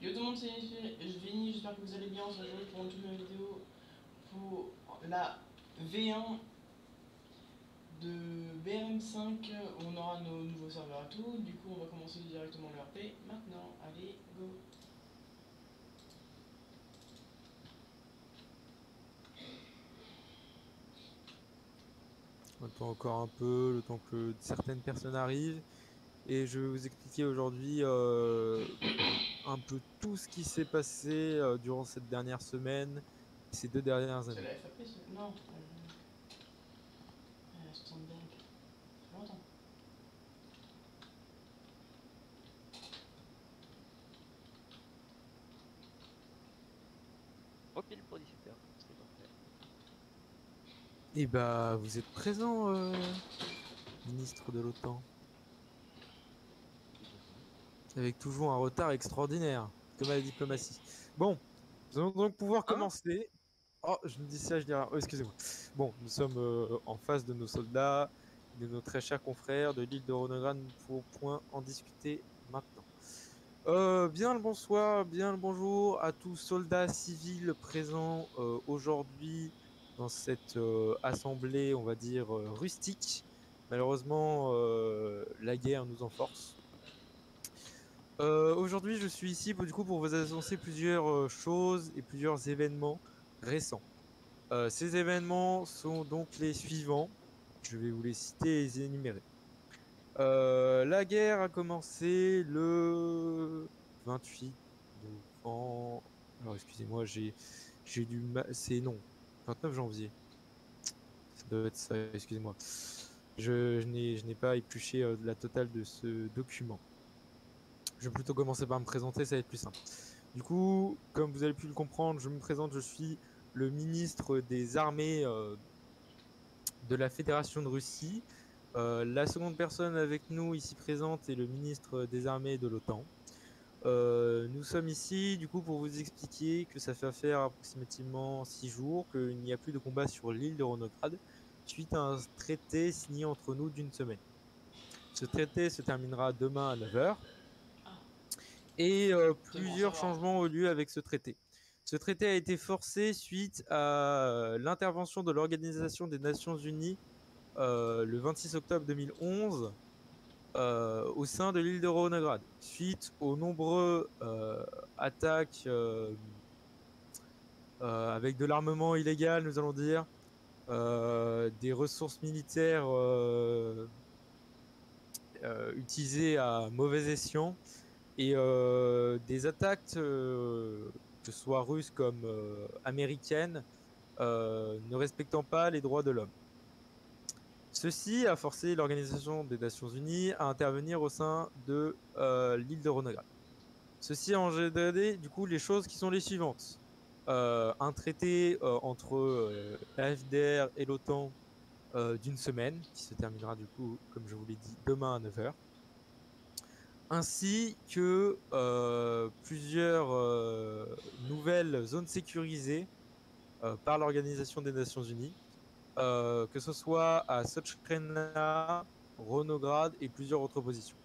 Yo tout le monde, c'est Vini, j'espère que vous allez bien. On se retrouve pour une toute nouvelle vidéo pour la V1 de BRM5 où on aura nos nouveaux serveurs à tout. Du coup, on va commencer directement le RP. Maintenant, allez, go! On attend encore un peu, le temps que certaines personnes arrivent. Et je vais vous expliquer aujourd'hui euh, un peu tout ce qui s'est passé euh, durant cette dernière semaine, ces deux dernières années. la FAP c'est- Non. Euh... Euh, Standbank. Ça fait longtemps. Au pile pour 17h, c'est parfait. Et bah, vous êtes présent, euh, ministre de l'OTAN. Avec toujours un retard extraordinaire, comme à la diplomatie. Bon, nous allons donc pouvoir commencer. Oh, je me dis ça, je dirais. Oh, excusez-moi. Bon, nous sommes euh, en face de nos soldats, de nos très chers confrères de l'île de ne pouvons point en discuter maintenant. Euh, bien le bonsoir, bien le bonjour à tous soldats civils présents aujourd'hui dans cette euh, assemblée, on va dire, euh, rustique. Malheureusement, euh, la guerre nous en force. Aujourd'hui, je suis ici pour, du coup, pour vous annoncer plusieurs choses et plusieurs événements récents. Ces événements sont donc les suivants. Je vais vous les citer et les énumérer. La guerre a commencé le 28 novembre. Alors, excusez-moi, j'ai du mal. C'est non, 29 janvier. Ça doit être ça, excusez-moi. Je, n'ai pas épluché euh, la totale de ce document. Je vais plutôt commencer par me présenter, ça va être plus simple. Du coup, comme vous avez pu le comprendre, je me présente, je suis le ministre des armées euh, de la Fédération de Russie. Euh, la seconde personne avec nous ici présente est le ministre des armées de l'OTAN. Euh, nous sommes ici du coup pour vous expliquer que ça fait affaire approximativement 6 jours, qu'il n'y a plus de combat sur l'île de Ronograd suite à un traité signé entre nous d'une semaine. Ce traité se terminera demain à 9h et euh, plusieurs changements ont eu lieu avec ce traité. Ce traité a été forcé suite à l'intervention de l'Organisation des Nations Unies euh, le 26 octobre 2011 euh, au sein de l'île de Ronograd, suite aux nombreux euh, attaques euh, avec de l'armement illégal, nous allons dire, des ressources militaires utilisées à mauvais escient et des attaques, que ce soit russes comme américaines, ne respectant pas les droits de l'homme. Ceci a forcé l'Organisation des Nations Unies à intervenir au sein de euh, l'île de Ronograd. Ceci a engendré du coup les choses qui sont les suivantes. Euh, un traité euh, entre la FDR et l'OTAN d'une semaine, qui se terminera du coup, comme je vous l'ai dit, demain à 9h. Ainsi que plusieurs nouvelles zones sécurisées par l'Organisation des Nations Unies, euh, que ce soit à Sochkrena, Ronograd et plusieurs autres positions.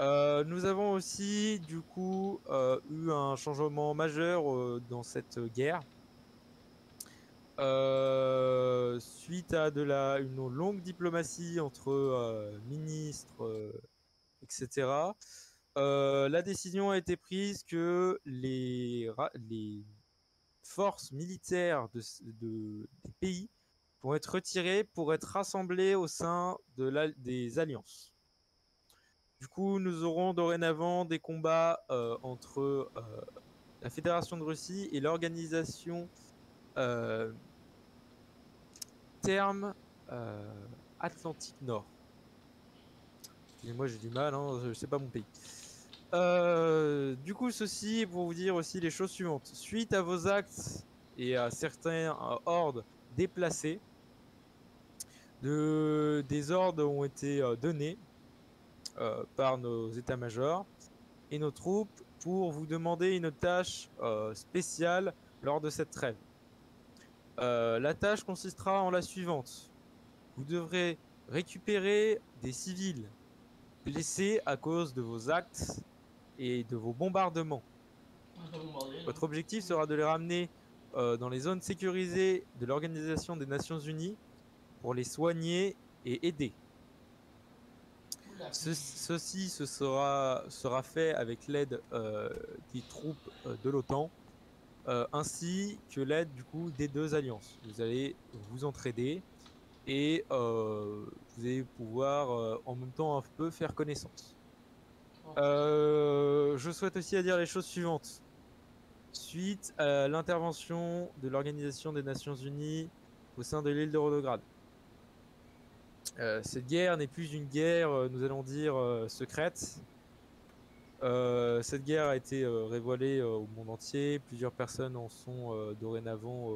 Euh, nous avons aussi du coup euh, eu un changement majeur dans cette guerre. Suite à de la une longue diplomatie entre ministres, etc. la décision a été prise que les, forces militaires de- des pays vont être retirées pour être rassemblées au sein des alliances. Du coup, nous aurons dorénavant des combats euh, entre euh, la Fédération de Russie et l'organisation euh, Terme Atlantique Nord. Excusez-moi, j'ai du mal, hein, je pas mon pays. Du coup, ceci pour vous dire aussi les choses suivantes. Suite à vos actes et à certains ordres déplacés, de, des ordres ont été euh, donnés euh, par nos états-majors et nos troupes pour vous demander une tâche euh, spéciale lors de cette trêve. La tâche consistera en la suivante. Vous devrez récupérer des civils blessés à cause de vos actes et de vos bombardements. Votre objectif sera de les ramener dans les zones sécurisées de l'Organisation des Nations Unies pour les soigner et aider. Ce- ceci ce sera, sera fait avec l'aide euh, des troupes euh, de l'OTAN, euh, ainsi que l'aide du coup des deux alliances. Vous allez vous entraider et vous allez pouvoir en même temps un peu faire connaissance. Euh, je souhaite aussi à dire les choses suivantes. Suite à l'intervention de l'Organisation des Nations Unies au sein de l'île de Rodograd. Euh, cette guerre n'est plus une guerre, euh, nous allons dire, euh, secrète. Cette guerre a été révélée au monde entier. Plusieurs personnes en sont dorénavant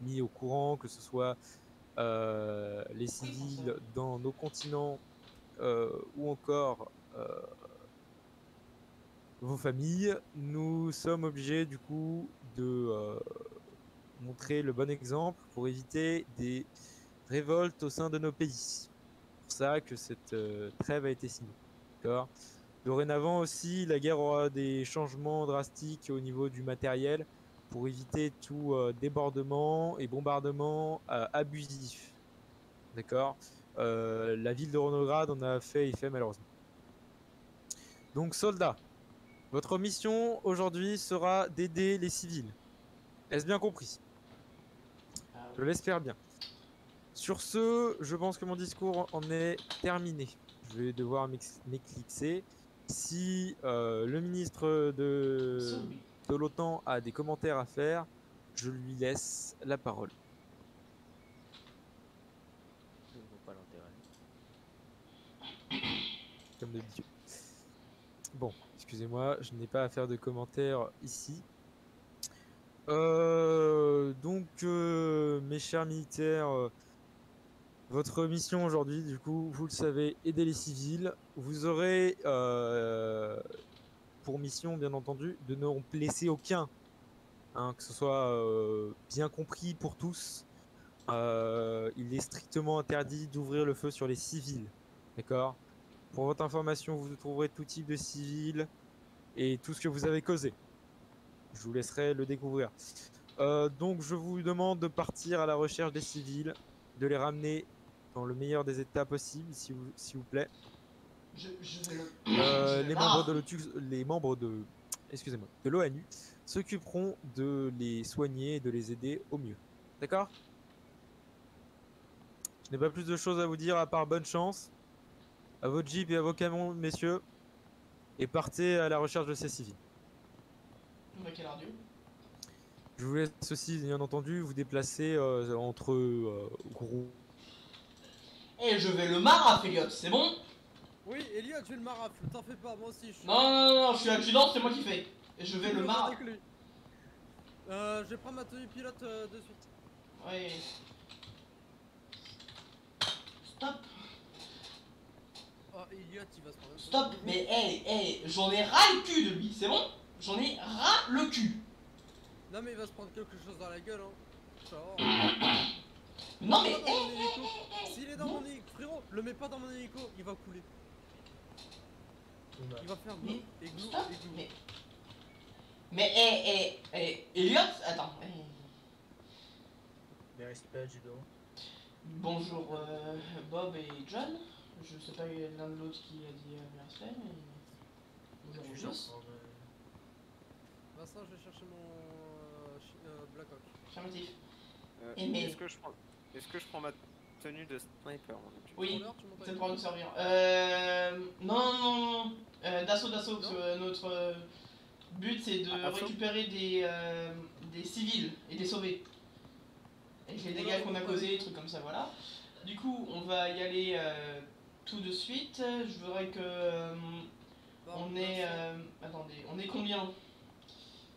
mis au courant, que ce soit les civils dans nos continents ou encore vos familles. Nous sommes obligés du coup de montrer le bon exemple pour éviter des révoltes au sein de nos pays. C'est pour ça que cette euh, trêve a été signée. D'accord? Dorénavant aussi, la guerre aura des changements drastiques au niveau du matériel pour éviter tout euh, débordement et bombardement euh, abusif. D'accord? La ville de Ronograd en a fait effet malheureusement. Donc soldats, votre mission aujourd'hui sera d'aider les civils. Est-ce bien compris? Je l'espère bien. Sur ce, je pense que mon discours en est terminé. Je vais devoir m'éclipser. Si euh, le ministre de, de l'OTAN a des commentaires à faire, je lui laisse la parole. Je ne vois pas l'intérêt. Comme d'habitude. Bon, excusez-moi, je n'ai pas à faire de commentaires ici. Euh, donc, euh, mes chers militaires, votre mission aujourd'hui, du coup, vous le savez, aider les civils. Vous aurez euh, pour mission, bien entendu, de ne blesser aucun. Hein, que ce soit euh, bien compris pour tous. Euh, il est strictement interdit d'ouvrir le feu sur les civils. D'accord? Pour votre information, vous trouverez tout type de civils et tout ce que vous avez causé. Je vous laisserai le découvrir. Donc, je vous demande de partir à la recherche des civils, de les ramener dans le meilleur des états possibles, s'il vous, vous plaît. Je, je. Euh, les, membres de les membres de, excusez-moi, de l'ONU s'occuperont de les soigner et de les aider au mieux. D'accord? Je n'ai pas plus de choses à vous dire à part bonne chance à votre jeep et à vos camions, messieurs, et partez à la recherche de ces civils. On quelle Je vous laisse aussi, bien entendu, vous déplacer euh, entre euh, groupes. Eh, je vais le maraf, Elliot, c'est bon? Oui, Elliot, je vais le marafle, t'en fais pas, moi aussi je suis. Non, non, non, non, je suis adjudant, c'est moi qui fais. Et je vais le maraf. Euh, je vais prendre ma tenue pilote euh, de suite. Ouais. Stop, Oh, Elliot, il va se prendre. stop, mais hey, hey, j'en ai ras le cul de lui, c'est bon? J'en ai ras le cul. Non, mais il va se prendre quelque chose dans la gueule, hein. Non, mais Il est dans hey, mon hélico. S'il est dans mon hélico, frérot, le mets pas dans mon hélico, il va couler. Il va faire glou Mais, et glou et glou. mais. Mais hey, hey, hey, Elliot, attends. Mais respect, judo. Bonjour euh, Bob et John. Je sais pas l'un de l'autre qui a dit euh, mes respects, mais. Bonjour de- Vincent, je vais chercher mon euh, euh, Black Hawk. Affirmatif. Euh, Est-ce que, je prends... est que je prends ma tenue de sniper Oui, Contrôleur, tu montes c'est avec pour moi nous servir. Euh. Non, non, non, non. Euh, d'assaut, d'assaut. parce que, euh, notre euh, but c'est de Ah, récupérer des, euh, des civils et des sauver. Avec les dégâts qu'on a causés, trucs comme ça, voilà. Du coup, on va y aller euh, tout de suite. Je voudrais que. on est. euh, attendez, on est combien?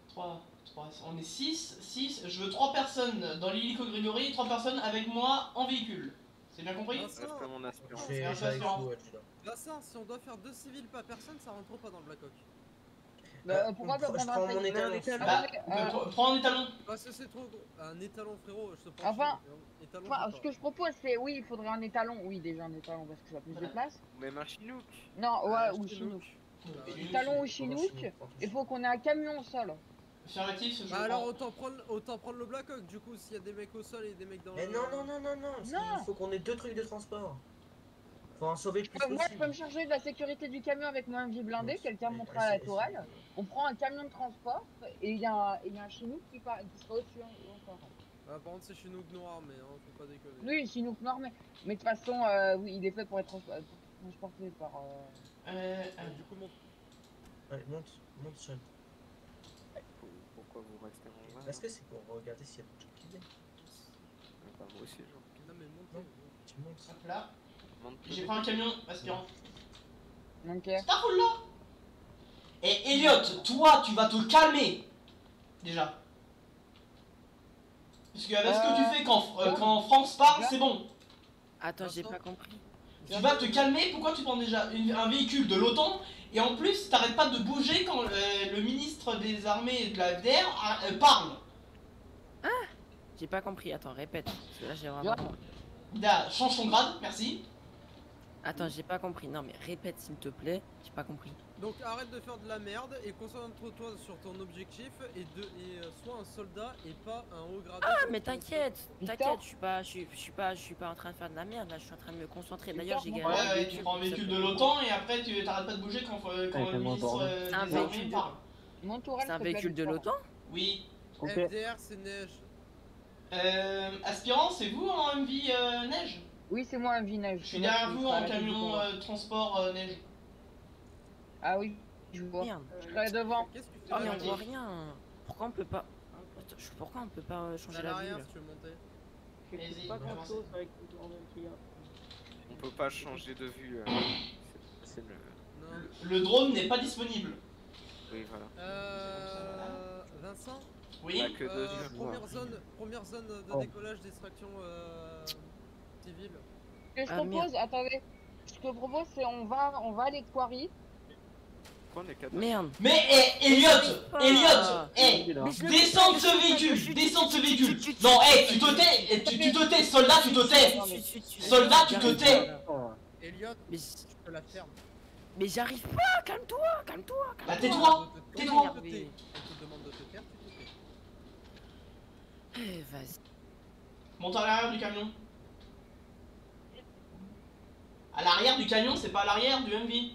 3, 3, on est 6, 6. Je veux 3 personnes dans l'hélico Grégory, 3 personnes avec moi en véhicule. C'est bien compris? Vincent, aspirant. Je vais. Vincent, si on doit faire deux civils par personne, ça rentre pas dans le Black Hawk. Bah, pourquoi pas prendre un taxi étalon. Bah, bah, euh, pre- prends un étalon. Parce que c'est trop gros. Un étalon, frérot, je te prends. Enfin, étalon, ce que je propose, c'est oui, il faudrait un étalon. Oui, déjà un étalon parce que ça a plus de place. Ou même un chinook. Non, ouais, Ah, ou Chinook. Chinook. Étalon ou Chinook. Il faut qu'on ait un camion au sol. Affirmatif, Bah alors autant prendre, autant prendre le Black Hawk du coup s'il y a des mecs au sol et des mecs dans Mais le... non, non, non, non, non, Non. qu'il faut qu'on ait deux trucs de transport. Faut en sauver le plus Euh, Moi, je peux me charger de la sécurité du camion avec mon MV blindé. Non, Quelqu'un montera à la tourelle. On prend un camion de transport et il y a un, il y a un Chinook qui, part, qui sera au-dessus hein, encore. Ah, par contre c'est Chinook noir mais hein, faut pas déconner. Oui, Chinook noir, mais, mais de toute façon, euh, oui, il est fait pour être euh, transporté par. euh, Euh, Euh, euh, du coup mon... Allez, monte, monte seul. Pourquoi vous restez en bas Est-ce que c'est pour regarder s'il y a d'autres gens qui viennent Bah, moi aussi, genre. Non mais montez. Non. Tu montes. hop là. Monte J'ai pris un camion aspirant. Ok. C'est ta roule là Et Elliot, toi, tu vas te calmer. Déjà. Parce qu'avec ce que Euh, tu fais quand, euh, quand France parle, Là. c'est bon. Attends, j'ai pas compris. Tu vas te calmer, pourquoi tu prends déjà une- un véhicule de l'OTAN et en plus t'arrêtes pas de bouger quand euh, le ministre des armées et de la FDR ah, euh, parle J'ai pas compris. Attends, répète. Parce que là, j'ai vraiment. Ida, change ton grade, merci. Attends, j'ai pas compris. Non, mais répète s'il te plaît. J'ai pas compris. Donc arrête de faire de la merde et concentre-toi sur ton objectif et de et euh, sois un soldat et pas un haut gradé. Ah, mais t'inquiète, t'inquiète, je suis pas, je suis, je suis pas, je suis pas en train de faire de la merde là, je suis en train de me concentrer. D'ailleurs, j'ai gagné. Ouais, ouais, tu prends un véhicule de l'OTAN et après tu t'arrêtes pas de bouger quand, euh, quand le ministre euh, C'est un des armées véhicule de- parle. C'est un véhicule l'OTAN Oui. Ok. FDR c'est neige. Euh, aspirant, c'est vous en MV euh, neige? Oui, c'est moi un vinage. Je suis derrière vous en camion euh, transport neige. Ah oui, je vois. Merde. Je serai devant. Qu'est-ce que tu fais Oh mais on voit rien. Pourquoi on peut pas Attends, Pourquoi on peut pas euh, changer la vue si tu veux monter. Pas grand chose avec. On peut pas changer de vue. euh, c'est- le. Non. Le drone n'est pas disponible. Oui, voilà. Euh... Vincent Oui. Que euh, vues. première zone, première zone de Oh. décollage d'extraction euh, civile. Ce que je Ah, propose, attendez. Ce que je propose, c'est on va, on va aller Quarry. Pourquoi on est quatre Merde. Mais eh, Elliot. Elliot, eh, le descends de ce véhicule, descends de ce véhicule. Non, eh, tu te tais, eh, tu, te tais, soldat, tu te tais. Soldat, tu te tais. Oh, Elliot, Mais, tu peux la ferme. mais j'arrive pas. Calme-toi, calme-toi. Bah tais-toi, tais-toi. on te tait. On te demande de te taire, tu te tais. Eh, Vas-y. Monte à l'arrière du camion. À l'arrière du camion, c'est pas à l'arrière du MV.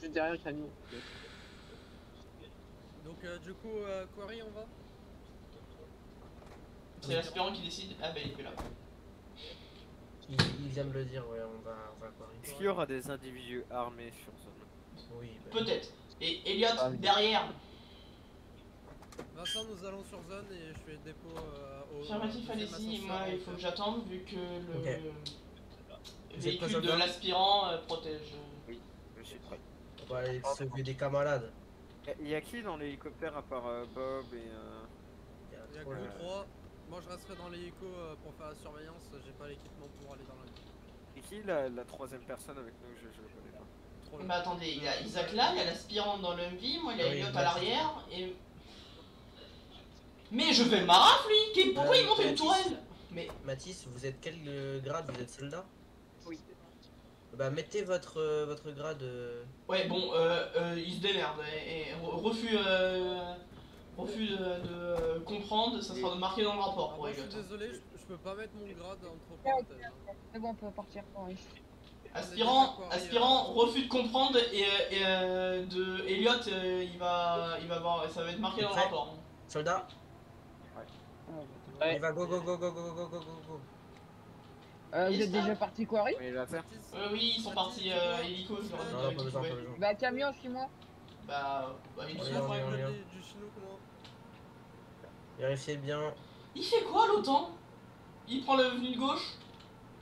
Je suis derrière le camion. Donc euh, du coup, euh, Quarry, on va C'est l'aspirant qui décide. Ah bah il est là. Il, il vient de le dire, ouais, on va, on va à Paris. Est-ce qu'il y aura des individus armés sur zone Oui, bah, Peut-être. Et Elliot, Ah oui. derrière. Vincent, nous allons sur zone et je fais le dépôt euh, au. Affirmatif, allez-y, moi il faut que j'attende vu que le véhicule de l'aspirant euh, protège. Je suis prêt. On va aller sauver des camarades. Il y a qui dans l'hélicoptère à part euh, Bob et. Euh... Il y a que vous là. trois. Moi, je resterai dans l'hélico euh, pour faire la surveillance. J'ai pas l'équipement pour aller dans la Et qui la, la troisième personne avec nous Je, je le connais pas. Trop. Bah attendez, il y a Isaac là, il y a l'aspirant dans le MV, moi il y a Ah oui, Elliot à l'arrière et. Mais je fais le maraf lui Pourquoi Euh, il monte une Mathis. tourelle Mais Mathis, vous êtes quel euh, grade? Vous êtes soldat? Bah mettez votre, euh, votre grade. euh, Ouais, bon, euh, euh, il se démerde. Et, et re- refus, euh, refus de, de comprendre, ça sera marqué dans le rapport pour moi, je Elliot. suis désolé, je, je peux pas mettre mon grade entre parenthèses. hein. C'est bon, on peut partir. Oui. Aspirant, aspirant, refus de comprendre et, euh, et, euh, de Elliot, euh, il va, il va voir, ça va être marqué dans le Prêt rapport. Soldat On y Ouais. va, go go go go go go go go go. Euh, vous êtes déjà parti Quarry Mais la Mathis, Euh, oui, ils sont partis euh, hélico, je leur ai Non, non, pas besoin, ils pas besoin. Bah, camion, suis-moi. Bah, bah, il est va. du, du chinook, moi. Vérifiez bien. Il fait quoi l'OTAN? Il prend l'avenue de gauche?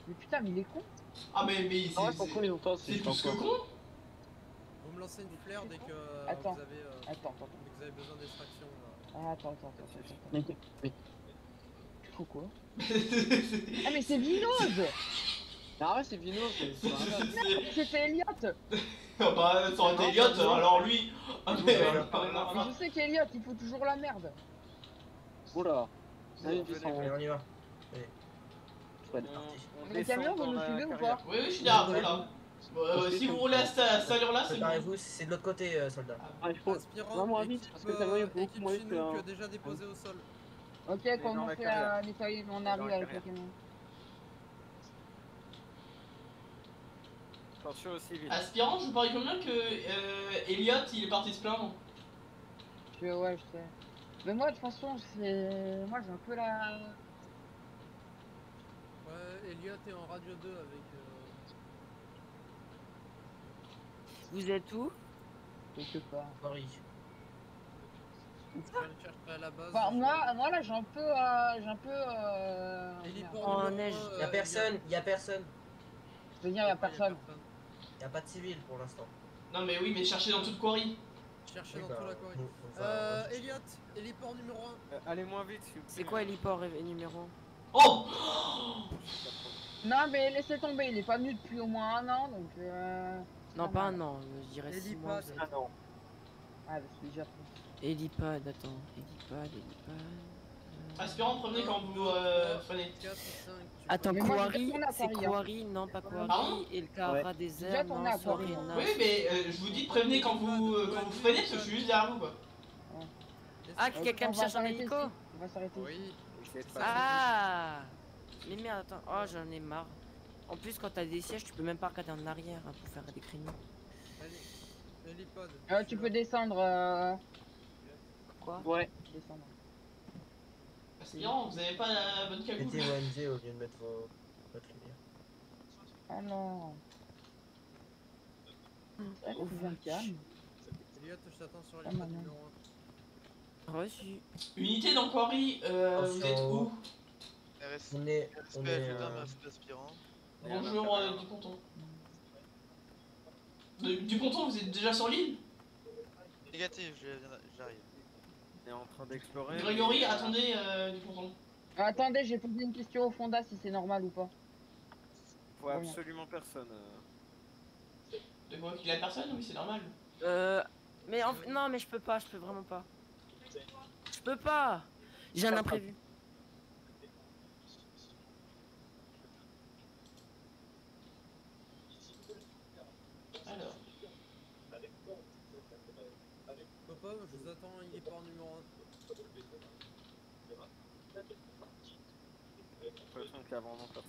Mais putain, mais il est con. Ah, mais, mais c'est Ah ouais, pourquoi c'est- les autres c'est plus que con Vous me lancez une flare dès que euh, Attends. vous avez, euh, Attends, attends, dès que vous avez besoin d'extraction. attends. Ah, attends, attends, attends, attends. quoi. Ah, mais c'est Vinose Ah ouais c'est Vinose C'était Elliot. Bah alors lui. Je sais qu'Elliot il faut toujours la merde. Oula. On y va. Nous ou Oui je suis là, si vous roulez à cette là, c'est. c'est de l'autre côté, euh, soldat. Vite, parce que que. Ok, fait carrière. à nettoyer On dans arrive la avec le camion. Attention aux civils. Aspirant, je vous parie combien que euh, Elliot il est parti se plaindre Je, ouais, je sais. Mais moi, de toute façon, c'est. Moi, j'ai un peu la. Ouais, Elliot est en radio 2 avec. euh, Vous êtes où? Quelque part. Paris. Je viens le chercher à la base. Enfin, je- moi, moi là, j'ai un peu. euh, j'ai un peu. Euh... En neige. un, Y'a euh, personne, y'a personne. Je veux dire, y a personne. Y'a pas de civil pour l'instant. Non, mais oui, mais cherchez dans toute quarry. Cherchez dans bah, tout la on va- Euh, Elliot, héliport numéro 1. Euh, allez moins vite. C'est quoi l'héliport et numéro Oh Non, mais laissez tomber, il est pas venu depuis au moins un an, donc. Euh... Non, pas un non. an, je dirais 6 Hélipad. mois. Ah non. Ah, bah, c'est déjà fait. Hélipad, attends. Hélipad. euh, Aspirant, prévenez quand vous euh, freinez. 4, 5. Attends, à c'est Quarry. Quarry, non pas Quarry, Pardon et le Cara désert, non. Oui, mais euh, je vous dis, prévenez quand vous, euh, quand vous freinez parce que je suis juste derrière vous quoi. Ah, que quelqu'un me cherche un hélico. On va s'arrêter. Oui. De passer. Ah Mais merde, attends, oh j'en ai marre. En plus, quand t'as des sièges, tu peux même pas regarder en arrière hein, pour faire des créneaux. Allez. Euh, tu peux descendre. Quoi Ouais. descendre. Aspirant, vous avez pas la bonne cagoule. Mettez OMG au lieu de mettre vos... votre lumière. Ah non. C'est bien calme. Elliot, je t'attends sur Ah, maman. numéro 1. Reçu. Unité dans quarry, euh, vous êtes où? RS, On est... On RSP, est... euh. Bonjour euh, du ponton. De- du ponton, vous êtes déjà sur l'île? Négatif, j'arrive. Est en train d'explorer. Grégory, attendez euh, attendez, j'ai posé une question au Fonda si c'est normal ou pas. Faut absolument personne. euh. De quoi qu'il a personne Oui, c'est normal. Euh... Mais en... non, mais je peux pas, je peux vraiment pas. Je peux pas J'ai un imprévu. Alors, Papa, je vous attends héliport numéro 1. J'ai y a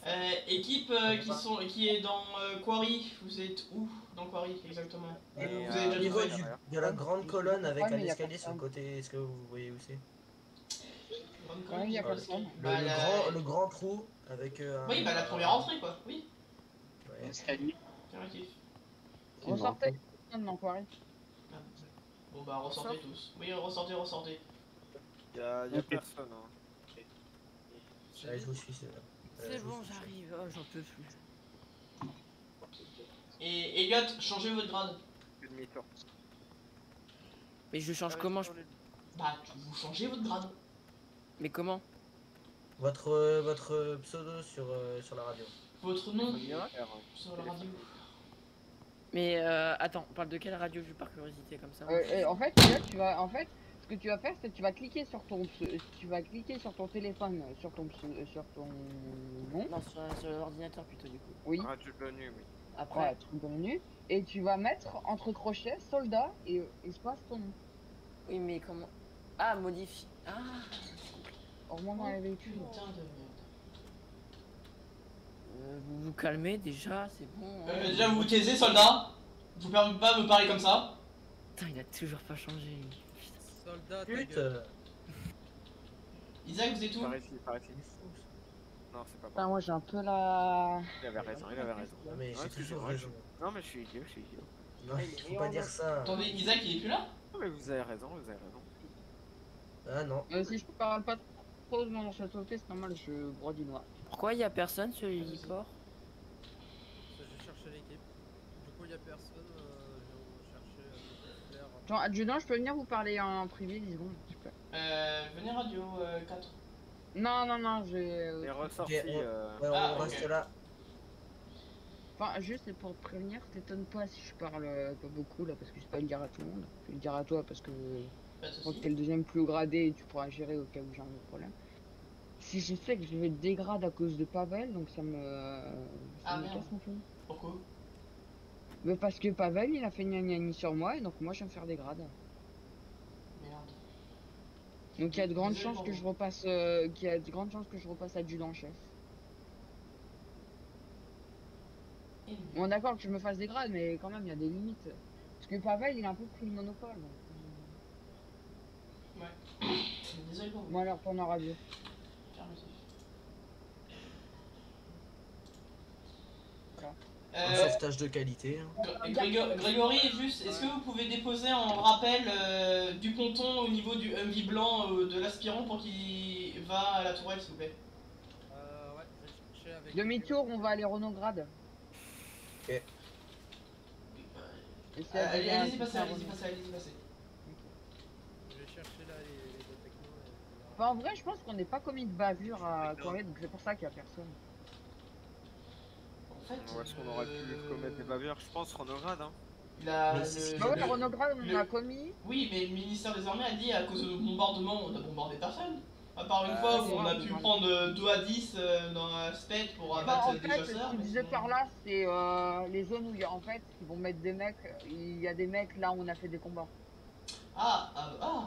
euh, équipe euh, qui, sont, qui est dans euh, quarry, vous êtes où dans quarry exactement? Vous euh, avez Au déjà niveau du, de la grande colonne avec Ouais, un y a escalier sur le côté, est-ce que vous voyez où c'est? Ouais, y a le- le, Bah, le la- grand, le grand trou avec euh, un... Oui, bah la première entrée quoi, oui. Ouais. Escalier. Ressortez. Non, non, quoi. Ah, Bon bah ressortez tous. Oui, ressortez, ressortez. Il y a, il y a personne. Hein. Allez, je vous suis, c'est là. Euh, C'est je vous bon, j'arrive, oh, j'en peux plus. Et Elliot, changez votre grade. Demi-tour. Mais je change comment je... Bah, tu- vous changez votre grade. Mais comment? Votre, euh, votre pseudo sur, euh, sur la radio. Votre nom R. sur la radio. Mais euh, attends, on parle de quelle radio? Juste par curiosité comme ça Euh, euh, en fait, là, tu vas, en fait, que tu vas faire, c'est que tu vas cliquer sur ton, tu vas cliquer sur ton téléphone, sur ton, euh, sur ton nom. Non, sur, sur l'ordinateur plutôt du coup. Oui. De l'ONU, oui. Après, tu me menu. Et tu vas mettre entre crochets soldat et euh, espace ton nom. oui, mais comment? Ah, modifie. Ah, Au moins dans les véhicules. Putain de merde. euh, vous vous calmez déjà, c'est bon. hein. Euh, déjà, vous vous taisez, soldat. Vous pouvez pas me parler comme ça. Putain, il a toujours pas changé. Putain. Soldat, euh, Isaac, vous êtes où Par ici, par ici. il est fou, Non, c'est pas Putain, bon. moi j'ai un peu la. Il avait raison, il avait raison. Non, mais j'ai toujours raison. je- Non, mais je suis idiot, je suis idiot. Non, faut pas dire ça. Attendez, Isaac, il est plus là? Non, mais vous avez raison, vous avez raison. Ah non. Euh, si je parle pas trop de mon chateauté, c'est normal, je broie du noir. Pourquoi il y a personne sur l'héliport J'ai cherché l'équipe. Du coup, il y a personne. Euh, je vais chercher euh, Claire. Attends, adjudant, je peux venir vous parler en privé 10 secondes, s'il vous plaît. Euh, venez radio euh, 4. Non, non, non, j'ai. euh, Les on- euh, Ouais, on Ah, reste là. Enfin, juste pour te prévenir, t'étonnes pas si je parle euh, pas beaucoup là, parce que je vais pas le dire à tout le monde. Je vais le dire à toi parce que je crois que t'es le deuxième plus gradé et tu pourras gérer au cas où j'ai un autre problème. Si je sais que je vais te dégrade à cause de Pavel, donc ça me, ça Ah, me merde. casse mon fou. Pourquoi? Mais parce que Pavel il a fait gna gna gna sur moi et donc moi je vais me faire dégrade. Merde. Donc il y a de grandes chances que je repasse, euh, qu'il y a de grandes chances que je repasse adjudant chef. Bon d'accord que je me fasse des grades, mais quand même il y a des limites. Parce que Pavel il a un peu pris le monopole. Donc... euh, Désolé pour vous. Bon alors pour en radio. Affirmatif. Un Euh, sauvetage de qualité. hein. Gr- Grégor- Grégory, juste, est-ce que vous pouvez déposer en rappel euh, du ponton au niveau du MV blanc euh, de l'aspirant pour qu'il va à la tourelle, s'il vous plaît? Euh, ouais, je vais chercher avec. Demi-tour on va aller Renograd. Ok. Euh, Allez, allez-y, passez, allez-y, passez, allez-y, passez. Je vais chercher là les, les deux technos. et- Enfin, en vrai je pense qu'on n'est pas commis de bavure à Corée, donc c'est pour ça qu'il y a personne. En fait, Où est-ce qu'on aurait pu euh, commettre des bavures Je pense Renograd, hein. la- Mais le- Bah le- Renograd on le- a commis. Oui, mais le ministère des Armées a dit à cause de bombardement, on a bombardé personne. À part une Ah, fois où on a pu prendre euh, 2 à 10 euh, dans la spec pour Bah, abattre en des fait, ce chasseurs. mais disaient sinon- par là, c'est euh, les zones où il y a en fait, ils vont mettre des mecs. Il y a des mecs là où on a fait des combats. Ah, ah, ah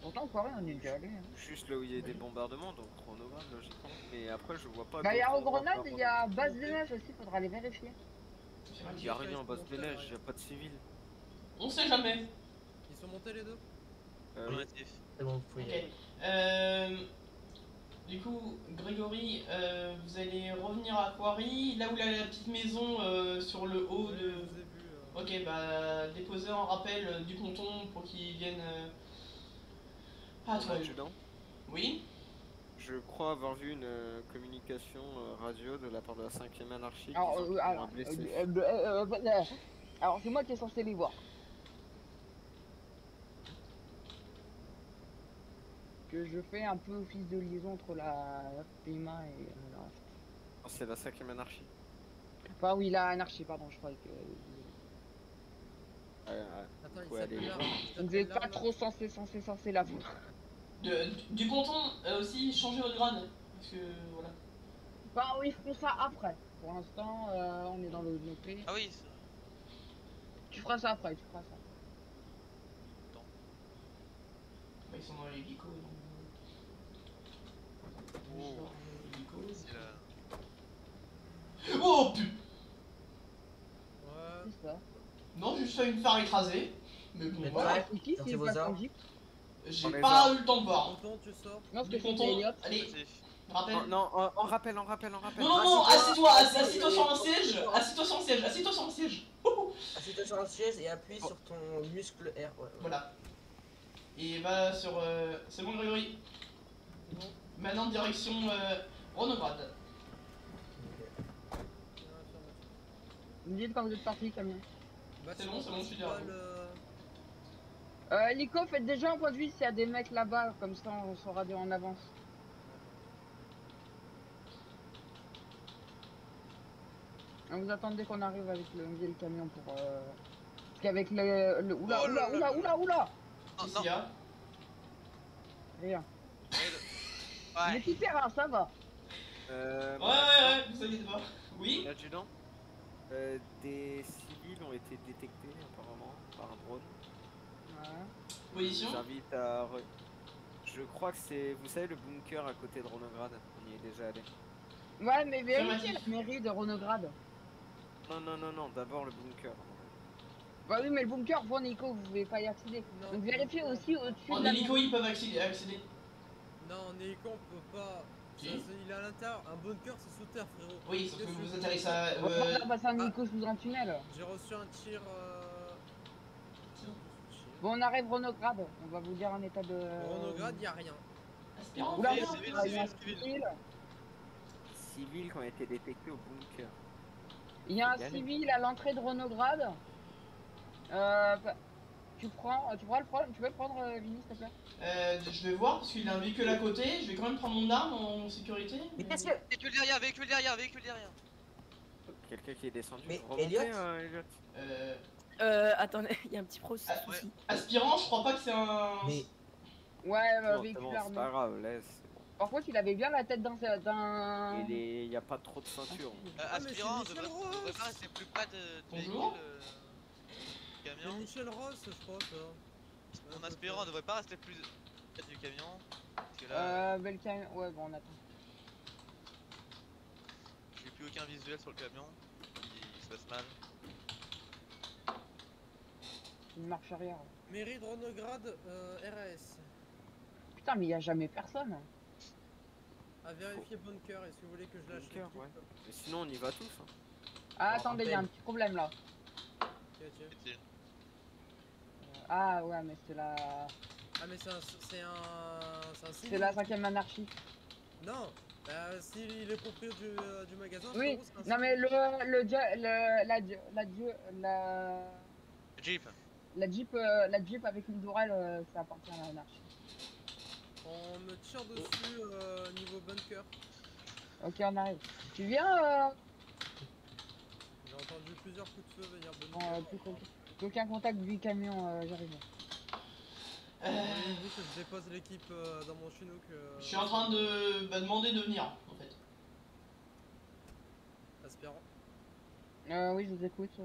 Pourtant, en Corée, on est déjà allé. hein. Juste là où il y a des bombardements, donc Renograd, logiquement. Mais après, je vois pas. Bah, il y a au Grenade, endroits il y a base des neiges aussi, faudra les vérifier. Il y a rien en base des neiges, il y a pas de civils. On sait jamais. Ils sont montés les deux? Euh, oui. C'est bon, vous pouvez y aller. Euh, du coup, Grégory, euh, vous allez revenir à Quarry, là où il y a la petite maison euh, sur le haut Ouais, de. Euh. Ok, bah déposer en rappel euh, du ponton pour qu'il vienne. Adjudant. Oui Je crois avoir vu une euh, communication euh, radio de la part de la 5ème anarchie. Alors, euh, alors, euh, euh, euh, euh, euh, alors c'est moi qui est censé les voir. Que je fais un peu office de liaison entre la PMA et le reste. Oh, C'est la 5ème anarchie. Enfin, oui, la anarchie, pardon, je croyais que. Ouais, ouais. Attends, il Ouais, s'appelle allez. là. Vous n'êtes pas trop censé, censé, censé la voir. De- Du ponton, euh, aussi changer votre grade. Parce que voilà. Enfin, oui, je ferai ça après. Pour l'instant, euh, on est dans le. Ah oui, c'est- Tu feras ça après, tu feras ça. Bah, ils sont dans l'hélico. donc- Oh. L'hélico. c'est la... Oh putain Ouais. C'est ça. Non, juste me faire écraser. Mais bon, Mais voilà. Sortez c'est vos armes. J'ai pas eu le temps de voir. Tonton, tu sors. Non, parce que Elliot. allez, rappel. Oh, non, en, en rappel, en rappel, en rappel. Non, non, non, assieds-toi, assis- Assieds-toi. assis-toi sur un siège, assis-toi sur un siège, assis-toi sur un siège. Assieds-toi sur un siège et appuie sur ton muscle R. Ouais. Voilà. Et va sur. euh, C'est bon, Grégory Maintenant, direction euh, me dites quand vous êtes parti, Camille. Bah, C'est bon, c'est bon, je suis derrière Euh, Nico, faites déjà un point de vue s'il y a des mecs là-bas, comme ça on saura en avance. Vous attendez qu'on arrive avec le, le camion pour. Euh... Parce qu'avec le, le. Oula, Oh là oula, là oula, là oula, oula Oh, non. qu'il y a? Rien. Ouais. Mais tout terrain, ça va. Euh, Ouais, ouais, ouais, vous inquiétez pas. Oui L'adjudant euh, Des civils ont été détectés apparemment par un drone. Position vous invite à. re- Je crois que c'est. Vous savez, le bunker à côté de Ronograd On y est déjà allé. Ouais, mais vérifiez la mairie de Renograd. Non, non, non, non, d'abord le bunker. Bah oui, mais le bunker, bon, Nico, vous pouvez pas y accéder. Non, Donc vérifiez non. aussi au-dessus En de la hélico, ils peuvent accéder. accéder. Non, en hélico, on peut pas. Ça, il est à l'intérieur. Un bunker, c'est sous terre, frérot. Oui, sauf que vous atterrissez à. On va Euh... faire passer un Nico sous un tunnel. J'ai reçu un tir. Euh... Bon, on arrive Renograd. On va vous dire un état de. Renograd, y a rien. Oula, civil, il y a civil, un civil. civil. Qui ont été détectés au bunker. Il y a un civil à l'entrée de Renograd. Euh, tu prends, tu pourras le prendre, tu peux le prendre, euh, Vinny, s'il te plaît? Euh, je vais voir parce qu'il a un véhicule à côté. Je vais quand même prendre mon arme en sécurité. Mais qu'est-ce que. Véhicule derrière, véhicule derrière, véhicule derrière. Quelqu'un qui est descendu. Mais Remontez, Elliot euh, Elliot. Euh, Euh, attendez, il y a un petit pro Ah, aspirant, je crois pas que c'est un. Mais Ouais, euh, c'est véhicule bon, c'est armé. pas grave, laisse. Par contre, il avait bien la tête d'un. Il est... y a pas trop de ceinture. Euh, Ah, c'est aspirant pas rester plus près de, de Bonjour. véhicule, euh, C'est camion. Michel Ross, je crois, ça. Mon aspirant devrait pas rester plus près du camion. Parce que là, Euh, bel camion. Ouais, bon, on attend. j'ai plus aucun visuel sur le camion. Il, il se passe mal. Une marche arrière. Mairie de Ronograd, euh, RAS. Putain, mais il y a jamais personne. À vérifier bunker, est-ce que vous voulez que je lâche Bunker, ouais. Mais sinon, on y va tous. hein. Ah, Alors, attendez, il y a un petit problème là. Ok, tiens. Et c'est- Ah, ouais, mais c'est la. Ah, mais c'est un. C'est un. C'est la cinquième anarchie. Non Bah, s'il est propriétaire du, euh, du magasin, Oui, frérot, c'est un non mais le, le, le la, la, dia- la, Jeep. La Jeep, euh, la Jeep avec une Dourelle, euh, ça appartient à l'anarchie. On me tire dessus euh, niveau bunker. Ok, on arrive. Tu viens euh... J'ai entendu plusieurs coups de feu venir bunker. euh, plus aucun contact du camion, euh, j'arrive. Euh, que je dépose l'équipe euh, dans mon chinook euh, je suis en train de bah, demander de venir en fait. Aspirant Euh, oui, je vous écoute.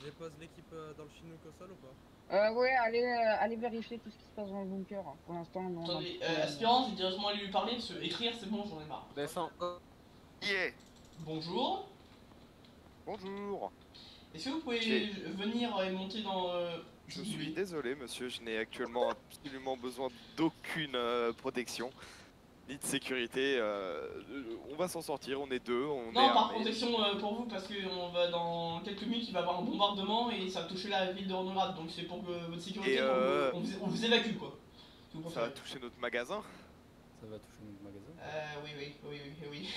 Je dépose l'équipe euh, dans le chinook au sol ou pas euh ouais, allez, euh, allez vérifier tout ce qui se passe dans le bunker. hein. Pour l'instant, nous, on a un Attendez, euh, aspirant, je vais directement aller lui parler parce que écrire c'est bon, j'en ai marre. Descends. Yeah Bonjour. Bonjour Est-ce que vous pouvez venir et monter dans. euh, Je suis désolé, monsieur, je n'ai actuellement absolument besoin d'aucune euh, protection, ni de sécurité. euh, on va s'en sortir, on est deux, on est Non, par armés. protection euh, pour vous, parce que on va dans quelques minutes, il va y avoir un bombardement et ça va toucher la ville de Renaud donc c'est pour que votre sécurité, euh, on, vous, on vous évacue quoi. Vous Ça va toucher notre magasin. Ça va toucher notre magasin. Euh, oui, oui, oui, oui, oui.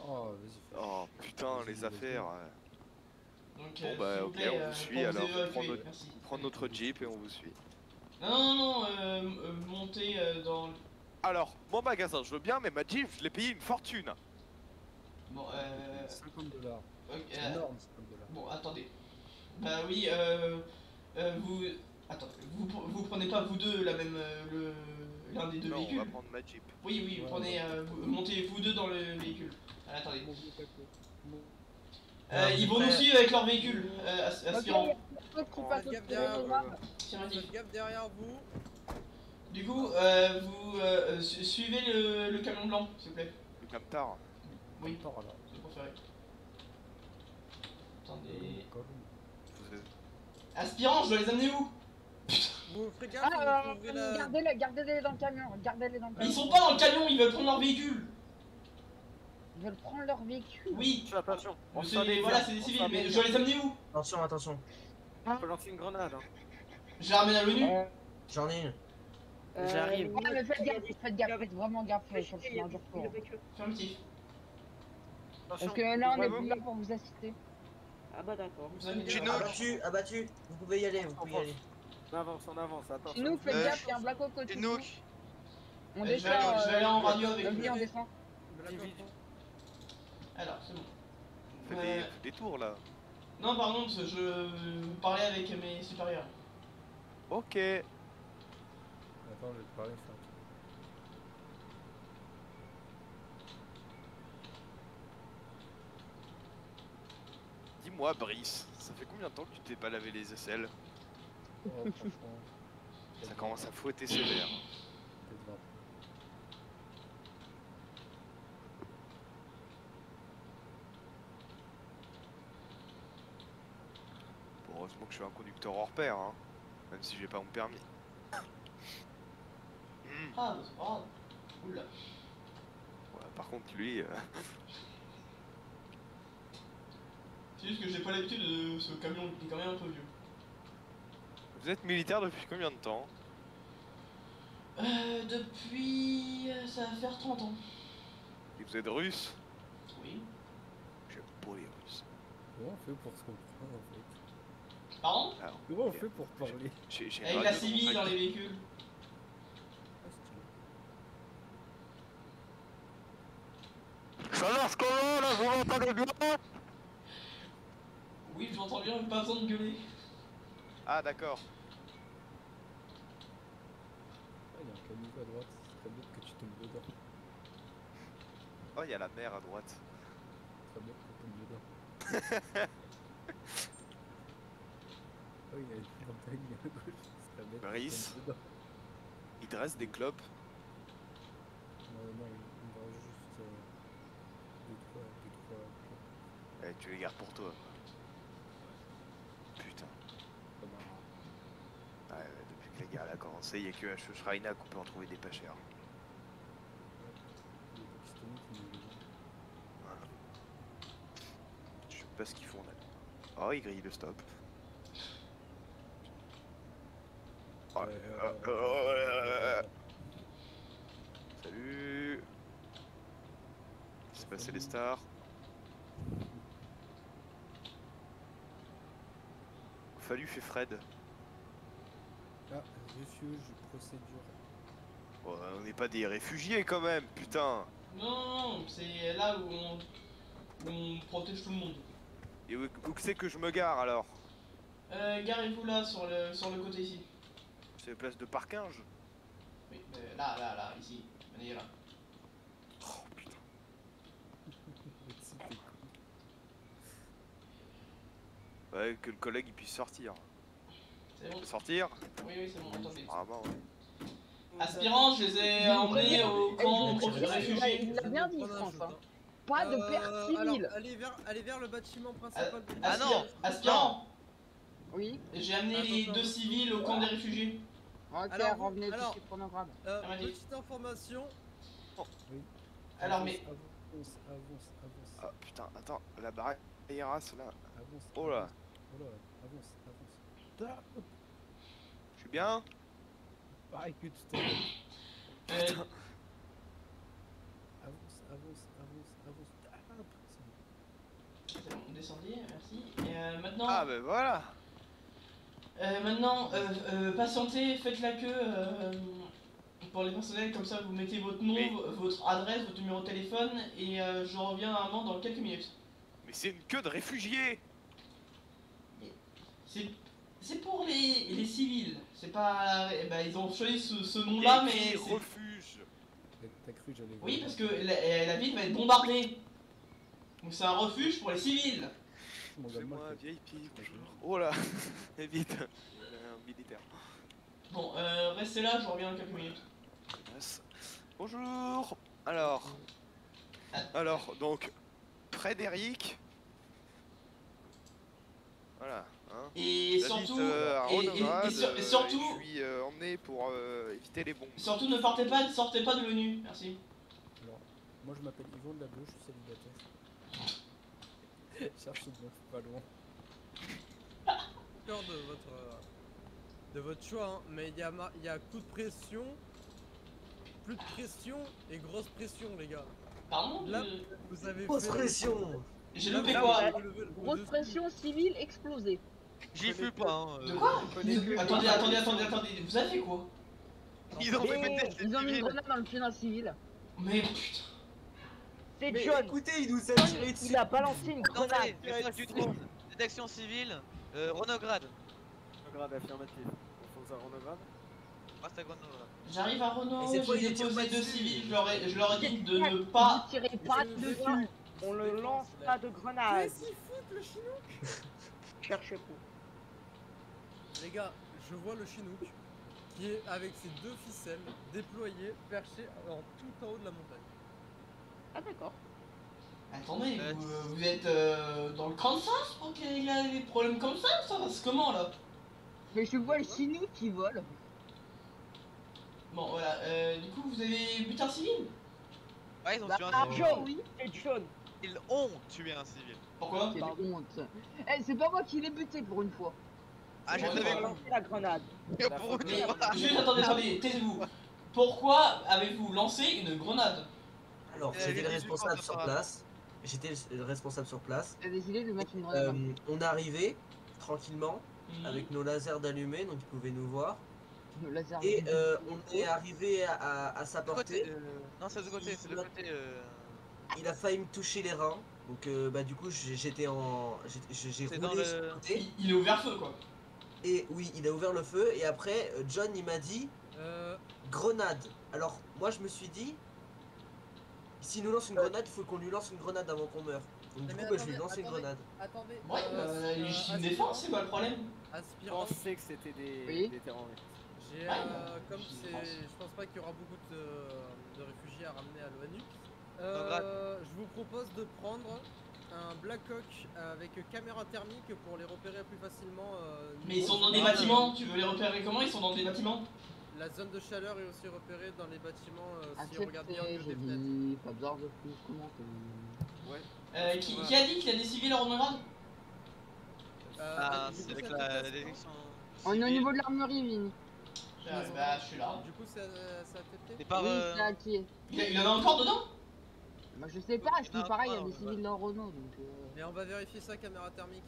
Oh, vas-y. Oh putain, les affaires. euh. Donc, Bon euh, bah vous ok, plaît, on vous suit alors, on prend notre, merci. on prend notre jeep et on vous suit. Non, non, non, euh, euh, montez euh, dans. Alors, mon magasin, je veux bien, mais ma jeep, je l'ai payé une fortune. Bon, euh. 50 dollars. ok, C'est euh, énorme, 50 dollars. Bon, attendez. Bah oui, euh, euh, vous... Attends, vous, vous prenez pas vous deux la même, euh, le, l'un des deux Non, on véhicules va prendre ma jeep. Oui, oui, vous prenez, euh, vous, montez vous deux dans le véhicule. Ah, attendez. Euh, ils vont nous suivre avec leur véhicule, euh, aspirant. il y a un autre qui Oh, passe faites gaffe au-dessus derrière de vous. Du coup, euh, vous euh, su- suivez le, le camion blanc, s'il vous plaît. Le camtar. Oui, Attends, alors. je préféré. Attendez. Vous êtes- Aspirant, je dois les amener où? Vous ferez gaffe, Ah, vous euh, la... gardez-les, gardez-les dans le camion, gardez-les dans le Mais camion. ils sont pas dans le camion, ils veulent prendre leur véhicule Ils veulent prendre leur véhicule. Oui Attention. On C'est- Voilà, c'est des civils, mais je dois les amener où? Attention, attention. On peut lancer une grenade. Hein. Je les ramène à l'ONU? Euh, J'en ai une. Euh, J'arrive. Ouais, mais faites gaffe, faites gaffe, faites vraiment gaffe euh, sur le chemin du retour. Affirmatif. Parce Attention. que là, on est plus là pour vous assister. Ah bah d'accord. Chino. pas. Abattu, abattu. Vous pouvez y aller, vous pouvez y aller. On avance, on avance, attention. Nous, faites Euh, gaffe, il y a un Black Hawk nous. Chinook. On Euh, je descend. vais aller- je vais aller en radio avec euh, lui. on descend. Alors, c'est bon. Faites Ouais. des, faites des tours là. Non, pardon, parce je parlais avec mes supérieurs. Ok. Attends, je vais te parler, ça. Dis-moi, Brice, ça fait combien de temps que tu t'es pas lavé les aisselles? Oh, franchement. Ça commence à fouetter sévère. Bon, heureusement que je suis un conducteur hors pair, hein. Même si j'ai pas mon permis. Ah, bah, c'est pas grave. Oula. Ouais, par contre, lui, euh, C'est juste que j'ai pas l'habitude de ce camion qui est quand même un peu vieux. vous êtes militaire depuis combien de temps? Euh, depuis. euh, ça va faire 30 ans. Et vous êtes russe? Oui. J'aime pas les Russes. Comment on fait pour se comprendre en fait? Pardon? Alors, Comment on fait pour parler? j'ai j'ai la radio civile dans les véhicules. Ah, stylé. Ça marche comment là Vous m'entendez bien Oui, j'entends bien, pas besoin de gueuler. Ah, d'accord. Ah, il y a un caniveau à droite, ce serait bête que tu tombes dedans. Oh, il y a la mer à droite. Serait bête que tu tombes dedans. Oh, il y a une montagne à gauche, ce serait bête que tu Brice. tombes dedans. Il dresse des clopes. Non, non, il il me reste juste euh, deux, trois, deux, trois clopes. Eh, tu les gardes pour toi. Putain. Ouais, depuis que la guerre a commencé, il n'y a que à Shrine qu'on peut en trouver des pas chers. Voilà. Je sais pas ce qu'ils font là. Oh, ils grillent le stop. Oh, euh, euh, euh, euh, euh, Salut C'est passé les stars. Fallu fait Fred. Ah, refuge, procédure. Oh, on n'est pas des réfugiés quand même, putain Non, c'est là où on, où on protège tout le monde. Et où, où que c'est que je me gare alors? Euh, garez-vous là, sur le, sur le côté ici. C'est la place de Parkinge? Oui, euh, là, là, là, ici. Venez là. Oh putain. Merci, t'es con. Ouais, que le collègue il puisse sortir. C'est bon. Sortir Oui, oui, c'est bon, attendez. Ah bah ouais. Aspirants, je les ai emmenés au camp de réfugiés. Il l'a bien dit, hein. Pas de Euh, perte alors, civile. allez vers, allez vers le bâtiment principal. Ah non Aspirants, Oui. j'ai amené les deux civils au camp des réfugiés. Ok, Alors, revenez alors- tout chronographe. Euh, Ah, petite information. Alors, mais. Avance, avance, avance, Ah putain, attends, la barrière là. Avance. Oh là. avance. Oh là, avance, avance. Ah, Je suis bien Pareil que tout à l'heure. Euh, Avance, avance, avance, avance. Ah, bon. descendez, merci. Et euh, maintenant, Ah bah voilà euh, maintenant euh, euh, patientez, faites la queue. euh, pour les personnels, comme ça vous mettez votre nom, Mais- votre adresse, votre numéro de téléphone et euh, je reviens avant dans quelques minutes. Mais c'est une queue de réfugiés C'est c'est pour les, les civils, c'est pas. eh ben, ils ont choisi ce, ce nom-là, mais. c'est- refuge T'as- cru que j'allais Oui, parce que la, la ville va être bombardée. Donc c'est un refuge pour les civils. Fais-moi fait- VIP, bonjour. Oh là Vite Un militaire. Bon, euh, restez là, je reviens dans quelques minutes. Bonjour Alors. Alors, donc. Frédéric. Voilà. Hein. Et surtout, à et- et- et Ronograd, sur- et surtout- Je suis euh, emmené pour euh, éviter les bombes. surtout ne partez pas, ne sortez pas de l'ONU, merci. Alors, moi je m'appelle Yvon de la Gauche, je suis célibataire. Cherche une meuf pas loin. peur de votre euh, de votre choix, hein, mais il y, a mar- il y a coup de pression, plus de pression et grosse pression, les gars. Pardon Là, vous avez Grosse fait- pression J'ai loupé quoi Grosse pression civile explosée. J'y fus pas, hein. De euh, quoi Attendez, attendez, attendez, attendez, vous avez fait quoi Ils ont fait Et péter ils ont mis une grenade dans le pied d'un civil. Mais putain. C'est John. écoutez, il nous a tiré dessus il a balancé une grenade. Attendez, du truc. Détection civile, euh, Renograd. Grade affirmatif. On fonce à Ronograd Reste à Grenoble. J'arrive à Renault, j'ai pas deux civils, je leur ai, je leur ai dit de ne Ne pas. tirez pas dessus. On le lance pas de grenade. Qu'est-ce qu'il fout, le chinook? Cherchez pas. Les gars, je vois le chinook qui est avec ses deux ficelles déployées, perché en tout en haut de la montagne. Ah d'accord. Attendez, Euh, vous, vous êtes euh, dans le Kansas pour qu'il y ait des problèmes comme ça Ça passe comment là? Mais je vois le chinook qui vole. Bon voilà, euh, du coup vous avez buté un civil? Ouais, ils ont Bah, tué un ah, civil. John, oui, C'est John. Ils ont tué un civil. Pourquoi? Quelle honte. Eh, c'est pas moi qui l'ai buté pour une fois. Ah, je savais. Lancé la grenade. Juste attendez, attendez, taisez-vous. Pourquoi avez-vous lancé une grenade Alors, Euh, j'étais le responsable sur place. J'étais le- le responsable sur place. J'ai décidé de mettre une grenade. Euh, on est arrivé tranquillement Mhm. avec nos lasers d'allumés, donc ils pouvaient nous voir. Et euh, on est arrivé à, à- à sa côté, portée. euh, Non, c'est de côté, c'est de côté. euh, Il a failli me toucher les reins. Donc euh, bah du coup j'ai- j'étais en roulé sur le- le côté Il, il est ouvert feu quoi. Et oui il a ouvert le feu et après euh, John il m'a dit Euh, grenade. Alors moi je me suis dit s'il nous lance une grenade il faut qu'on lui lance une grenade avant qu'on meure. Donc du Mais coup bah, je lui attendez, lance une attendez. grenade. attendez. Ouais, euh, bah, euh, légitime aspirant- défense, c'est quoi le problème? Je Aspirant, pensais que c'était des, Oui. des terroristes. j'ai, euh, comme je c'est, pense. je pense pas qu'il y aura beaucoup de, de réfugiés à ramener à l'ONU. Euh, je vous propose de prendre un Black Hawk avec caméra thermique pour les repérer plus facilement. euh, Mais ils sont dans des général. bâtiments, tu veux les repérer comment? Ils sont dans des bâtiments La zone de chaleur est aussi repérée dans les bâtiments euh, si on regarde bien au niveau des fenêtres. pas besoin de plus commenter. Ouais. euh, qui, qui a dit qu'il y a des civils Euh, Ah, c'est coup, avec ça la- l'élection. On est au niveau de l'armerie, Vini. Euh, Bah, je suis là. Du coup, ça, ça a accepté par. oui, euh. Il, y en a encore dedans? Bah, je sais pas, je Non, dis pareil, il y a non, des civils dans Renault, donc... euh, Mais on va vérifier ça caméra thermique.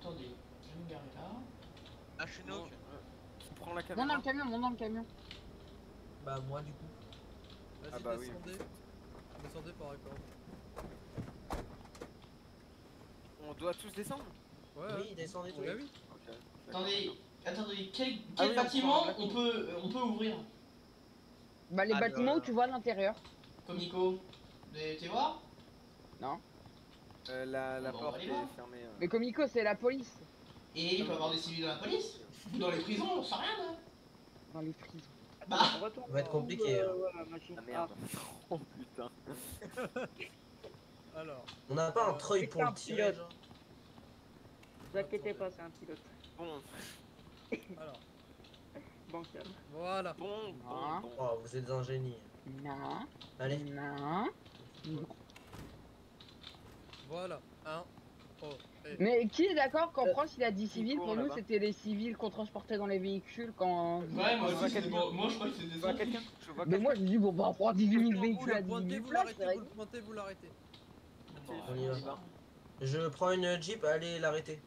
Attendez, je vais me garer là. Ah, je suis Bon, knock. euh, Qui prend la Monte dans caméra le camion, monte dans le camion. Bah moi du coup. Vas-y, Ah bah oui. descendez. Descendez par accord. On doit tous descendre Ouais, Oui descendez tous. Bah oui. Attendez, attendez, quel, Ah oui, bâtiment on peut, on peut ouvrir? Bah, les Ah, bâtiments où tu vois l'intérieur. Comme Nico Vous avez été voir Euh, la la Bon, porte est fermée. euh. Mais Comico, c'est la police. Et il peut y avoir des civils dans la police? Ou dans les prisons, on sait rien là Dans les prisons. Bah, Retourne Ça va être compliqué, euh, hein. Ah merde. oh putain. Alors, On n'a pas un Euh, treuil pour un le tirer pilote. Ne vous inquiétez pas, c'est un pilote. Bon, alors. Bancal. Voilà. bon, Ah. bon, bon. Oh vous êtes un génie. Non. Allez. Non. Voilà. Un. Oh. Et... Mais qui est d'accord qu'en France il a dit civils? court Pour nous c'était les civils qu'on transportait dans les véhicules quand. ouais, moi Je aussi, bon. Moi je crois que vois ça. quelqu'un Mais moi je dis bon bah on prend 18 000 Vous véhicules à le 18 pointez, 000 vous places, c'est vous le pointez, vous l'arrêtez. On y va. Je prends une jeep, allez l'arrêter.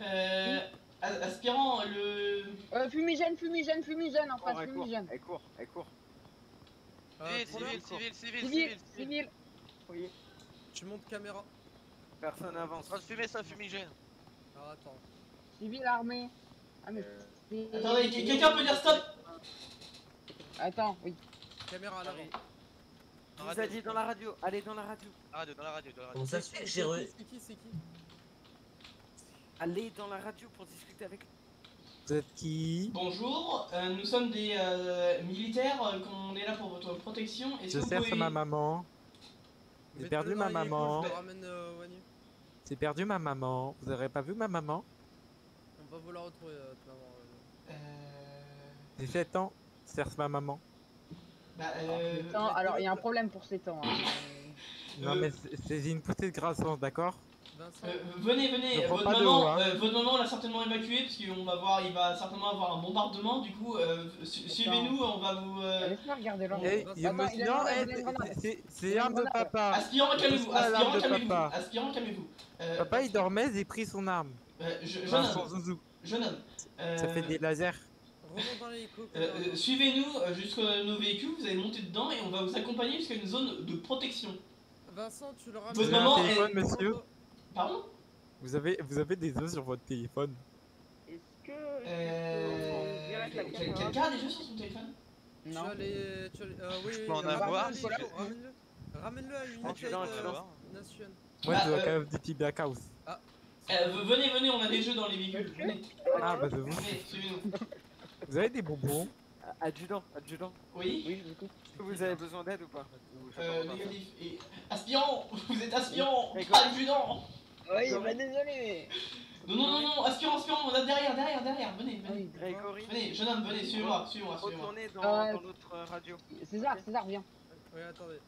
Euh. As- Aspirant, le. Euh, fumigène, fumigène, fumigène en Cours, face, fumigène. elle court, elle court. Euh, Civil, pour l'heure, civil, civil, civil, Civil, civil, civil. Oui. Tu montes caméra. Personne avance. Train de fumer ça fumigène. Alors attends. Civil armé. Ah mais Euh, Attendez, que- quelqu'un peut dire stop Attends, oui. Caméra à. Je vous a dit dans la radio, allez dans la radio. Ah, dans la radio, dans la radio. Comment ça se fait que j'ai C'est re... qui, C'est qui C'est qui Allez dans la radio pour discuter avec. Vous êtes qui? Bonjour, euh, nous sommes des euh, militaires, euh, qu'on est là pour votre protection. Est-ce Je que vous cherche pouvez... ma maman. J'ai perdu ma maman. Ramène euh, Wagner. J'ai perdu ma maman. Vous aurez pas vu ma maman? On va vous la retrouver, euh, ta maman. euh. Euh... J'ai 7 ans. Je cherche ma maman. Bah, euh... Attends, alors il y a un problème pour ces temps. hein. Non Euh, mais c'est- c'est une poussée de grassance, d'accord? Vincent, Euh, venez, venez, votre maman, hein. euh, votre maman l'a certainement évacué parce qu'on va voir, il va certainement avoir un bombardement. Du coup, euh, su- suivez-nous, on va vous. euh, Laisse-moi regarder l'endroit. C'est- l'arme de papa. Aspirant, calmez-vous, aspirant, calmez-vous, papa. aspirant, calmez-vous. Euh, Papa il dormait, j'ai pris son arme. euh, je- jeune Vincent homme, Zouzou. jeune homme. euh, Ça fait des lasers. euh, euh, Suivez-nous euh, jusqu'à nos véhicules, vous allez monter dedans et on va vous accompagner jusqu'à une zone de protection. Vincent, tu le ramènes. Votre un maman monsieur Pardon? Vous avez, vous avez des œufs sur votre téléphone. Est-ce que. Euh. Quelqu'un a des jeux sur son téléphone? Tu Non. as les. Tu as les... Euh, oui, Je oui, peux en ramène-le avoir, tu Ramène-le. Ramène-le à United tu tu euh. Nation. Moi Bah, je dois euh, Call of Duty Black House. Euh, v- Venez, venez, on a des jeux dans les véhicules. Venez, Ah bah c'est vous. venez. Vous avez des bonbons? Ah, Adjudant, adjudant. Oui Oui. Est-ce que vous avez besoin d'aide ou pas? Euh, négatif. Et... Aspirant Vous êtes aspirant adjudant Oui, bah désolé. Non, non, non, non, aspirant, aspirant, on a derrière, derrière, derrière, venez, venez. oui. Grégory, Venez, jeune homme, venez, suivez-moi, suivez-moi, suivez-moi. retournez dans, Euh, dans l'autre euh, radio. César, César, viens. Oui, attendez.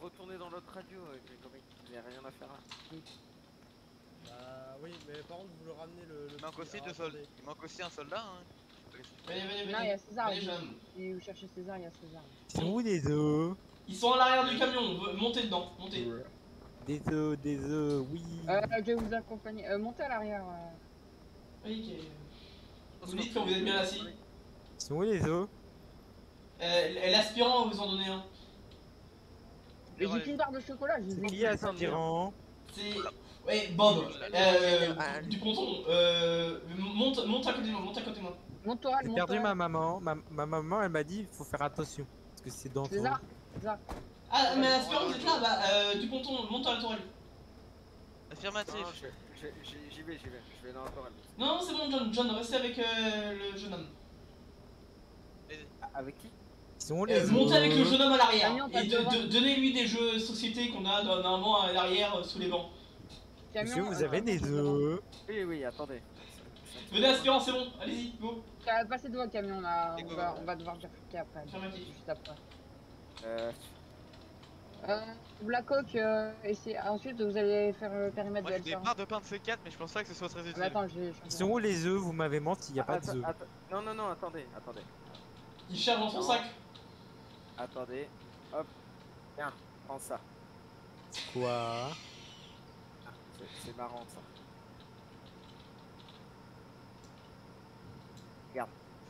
Retournez dans l'autre radio, euh, Grégory. Il n'y a rien à faire. hein. Bah oui, mais par contre, vous le ramenez le. le Il manque petit- aussi deux soldats. Il manque aussi un soldat, hein. Venez, venez, Non, il y venez. a César. Venez, il- jeune homme. Si vous cherchez César, il y a César. Ils sont où les œufs Ils sont à l'arrière du camion, v- montez dedans, montez. Des œufs, des œufs, oui. Euh, je vais vous accompagner. Euh, montez à l'arrière. euh. Oui, ok. Vous dites quand vous êtes bien assis. Sont où les œufs? Euh, L'aspirant, vous en donnez un. Mais j'ai qu'une barre de chocolat, je vous ai dit. aspirant C'est. Ouais, Bob. Euh, du ponton, euh, monte, monte à côté de moi, monte à côté de moi. Monte-toi, J'ai perdu ma maman. Ma, ma maman, elle m'a dit il faut faire attention. Parce que c'est C'est dangereux. ça, c'est ça. Ah, mais l'aspirant, vous êtes là Bah, euh, du ponton, monte à la tourelle. Affirmatif. Non, je- je- j'y j'y vais, j'y vais. Je vais dans la tourelle. Non, non, c'est bon, John, John, restez avec euh, le jeune homme. Ah, Avec qui? Euh, les montez avec le jeune homme à l'arrière. Camion, Et passe de- devant. de- donnez-lui des jeux société qu'on a normalement à l'arrière euh, sous les bancs. Camion, Monsieur, vous euh, avez des camion, œufs Oui, oui, attendez. Venez, aspirant, c'est bon, allez-y, go. Passer devant le camion là, on va, on va devoir bifurquer après. Affirmatif. Juste après. Euh, Euh, Black Hawk, euh, et c'est- ensuite vous allez faire le périmètre Moi de j'ai barres de pain de C4, mais je pense pas que ce soit très Ah, mais utile. attends, je vais Ils sont où les œufs? Vous m'avez menti, il n'y a pas attends, de œufs. attends. Non, non, non, attendez, attendez. Il cherche dans son Non. sac. Attendez. Hop. Tiens, prends ça. Quoi? Ah, c'est- marrant ça.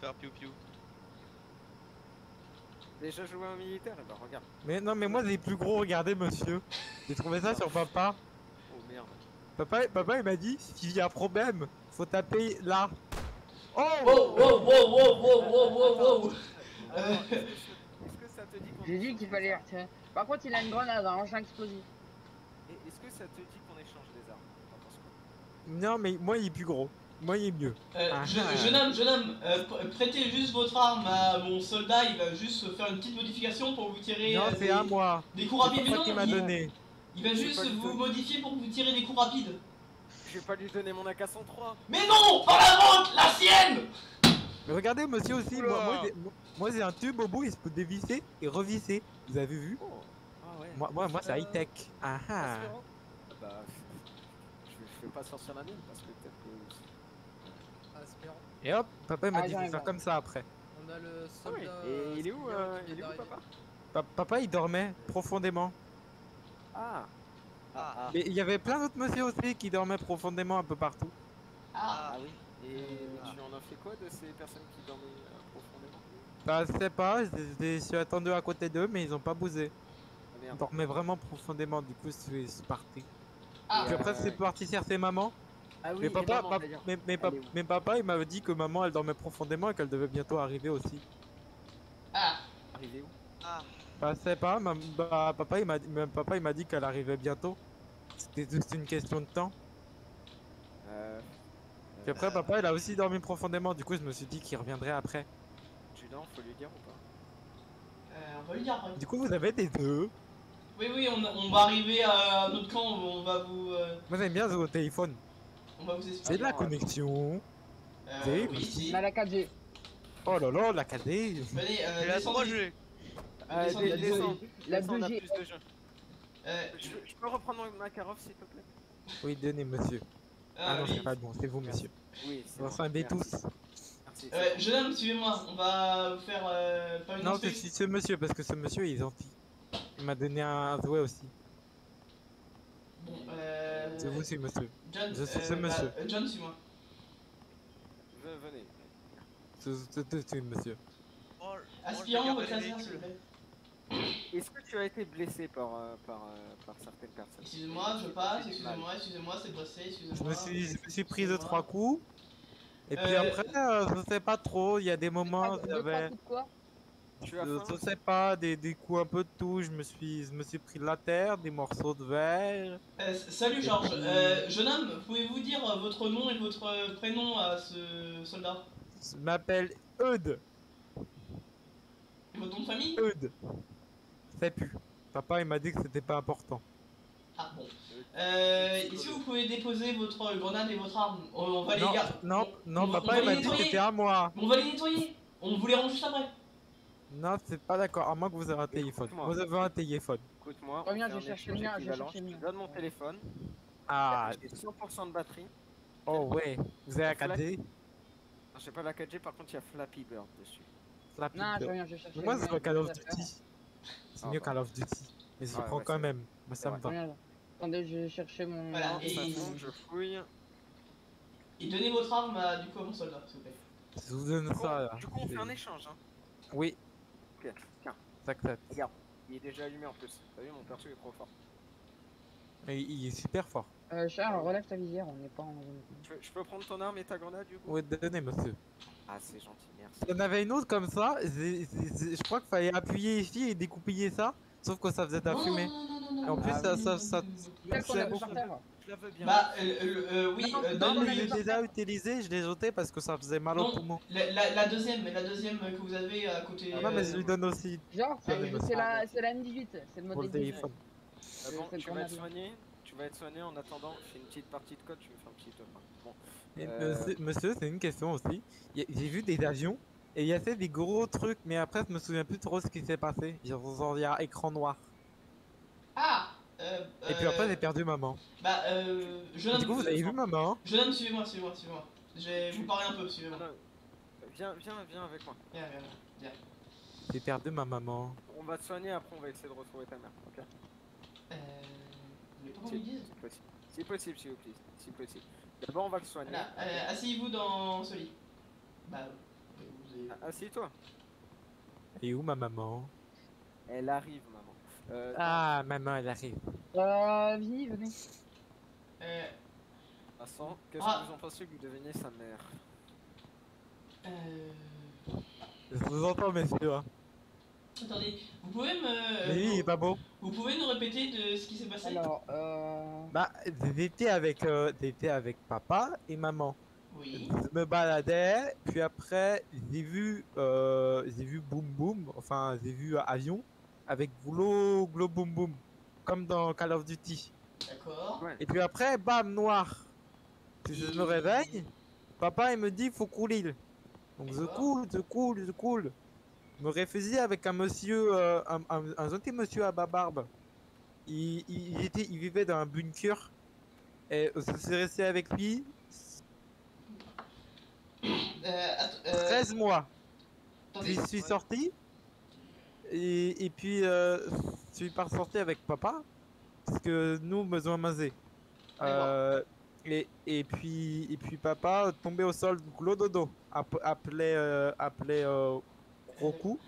Faire piou piou. Déjà joué en militaire ben regarde. Mais non, mais moi, les plus gros, regardez, monsieur. J'ai trouvé ça sur papa. Oh merde. Papa, papa il m'a dit s'il y a un problème, faut taper là. Oh Wow, wow, wow, wow, wow, wow, wow, Est-ce que, est-ce que ça te dit qu'on J'ai dit qu'il fallait les retirer. Par contre, il a une grenade, un engin explosif. Est-ce que ça te dit qu'on échange des armes? Non, mais moi, il est plus gros. Moi, il est mieux. Euh, Ah, je- ah. jeune homme, jeune homme, euh, pr- prêtez juste votre arme à mon soldat, il va juste faire une petite modification pour vous tirer Non, euh, c'est des, à moi. des coups rapides. C'est Mais non, m'a il, donné. il va juste vous modifier pour vous tirer des coups rapides. Je vais pas lui donner mon AK-103 Mais non, pas la vôtre, la sienne Mais regardez, monsieur aussi, moi, Oula. moi, j'ai- moi, j'ai un tube au bout, il se peut dévisser et revisser. Vous avez vu? Oh Ah ouais Moi, moi, moi c'est Euh, high-tech. Ah ah. Bah, je vais, je vais pas sortir la mienne parce que. Et hop, papa il m'a Ah, dit de faire comme ça après. On a le Ah soldat. Et il est où, euh, il est où d'arriver. papa? Pa- papa il dormait profondément. Ah Ah, ah. Mais il y avait plein d'autres monsieur aussi qui dormaient profondément un peu partout. Ah, Ah oui Et tu en as fait quoi de ces personnes qui dormaient euh, profondément? Bah, je sais pas, je je suis attendu à côté d'eux, mais ils ont pas bougé. Ah Ils dormaient vraiment profondément, du coup, c'est parti. ah. Puis après, Euh, c'est parti chercher maman. Ah oui, mais, papa, maman, mais, papa, il m'avait dit que maman, elle dormait profondément et qu'elle devait bientôt arriver aussi. Ah, Arrivé où? Ah, Bah, sais pas, mam- bah, papa, il m'a dit- même papa, il m'a dit qu'elle arrivait bientôt. C'était juste une question de temps. Euh. Puis après, papa, il a aussi dormi profondément, du coup, je me suis dit qu'il reviendrait après. Faut lui dire ou pas? Euh, on va lui dire après. Du coup, vous avez des œufs? Oui, oui, on, on va arriver à notre camp, on va vous, euh, Moi, j'aime bien jouer au téléphone. On va vous C'est de la connexion. Euh, c'est- oui, si. On a la 4G. Oh là là, la KD. Venez, euh, la descendez. 3G. Euh. La Descends, on a 2G. plus de jeux. Euh, Je, je peux reprendre mon Makarov s'il te plaît? Oui, donnez, monsieur. Ah ah, non, oui. c'est pas bon, c'est vous, monsieur. Oui, c'est On bon. s'en tous. Merci. Euh, jeune homme, suivez-moi, on va vous faire euh, pas une Non, c'est ce monsieur, parce que ce monsieur, il est gentil. Il m'a donné un jouet aussi. Bon, euh, C'est vous, c'est monsieur. John, Je euh, ce bah, monsieur. euh, John, suis-moi. Ve- Venez. C'est c'est- c'est monsieur. Aspirant, laser, s'il vous plaît. Est-ce que tu as été blessé par, euh, par, euh, par certaines personnes? Excusez-moi, je passe, excusez-moi, excusez-moi, c'est bossé, Je excusez-moi. me suis, je me suis pris de trois coups. Et puis après, euh, je sais pas trop, il y a des moments, trois j'avais, je, je sais pas, des, des coups un peu de tout, je me suis, je me suis pris de la terre, des morceaux de verre. Euh, salut Georges, euh, jeune homme, pouvez-vous dire euh, votre nom et votre prénom à ce soldat? Je m'appelle Eudes, Et votre nom de famille? Eudes. Je sais plus. Papa, il m'a dit que c'était pas important. Ah bon. Euh, que vous pouvez déposer votre grenade et votre arme On, on va les Non, garder. non, on- non, on on papa, va il m'a les dit que nettoyer. c'était à moi. On va les nettoyer. On vous les rend juste après. Non, c'est pas d'accord, à moins que vous ayez un téléphone. Vous avez un téléphone. Écoute-moi, Reviens, je cherche le mien, je cherche le Je te mien. donne mon téléphone. Ah, J'ai 100% de batterie. oh ouais. Vous avez la 4G Non, j'ai pas la 4G, par contre, il y a Flappy Bird dessus. Flappy Non, je Bird. reviens, je cherche Moi, c'est Call of Duty. C'est mieux. Call of Duty. Mais je Ouais, prends ouais, quand même. Moi, ça me va. Attendez, je vais chercher mon. Voilà, et- je fouille. Et donnez votre arme à, du coup à mon soldat, s'il vous plaît. Je vous donne Du coup, ça là. du coup, on fait un échange. Hein. Oui. Ok, tiens, T'acceptes. regarde. Il est déjà allumé en plus. T'as vu, mon perso est trop fort. Et il est super fort. Euh, Charles, relève ta visière, on n'est pas en zone. Je peux, je peux prendre ton arme et ta grenade du coup Oui, donnez, monsieur. Ah, c'est gentil, merci. Il y en avait une autre comme ça. je crois qu'il fallait appuyer ici et découpiller ça. Sauf que ça faisait de la Non, fumée. non, non, non, non, Et en non, plus, non, ça- Je la veux bien. Bah, euh, euh, euh, oui, Non, euh, non, mais Je l'ai déjà utilisé, je l'ai jeté parce que ça faisait mal au poumon. la, la, la deuxième, la deuxième que vous avez à côté. Ah non, mais euh, je lui donne aussi Genre, c'est Ah, mais c'est la, c'est la M18, c'est le modèle 18. téléphone. Ah bon, tu vas être soigné Tu vas être soigné en attendant, je fais une petite partie de code, tu me fais un petit top. Bon. Euh, Monsieur, c'est une question aussi. J'ai vu des avions et il y a fait des gros trucs, mais après, je me souviens plus trop ce qui s'est passé. Genre, il y a écran noir. Ah euh, Et puis après, euh, j'ai perdu maman. Bah, euh. Jeune homme, Du coup, vous avez vu maman hein Jeune homme, suivez-moi, suivez-moi, suivez-moi. Je vais vous parler un peu, suivez-moi. euh, Viens, viens, viens avec moi. Viens, viens, viens. J'ai perdu ma maman. On va te soigner, après on va essayer de retrouver ta mère, ok Euh. Pas qu'on Si, lui dise? si possible. Si possible, s'il vous plaît. Si possible. D'abord, on va le soigner. Euh, asseyez-vous dans ce lit. Bah, euh, vous avez... Ah, Assieds-toi. Et où ma maman? Elle arrive, maman. Euh, Ah, maman, elle arrive. Euh, Vini, venez. Euh. Vincent, qu'est-ce Ah. que vous en pensez que vous deveniez sa mère Euh. Je vous entends, messieurs. hein. Attendez, vous pouvez me. Mais lui, il est pas beau. vous pouvez nous répéter de ce qui s'est passé? Alors, euh... Bah, j'étais avec, euh, j'étais avec papa et maman. Oui. Je me baladais, puis après, j'ai vu, euh, j'ai vu Boom Boom, enfin, j'ai vu Avion avec Glo, Glo Boom Boom, comme dans Call of Duty. D'accord. Ouais. Et puis après, bam, noir. Puis je me réveille, papa il me dit faut couler. Donc je coule, je coule, je coule. Je me réfugie avec un monsieur, euh, un, un, un gentil monsieur à bas barbe. Il, il, il était, il vivait dans un bunker. Et je suis resté avec lui Euh, att- euh, 13 mois. attendez. Puis je suis sorti. Et, et puis euh, je suis pas ressorti avec papa. Parce que nous, besoin mazé. Euh, et, et puis et puis papa tombé au sol glododo app- appelé euh, appelé euh, coup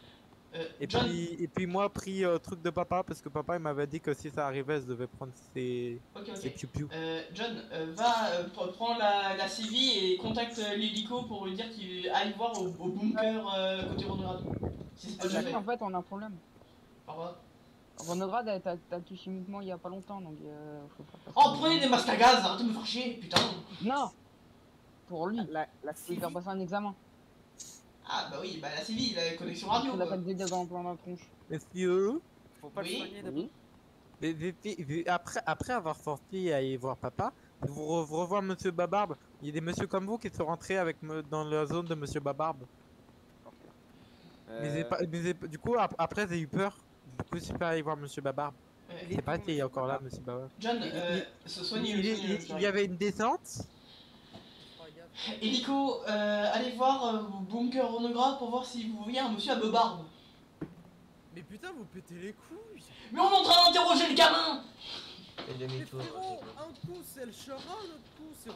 Euh, et John, puis et puis moi pris euh, truc de papa parce que papa il m'avait dit que si ça arrivait je devais prendre ses ok, ses ok. piou piou Euh, John, euh, va euh, pr- prends la, la CV et contacte euh, l'hélico pour lui dire qu'il aille voir au, au bunker euh, côté Ronograd. Si c'est pas déjà fait. en fait, on a un problème. Au revoir. Renograd, elle t'a t'a tué chimiquement il y a pas longtemps, donc euh, faut pas faire Oh, prenez des masques à gaz, arrêtez de me faire chier, putain. Non Pour lui, La, la il faire passer un examen. Ah, bah oui, bah la CV, la connexion radio. On a pas de dégâts dans la tronche. monsieur Faut pas Oui. le soigner d'abord. Oui. après après avoir sorti et aller voir papa vous re- vous revoir monsieur Babarbe il y a des monsieur comme vous qui sont rentrés avec me dans la zone de monsieur Babarbe Euh, mais du coup ap- après j'ai eu peur du coup je suis pas allé voir monsieur Babarbe Euh, je sais pas s'il est encore là monsieur Babarbe John, Il- euh, il- so- il, y avait une descente Hélico, euh, allez voir euh, au bunker Ronograd pour voir si vous voyez un monsieur à beubarbe. Mais putain, vous pétez les couilles Mais on est en train d'interroger le gamin demi-tour. un coup c'est Chara, l'autre coup c'est.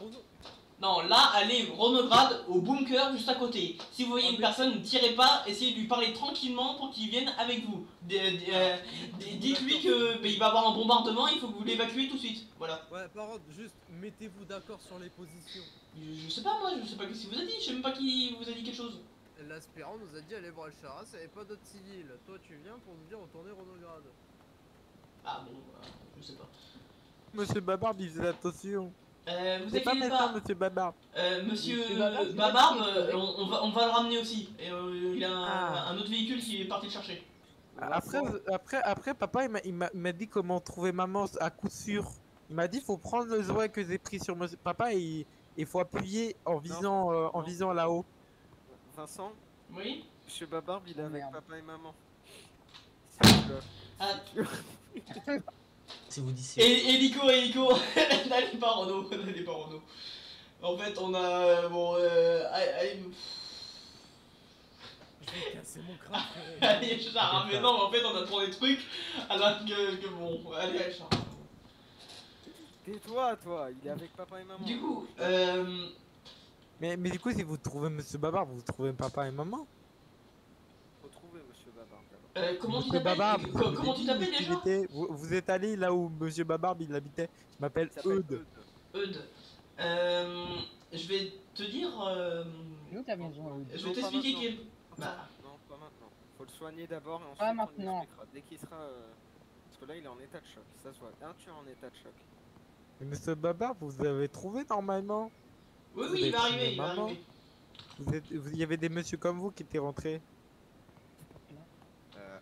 Non, là, allez, Ronograd, au bunker juste à côté. Si vous voyez une personne, ne tirez pas, essayez de lui parler tranquillement pour qu'il vienne avec vous. Euh, d- Dites-lui que bah, il va avoir un bombardement, il faut que vous l'évacuez tout de suite. Voilà. Ouais, par contre, juste mettez-vous d'accord sur les positions. Je, je sais pas moi, je sais pas ce qu'il vous a dit, je sais même pas qui vous a dit quelque chose. L'aspirant nous a dit aller voir El Chara, ça avait pas d'autres civils. Toi tu viens pour nous dire retourner Renograd. Ah bon, euh, je sais pas. monsieur Babarbe il faisait attention Euh, vous c'est pas inquiétez méchant pas, monsieur Babarbe euh, monsieur Monsieur Babarbe, Babarbe, euh, qui on, on va, on va le ramener aussi. Et euh, il a un, Ah. un autre véhicule qui est parti le chercher. Après, après, après, papa, il m'a- il m'a il m'a dit comment trouver maman à coup sûr. Il m'a dit faut prendre le jouet que j'ai pris sur monsieur. Papa, il, il faut appuyer en visant, euh, en non. visant là-haut. Vincent, Oui Monsieur Babarbe, il est avec merde. papa et maman. C'est Ah, Si vous dites Et hélico, hélico N'allez pas Renault, n'allez pas Renault. En fait, on a. euh, Bon, euh. Allez, allez, Je vais casser mon crâne, allez, Charles, mais non, mais en fait, on a trop des trucs. Alors que, que bon, allez, allez, Charles. Tais-toi, toi, il est avec papa et maman. Du coup, euh. Mais, mais du coup, si vous trouvez monsieur Babarbe, vous trouvez papa et maman. Faut trouver Monsieur Babarbe d'abord. Euh, comment tu Monsieur vous ai Comment tu t'appelles déjà vous, vous êtes allé là où Monsieur Babarbe il habitait. Je m'appelle Eudes. Eudes. Euh, je vais te dire. euh, Nous, ta maison, Eudes. je vais Non, pas t'expliquer maintenant. qu'il. Bah, Non, pas maintenant. Faut le soigner d'abord et ensuite Pas maintenant. Dès qu'il sera... euh, Parce que là, il est en état de choc. Ça se voit. Un tueur en état de choc. Monsieur Babarbe, vous avez trouvé normalement oui, oui, il va arriver, il va maman. arriver. vous êtes, vous- Il y avait des messieurs comme vous qui étaient rentrés. Euh,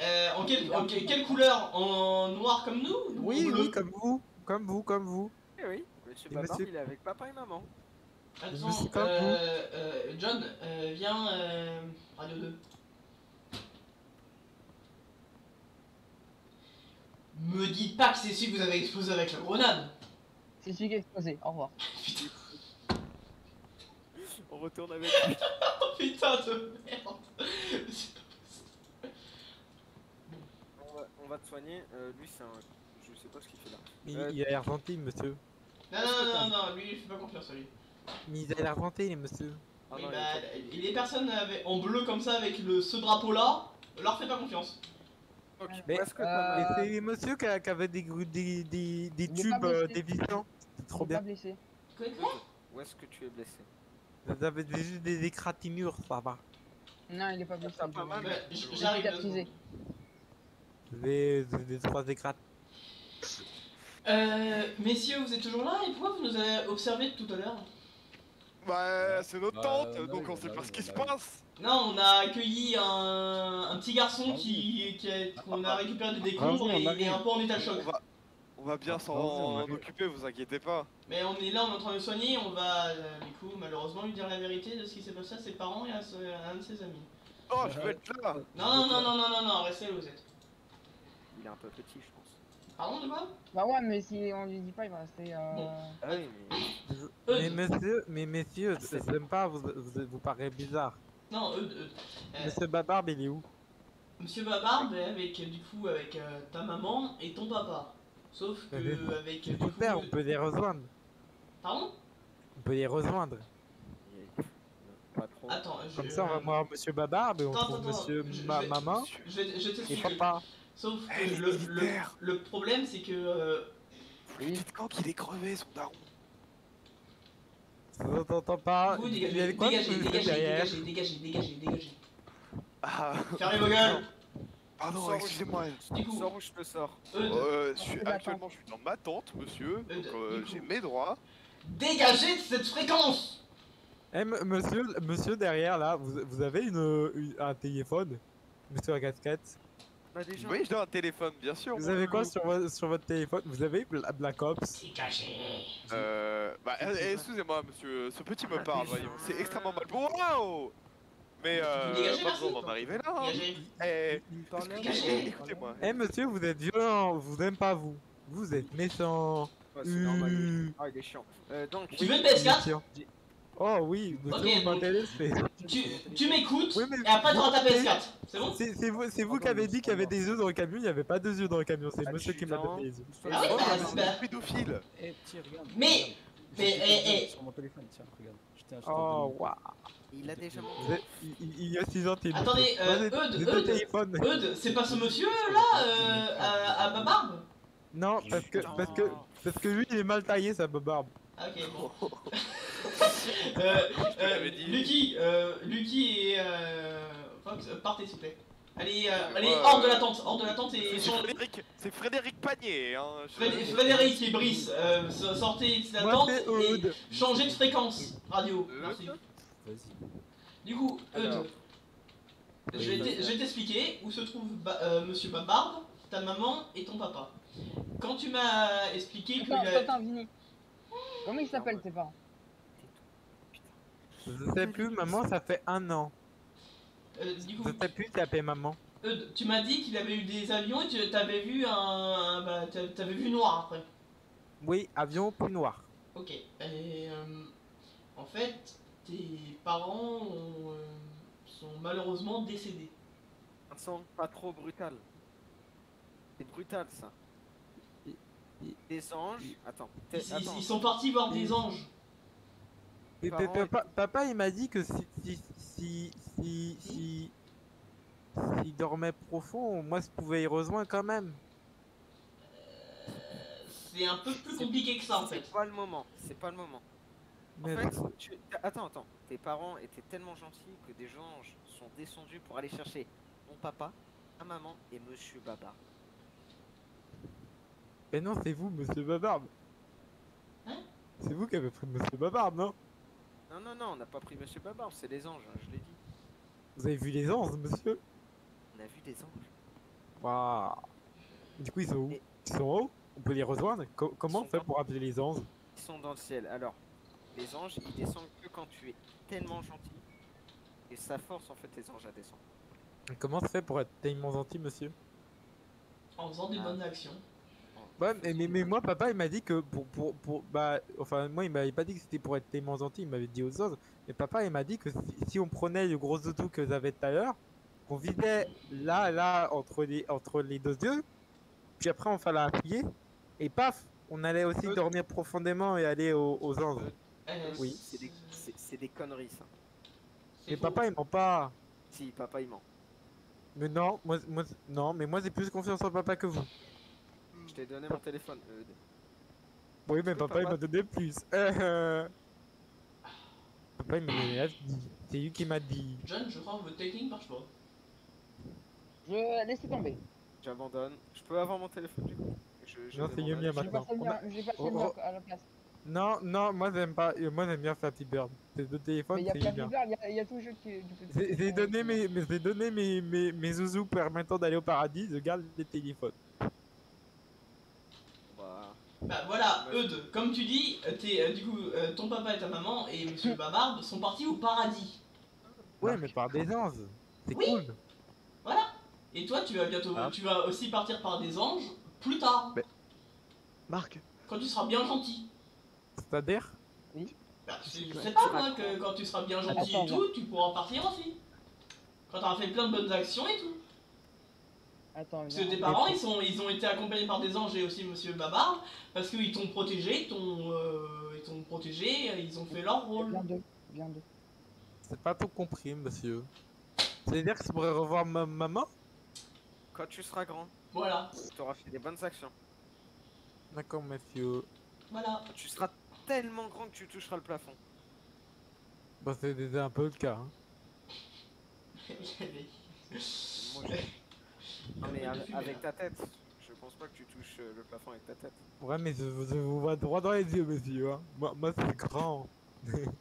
Euh, en quelle, en que- quelle couleur En noir comme nous ou Oui, bleu oui, comme vous, comme vous, comme vous. Eh oui, Monsieur monsieur- il est avec papa et maman. Attends, euh, euh, John, euh, viens, euh, Radio 2. Me dites pas que c'est celui que vous avez explosé avec la grenade C'est celui qui a explosé. Au revoir. On retourne avec lui. Putain de merde C'est pas on, va, on va te soigner. Euh, lui, c'est un... Je sais pas ce qu'il fait là. Il, Euh, il a l'air gentil, monsieur. Non, non, non, non, lui, il fait pas confiance à lui. Mais il a l'air gentil, monsieur. Ah Oui, non, il bah, est les personnes avec- en bleu comme ça avec le, ce drapeau là, leur fais pas confiance. Mais- est-ce que Euh, c'est monsieur qui, a- qui avait des, des, des, des tubes euh, dévissants. C'est trop pas bien. blessé. Où est-ce que tu es blessé? Vous avez des- juste des égratignures, ça va. Non, il est pas blessé. J'arrive. Des, des, des trois écrates. Euh, messieurs, vous êtes toujours là? Et pourquoi vous nous avez observé tout à l'heure? Bah, c'est notre Bah, tante, bah donc on sait bah pas oui, ce qui se bah oui. passe. Non, on a accueilli un, un petit garçon Ah qui, qui a, qu'on a récupéré des Ah décombres et il est un peu en état de choc. On va, on va bien Ah, s'en occuper, vous inquiétez pas. Mais on est là, on est en train de le soigner, on va euh, du coup malheureusement lui dire la vérité de ce qui s'est passé à ses parents et à, ce- à un de ses amis. Oh, je vais être là. Non, non, non, non, non, non, non, restez là où vous êtes. Il est un peu petit, je Pardon de quoi Bah ouais, mais si on lui dit pas, il va rester. Euh... Bon. Ah oui, mais... Eudes. Mais messieurs, C'est- j'aime pas, vous, vous, vous paraît bizarre. Non, Eudes, Eudes. Euh, Monsieur Babarbe, il est où? Monsieur Babarbe est avec du coup avec euh, ta maman et ton papa. Sauf que Mais- avec du coup. Super, on peut les rejoindre. Pardon? On peut les rejoindre. Pas trop. Attends, je. Comme ça, on va voir Monsieur Babarbe et on Attends, trouve attends, Monsieur je- ma je vais- maman Je je et papa. Sauf que le, le, le problème c'est que. euh, dites quand qu'il est crevé, son daron. Ça t'entend pas vous Il y dégagez, quoi dégagez, dégagez, derrière dégagez, dégagez, dégagez, dégagez. Ah, Fermez vos gueules pardon, excusez-moi. Du coup, Sors où je te sors. Euh, je suis, actuellement, je suis dans ma tente, monsieur. Donc, euh, j'ai mes droits. dégagez de cette fréquence Eh, m- monsieur, monsieur derrière là, vous, vous avez une, une- un téléphone Monsieur la casquette Bah déjà, Oui, j'ai un téléphone, bien sûr. Vous avez quoi sur, vo- sur votre téléphone? Vous avez Bla- Black Ops? Dégagez Euh, bah, euh, excusez-moi, monsieur. Ce petit me parle, voyons. C'est extrêmement mal. Waouh Mais euh, Dégagez, pas merci. besoin d'en arriver là. hein. Eh, Dégagez. écoutez-moi. Eh monsieur, vous êtes violent, vous aime pas vous. Vous êtes méchant. Ouais, c'est normal. il est- Euh, Ah, il est chiant. Euh, donc, Tu veux une PS4 méchant. Oh oui, vous donc- m'intéressez. Tu, tu m'écoutes Oui, mais et après t'auras ta vous- PS4. C'est bon C'est vous, c'est vous qui avez dit qu'il y avait des œufs dans le camion, il n'y avait pas deux œufs dans le camion, c'est Ah, monsieur tu qui m'a donné les œufs. Ah oui, Oh, bah, c'est bah, un pédophile. Eh, tiens, regarde. Mais- mais, eh, eh. Sur mon téléphone, tiens, regarde. Oh waouh. il a déjà monté. Il, il- il y a 6 ans, t'es Attendez, euh, Eudes. Eudes, c'est pas ce monsieur là euh, à, à ma barbe Non, parce que, parce que, parce que lui il est mal taillé sa barbe. Ah, Ok, euh, euh. Lucky, euh, Lucky et Fox, partez s'il vous plaît. Allez, euh, allez Ouais, hors de la tente, hors de la tente et C'est Frédéric, c'est Frédéric Panier. Hein. Frédéric et Brice, euh, so- sortez de la tente et changez de fréquence radio. Merci. Vas-y. Du coup, Eudes, je vais t'expliquer où se trouve Ba- euh, Monsieur Babarbe, ta maman et ton papa. Quand tu m'as expliqué que Attends, a-. Comment ils s'appellent tes parents? Je sais plus, maman, ça fait un an. euh, du coup, Je sais plus t'appeler maman. Eudes, tu m'as dit qu'il avait eu des avions et tu t'avais vu un, un- bah, t'a- t'avais vu noir après. Oui, avion plus noir. Ok. Et euh, en fait, tes parents ont, euh, sont malheureusement décédés. Un son pas trop brutal. C'est brutal ça. Des anges. Attends. Ils, t'es- ils- attends. ils sont partis voir des anges. Parents papa, papa, il m'a dit que si, si, si, si, si, s'il dormait profond, moi je pouvais y rejoindre quand même. C'est un peu plus compliqué que ça en fait. C'est pas le moment, c'est pas le moment. En Mais- fait, tu- attends, attends. Tes parents étaient tellement gentils que des anges sont descendus pour aller chercher mon papa, ma maman et Monsieur Babar. Mais non, c'est vous, monsieur Babarbe. Hein? C'est vous qui avez pris monsieur Babarbe, non? Non, non, non, on n'a pas pris Monsieur Babar, c'est les anges, hein, je l'ai dit. Vous avez vu les anges, monsieur? On a vu des anges. Waouh. Du coup, ils sont où? Ils sont en haut On peut les rejoindre? Co- Comment on fait pour appeler les anges? Ils sont dans le ciel. Alors, les anges, ils descendent que quand tu es tellement gentil. Et ça force en fait les anges à descendre. Comment se fait pour être tellement gentil, monsieur? En faisant des bonnes actions. Ouais, mais, mais, mais moi, papa, il m'a dit que pour, pour, pour, bah, enfin, moi, il m'avait pas dit que c'était pour être tellement gentil, il m'avait dit aux autres. Mais papa, il m'a dit que si, si on prenait le gros auto que j'avais tout à l'heure, qu'on vidait là, là, entre les, entre les deux yeux, puis après, on fallait appuyer, et paf, on allait aussi dormir profondément et aller aux, aux anges. Euh, Oui. C'est des, c'est- c'est des conneries ça. Mais papa, il ment pas. Si, papa il ment. Mais non, moi, moi, non, mais moi, j'ai plus confiance en papa que vous. Je t'ai donné mon téléphone. euh, Oui, mais papa, il m'a donné plus. Euh... Papa, il m'a donné la. C'est lui qui m'a dit. John, je crois que votre technique marche pas. Je laissez tomber. J'abandonne. Je peux avoir mon téléphone du coup? Je- je Non, vais c'est m'en Yumi aller. J'ai passé le mien, j'ai passé le Oh, mien oh. à la place. Non, non, moi j'aime pas. euh, Moi j'aime bien Flappy Bird. C'est deux téléphones, Mais il y a c'est Flappy bien. Bird, il y a- il y a tout le jeu qui. coup, J'ai donné mes, mes, j'ai donné mes, mes, mes zouzous permettant d'aller au paradis. Je garde les téléphones. Bah, voilà, Eudes, comme tu dis, euh, t'es, euh, du coup, euh, ton papa et ta maman et Monsieur Babarbe sont partis au paradis. Ouais, mais par des anges. C'est Oui. cool. Voilà. Et toi, tu vas bientôt, Ah. tu vas aussi partir par des anges plus tard. Marc. Quand tu seras bien gentil. C'est-à-dire? Bah, je je sais pas moi que quand tu seras bien gentil Attends, et tout, tu pourras partir aussi. Quand t'auras fait plein de bonnes actions et tout. Attends, Parce que tes parents, ils, sont, ils ont été accompagnés par des anges et aussi Monsieur Babar, parce qu'ils t'ont protégé, ils t'ont euh, ils t'ont protégé, ils ont fait leur rôle. Bien deux, bien deux. C'est pas tout compris, monsieur. C'est-à-dire que je pourrais revoir ma maman? Quand tu seras grand, Voilà, tu auras fait des bonnes actions. D'accord, monsieur. voilà. Quand tu seras tellement grand que tu toucheras le plafond. Bah, c'est déjà un peu le cas. hein. Non mais avec, ta tête, je pense pas que tu touches euh, le plafond avec ta tête. Ouais, mais je, je vous vois droit dans les yeux, monsieur. Hein. Moi, moi c'est grand.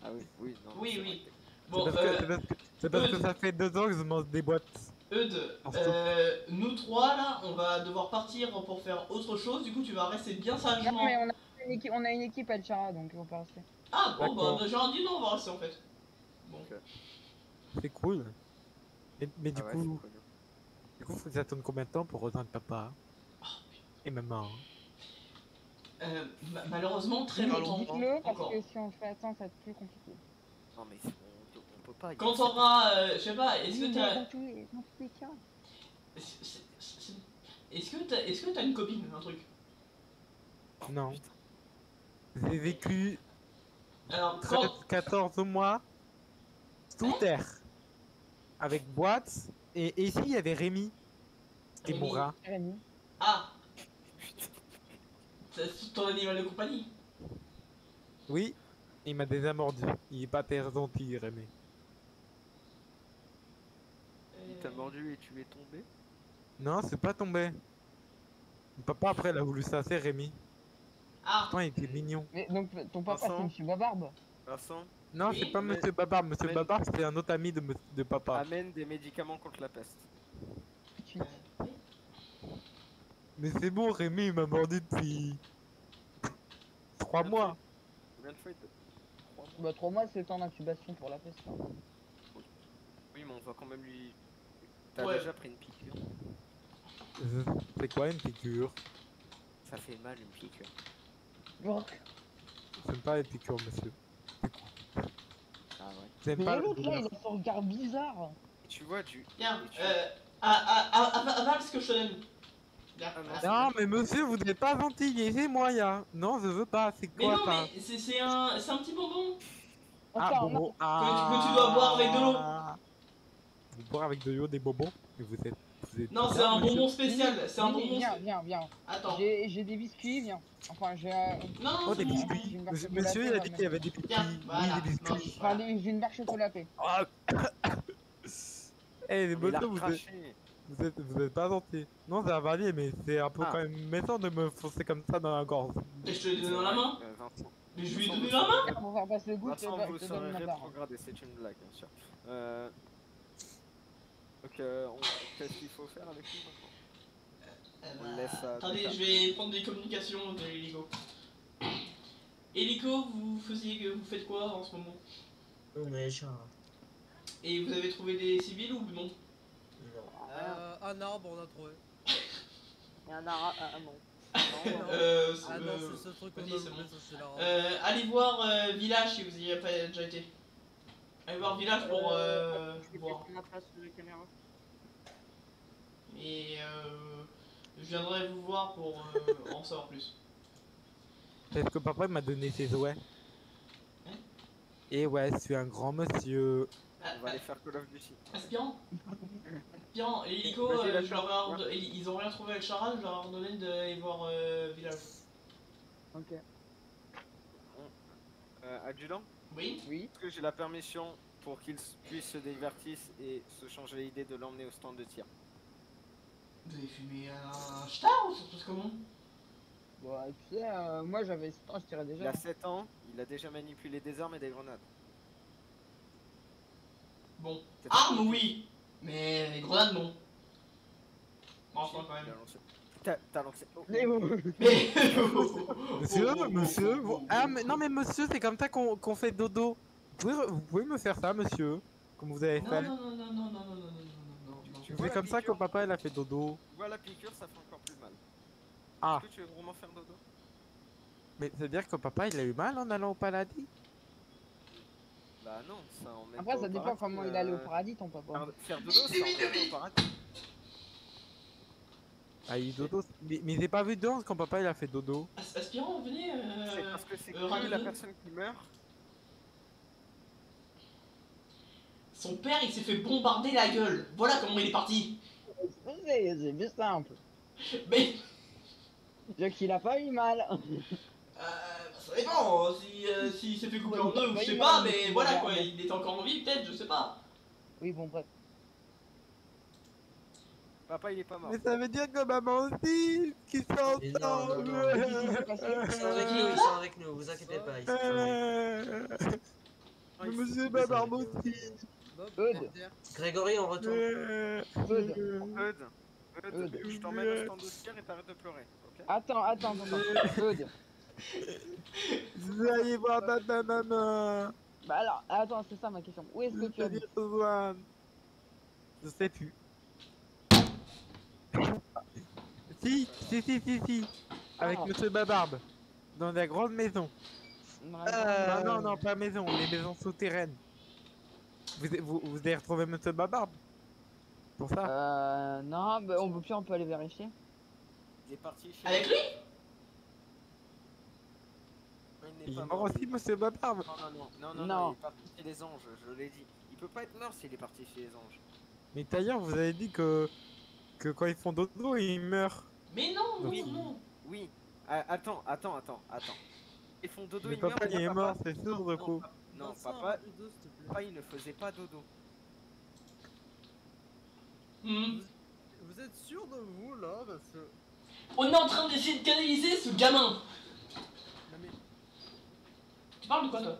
Ah oui, oui, non. Oui, c'est oui. Bon, c'est parce, que, euh, c'est parce que- c'est parce que Eudes. ça fait deux ans que je mange des boîtes. Eudes, euh, nous trois là, on va devoir partir pour faire autre chose, du coup tu vas rester bien Non, sagement. mais on a une équipe, on a une équipe à Chara, donc on peut rester. Ah bon, bah j'ai un dit non, on va rester en fait. Bon. C'est cool. Mais, mais du Ah ouais, coup, c'est cool. Du coup, faut combien de temps pour rejoindre papa et maman? Hein Euh, ma- malheureusement, très longtemps. Dites-le, parce encore. que si on fait attendre, ça va être plus compliqué. Non mais c'est- on, on peut pas. Quand sept- t'auras, euh, je sais pas, est-ce que t'as. c'est- Est-ce que t'as est-ce que t'as une copine, un truc? Non. J'ai vécu Alors, 13, quand. 14 mois sous terre. Avec boîte. Et, et ici, il y avait Rémi. C'était mon Rémi. rat. Rémi. Ah C'est ton animal de compagnie Oui, il m'a déjà mordu. Il est pas très gentil, Rémi. Il t'a mordu et tu es tombé? Non, c'est pas tombé. Papa, après, il a voulu s'asseoir, Rémi. Ah Pourtant, il était mignon. Mais donc ton papa, c'est. Monsieur Babarbe. Vincent, Non, Oui, c'est pas mais- Monsieur Babar. Monsieur Babar, c'est un autre ami de, de papa. amène des médicaments contre la peste. Mais c'est bon, Rémi, il m'a mordu depuis. 3 mois. Combien de fois il te... Trois mois Bah, trois mois, c'est le temps d'incubation pour la peste. hein. Oui, mais on va quand même lui. T'as Ouais. déjà pris une piqûre C'est quoi une piqûre? Ça fait mal une piqûre. Bon. J'aime pas les piqûres, monsieur. Ah ouais. Mais l'autre là, il a son regard bizarre. Et tu vois, et tu- euh, ava- avale ce que je te donne. Ah, non. Non, mais monsieur, vous n'êtes pas gentil, laissez-moi, ya. Non, je veux pas, c'est Mais quoi non, ça mais c'est c'est un, c'est un petit bonbon. Ah, Enfin, bon, bon, que tu dois boire avec de l'eau. ah. vous boire avec de l'eau des bonbons. Mais vous êtes. Vous êtes Non, c'est un bonbon spécial. C'est un Viens, bonbon. Viens, viens, viens. Attends. J'ai des biscuits, viens. Enfin, j'ai. euh, Non, non, Oh, des biscuits. Monsieur, il a dit qu'il y avait des biscuits. Voilà. des biscuits. Enfin, j'ai une barre chocolatée. Ah. Eh, les motos, vous êtes, vous êtes, vous êtes pas gentil. Non, c'est un varié, mais c'est un peu Ah. quand même méchant de me foncer comme ça dans la gorge. Et je te l'ai donné dans la main. Euh, Vincent. Mais je lui ai donné la main. Pour faire passer le goût, Vincent, donne- vous je te donne serez rétrogradé, c'est une blague, bien sûr. Euh... Ok, euh, on... qu'est-ce qu'il faut faire avec lui maintenant? On le laisse à... Euh, Attendez, je vais prendre des communications de l'hélico. Hélico, vous faisiez, vous faites quoi en ce moment? On est chat. Et vous avez trouvé des civils ou non? Non. Euh, un arbre, on a trouvé. Il y en a un, ah, non. Euh, Ah non, euh, c'est ce truc qu'on a c'est bon. Euh, allez voir euh, Village si vous y avez pas déjà été. Allez voir Village pour euh, Je vais voir. prendre la place de la caméra. Et euh, je viendrai vous voir pour euh, en savoir plus. Parce que papa il m'a donné ses. Hein Et ouais, je suis un grand monsieur. Ah, On va aller faire Call of Duty. Aspirant Aspirant, l'hélico, euh, je leur ai le- ordonné- ils ont rien trouvé avec Charal, je leur ai ordonné d'aller voir euh, Village. Ok. Euh, adjudant Oui Oui. Est-ce que j'ai la permission pour qu'ils s- puissent se divertissent et se changer l'idée de l'emmener au stand de tir? Vous avez fumé un star ou ça se passe comment? Bon, tu sais, euh, moi j'avais 7 ans, je tirais Il déjà. a 7 ans, il a déjà manipulé des armes et des grenades. Bon, C'est pas armes oui, mais les grenades non. Bon, enfin quand Il même. Oh. Monsieur, Oh, oh, monsieur. oh, vous- oh, Ah, oh, mais oh. non, mais monsieur, c'est comme ça qu'on qu'on fait dodo. Vous pouvez, re- vous pouvez me faire ça, monsieur Comme vous avez Non, fait. non, non, non, non, non, non, non, non, non, non, non. Tu C'est comme ça que papa il a fait dodo. Tu vois la piqûre, ça fait encore plus mal. Ah, Est-ce que tu veux vraiment faire dodo mais ça veut dire que papa il a eu mal en allant au paradis Bah non, ça emmène Après, pas ça au dépend comment il allait au euh, paradis, ton papa. Faire, dodo, ça emmène pas au paradis. Ah, il dodo. Mais, mais j'ai pas vu de danse quand papa il a fait dodo. As- Aspirant, venez. C'est Euh... parce que c'est euh, que la personne qui meurt. Son père, il s'est fait bombarder la gueule. Voilà comment il est parti. C'est c'est bien simple. Mais C'est qu'il a pas eu mal. euh, ça dépend. Si euh, s'il s'est fait couper en deux, je sais pas, mais voilà quoi. Il était encore en vie, peut-être, je sais pas. Oui, bon, bref. Papa, il est pas mort. Mais ça veut dire que maman aussi, qui sont Mais non, non, ensemble. non. Ils sont avec nous, ils sont avec nous, vous inquiétez pas. Ils sont avec Euh, Ah, il- Monsieur Babar aussi. Bob, nous. Grégory, on retourne. Euh, Eudes, Eudes. je t'emmène au stand et t'arrêtes de pleurer, ok Attends, attends, attends. Eudes. Vous allez voir ta maman. Bah alors, attends, c'est ça ma question. Où est-ce que tu habites Je sais plus. Si, si, si, si, si. Avec Ah. Monsieur Babarbe. Dans la grande maison. Euh, la- Non, non, non, pas maison, les maisons souterraines. Vous, vous, vous avez retrouvé Monsieur Babarbe Pour ça Euh, non, bah, on peut plus, on peut aller vérifier. Il est parti chez Avec lui? Il est pas mort mort. aussi, Monsieur Babarbe Non, non, non, non, non, Non. non, il est parti chez les anges, je l'ai dit. Il peut pas être mort s'il est parti chez les anges. Mais d'ailleurs, vous avez dit que, que quand ils font dodo, ils meurent. Mais non, non, Oui. non. Oui. Ah, attends, attends, attends, attends. Ils font dodo, Mais ils meurent. papa, mais il est papa- mort, c'est sûr, Non, du coup. Non, Vincent, papa, papa, il ne faisait pas dodo. Hmm. Vous êtes sûr de vous là Parce que. On est en train d'essayer de canaliser ce gamin. Non mais. Tu parles de quoi toi?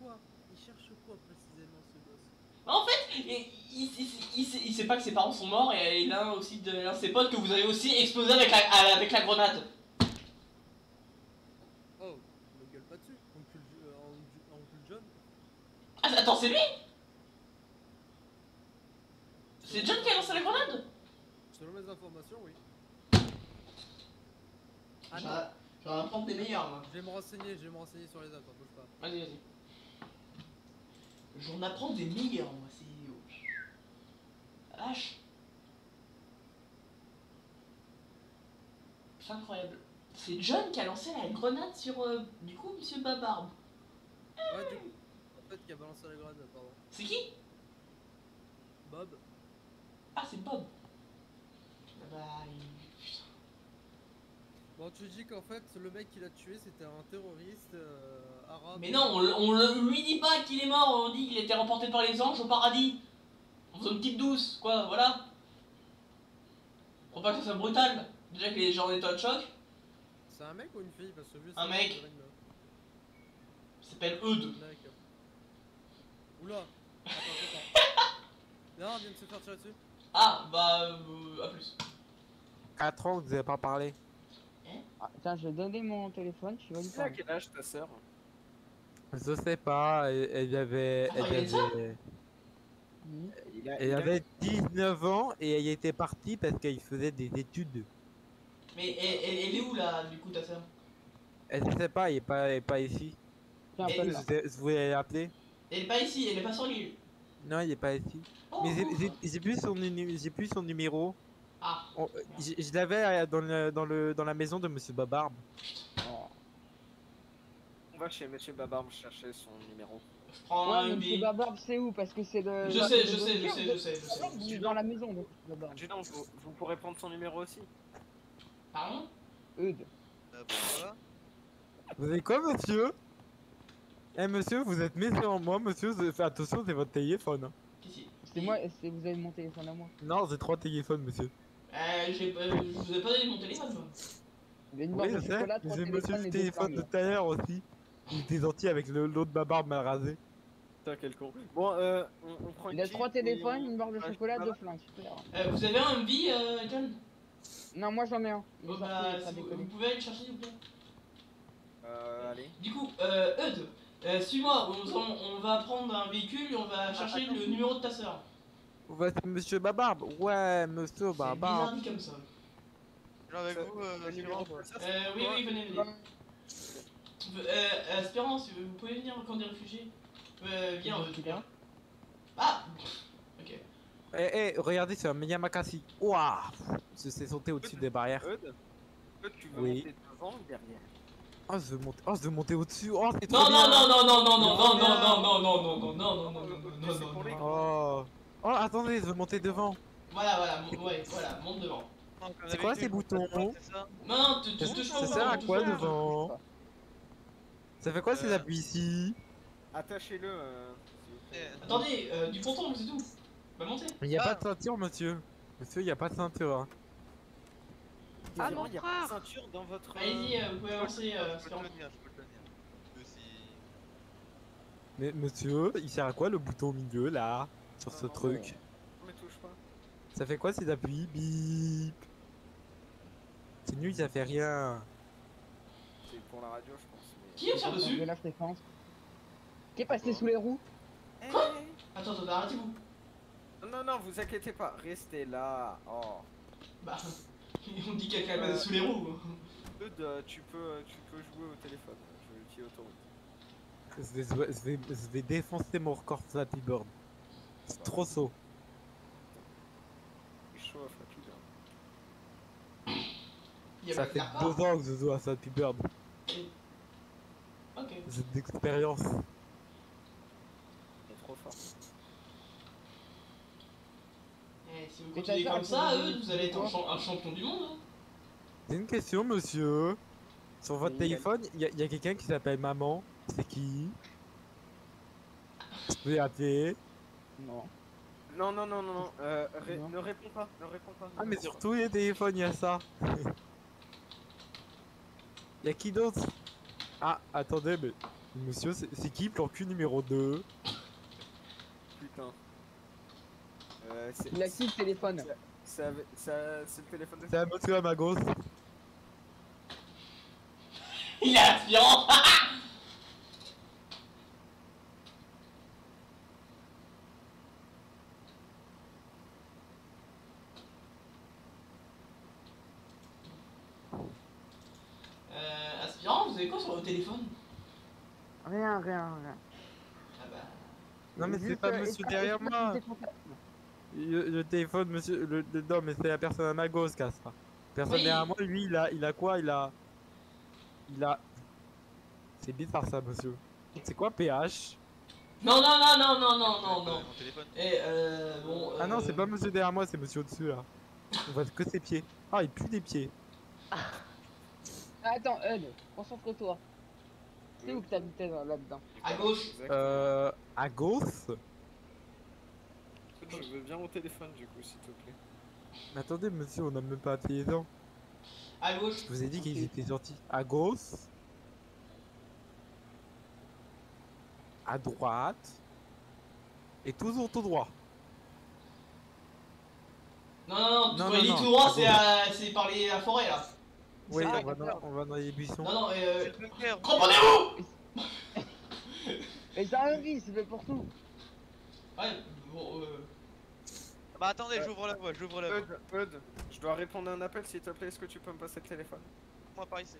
Quoi? Il cherche quoi précisément ce gosse? En fait, il, il, il- il sait- il sait pas que ses parents sont morts et l'un aussi de l'un de ses potes que vous avez aussi explosé avec la, avec la grenade. Oh, me gueule pas dessus. Oncle, euh, Oncle- John Ah, attends, c'est lui? C'est John qui a lancé la grenade? Selon mes informations, oui. Ah non, J'aurais j'aurais à prendre des meilleurs moi. je vais me renseigner, je vais me renseigner sur les dates, hein, bouge pas. Vas-y, vas-y. J'en apprends des meilleurs moi, c'est. H. C'est incroyable. C'est John qui a lancé la grenade sur euh, du coup Monsieur Babarbe. Ouais, du coup, en fait, qui a balancé la grenade, pardon. C'est qui? Bob. Ah, c'est Bob. Ah Bah, il- Bon, tu dis qu'en fait, le mec qui l'a tué, c'était un terroriste euh, arabe. Mais non, on, on lui dit pas qu'il est mort, on dit qu'il été remporté par les anges au paradis. En faisant une petite douce, quoi, voilà. Faut pas que ça soit brutal. Déjà qu'il est genre en état de choc. C'est un mec ou une fille? Parce que vu Un mec. Il s'appelle Eudes. Oula Attends, attends. Non, on vient de se faire tirer dessus. Ah, bah, euh, à plus. 4 ans que vous avez pas parlé. Ah, tiens, je vais donner mon téléphone, tu vas lui Tu sais à parler. quel âge ta sœur? Je sais pas, elle, elle y avait. Ah, Elle, il y a ça avait. Il a, elle il a- avait 19 ans et elle était partie parce qu'elle faisait des études. Mais elle, elle- elle est où là, du coup, ta soeur Elle sait pas, elle est pas, elle est pas ici. Tiens, Je, voulais l'appeler. Elle est pas ici, elle est pas sur l'île. Non, il est pas ici. Oh, Mais j'ai- oh, j'ai plus son plus son numéro. Ah, On- Je, je l'avais euh, dans, le, dans, le, dans la maison de Monsieur Babarbe. On va chez Monsieur Babarbe chercher son numéro. Je prends Ouais, un mais billet. Babarbe, c'est où Parce que c'est le. Je sais, je sais, je sais, de- je sais, je sais. Est dans la maison, donc. Adjudant, vous, vous pourrez prendre son numéro aussi Pardon? Eudes. Euh, Vous avez quoi, monsieur? Eh, monsieur, vous êtes méchant. Moi, monsieur, faites attention, c'est votre téléphone. hein. Qu'il- C'est moi, c'est vous avez mon téléphone à moi. Non, j'ai trois téléphones, monsieur. Euh, j'ai pas- je vous ai pas donné mon téléphone, moi. Il y a une Oui, barre je de sais. J'ai monsieur le téléphone de tout à l'heure aussi. Il était gentil avec le- l'autre Babarbe mal rasé. Putain, quel con. Bon, euh, on, on prend Il a une trois téléphones, on- une barre de chocolat, deux flingues. Super. Euh, vous avez un MV, euh, Ethan Non, moi j'en ai un. Bon, bah, vous, vous pouvez aller le chercher, s'il vous plaît Euh, allez. Du coup, euh, Eudes, euh, suis-moi, on, on- on va prendre un véhicule et on va chercher le numéro de ta soeur. Ouais, c'est monsieur Babarbe. Ouais, monsieur C'est bizarre Babarbe. dit comme ça. Genre avec Ça- vous, euh, numéro de ta Euh, oui, oui, venez, venez. Euh, euh, Espérance, vous pouvez venir au camp des réfugiés euh, Viens, Eudes, viens. Ah Ok. Eh, eh, regardez, c'est un Miyamakasi. Ouah Je sais sauter au-dessus des barrières. Tu veux Oui. monter devant ou derrière Oh, je veux monter, oh, je veux monter au-dessus. Oh, c'est trop Non, non, bien. non, non, non, non, non, non, Non, non, non, non, non, non, non, non, non, non, non, Mais non, c'est non, pour les non. Oh. Oh, attendez, je veux monter devant. Voilà, voilà, ouais, voilà, monte devant. C'est quoi ces boutons c'est ça Non, non, tu Ça touches ça pas au sert à quoi devant Ça fait quoi ces Euh. appuis ici? Attachez-le, euh, s'il vous plaît. Eh, Attendez, euh, du ponton, c'est tout. Bah montez. Il n'y a Ah. pas de ceinture, monsieur. Monsieur, il n'y a pas de ceinture. hein. Ah mon non, il y a pas de ceinture dans votre. Allez-y, euh, vous pouvez avancer, Je peux te Espérance. le tenir, je peux te le tenir. Aussi. Mais monsieur, il sert à quoi le bouton au milieu là Sur ce truc? me touche pas. Ça fait quoi ces appuis? Bip C'est nul, ça fait rien. C'est pour la radio, je pense. Qui observe De dessus la fréquence. Qui est passé sous les roues Eh, Quoi Attends, attends, arrêtez-vous. Non, non, non, vous inquiétez pas, restez là. Oh. Bah, on dit quelqu'un est Euh. passé sous les roues. Eudes, euh, tu peux, tu peux jouer au téléphone. Je vais utiliser autoroute. Je vais, jouer- je vais, je vais défoncer mon record Flappy Bird. C'est trop saut. Chaud à Flappy Bird. Ça fait deux ans que je joue à Flappy Bird. Ok. J'ai de l'expérience. Il est trop fort. Eh, si vous continuez comme ça, eux, vous allez être un, quoi champ- un champion du monde. hein. J'ai une question, monsieur. Sur votre téléphone, il y a, quelqu'un qui s'appelle Maman. C'est qui? Je peux l'appeler. Non. Non, non, non, non, non. Euh, ré- Non. ne réponds pas, ne réponds pas. ne Ah, mais sur pas. tous les téléphones, il y a ça. Il y a qui d'autre? Ah, attendez, mais. Monsieur, c'est qui plan cul numéro 2 Putain. Euh, c'est. Il a qui le téléphone C'est le téléphone de. C'est un monsieur à ma gauche. Il est aspirant Euh, aspirant, vous avez quoi sur votre téléphone Rien, rien, rien. Non, mais c'est pas euh, monsieur derrière moi. Le, le téléphone, monsieur. Le, non, mais c'est la personne à ma gauche, qui a ça. Personne Oui. derrière moi, lui, il a, il a quoi Il a. Il a. C'est bizarre ça, monsieur. C'est quoi PH Non, non, non, non, non, non, non, non. Et euh, bon. Ah non, euh, c'est pas monsieur derrière moi, c'est monsieur au-dessus là. On voit que ses pieds. Ah, il pue des pieds. Ah, Attends, Ed, concentre-toi. C'est où que t'habitais là- là-dedans À gauche. Euh. À gauche Je veux bien au téléphone du coup, s'il te plaît. Mais attendez, monsieur, on a même pas appuyé dedans. À gauche. Je vous ai dit qu'ils étaient sortis. À gauche. À droite. Et toujours tout droit. Non, non, non, Non, quand non, il dit non, tout droit, c'est par les- la forêt là. Oui, Ah, on, va dans, on va dans les buissons. Non, non, euh. Le bunker. Comprenez-vous Mais un vie, c'est fait pour tout. Ouais, bon, euh. Bah attendez, j'ouvre la voie, j'ouvre la voie. Eud, Eud, je dois répondre à un appel s'il te plaît, est-ce que tu peux me passer le téléphone? Moi par ici.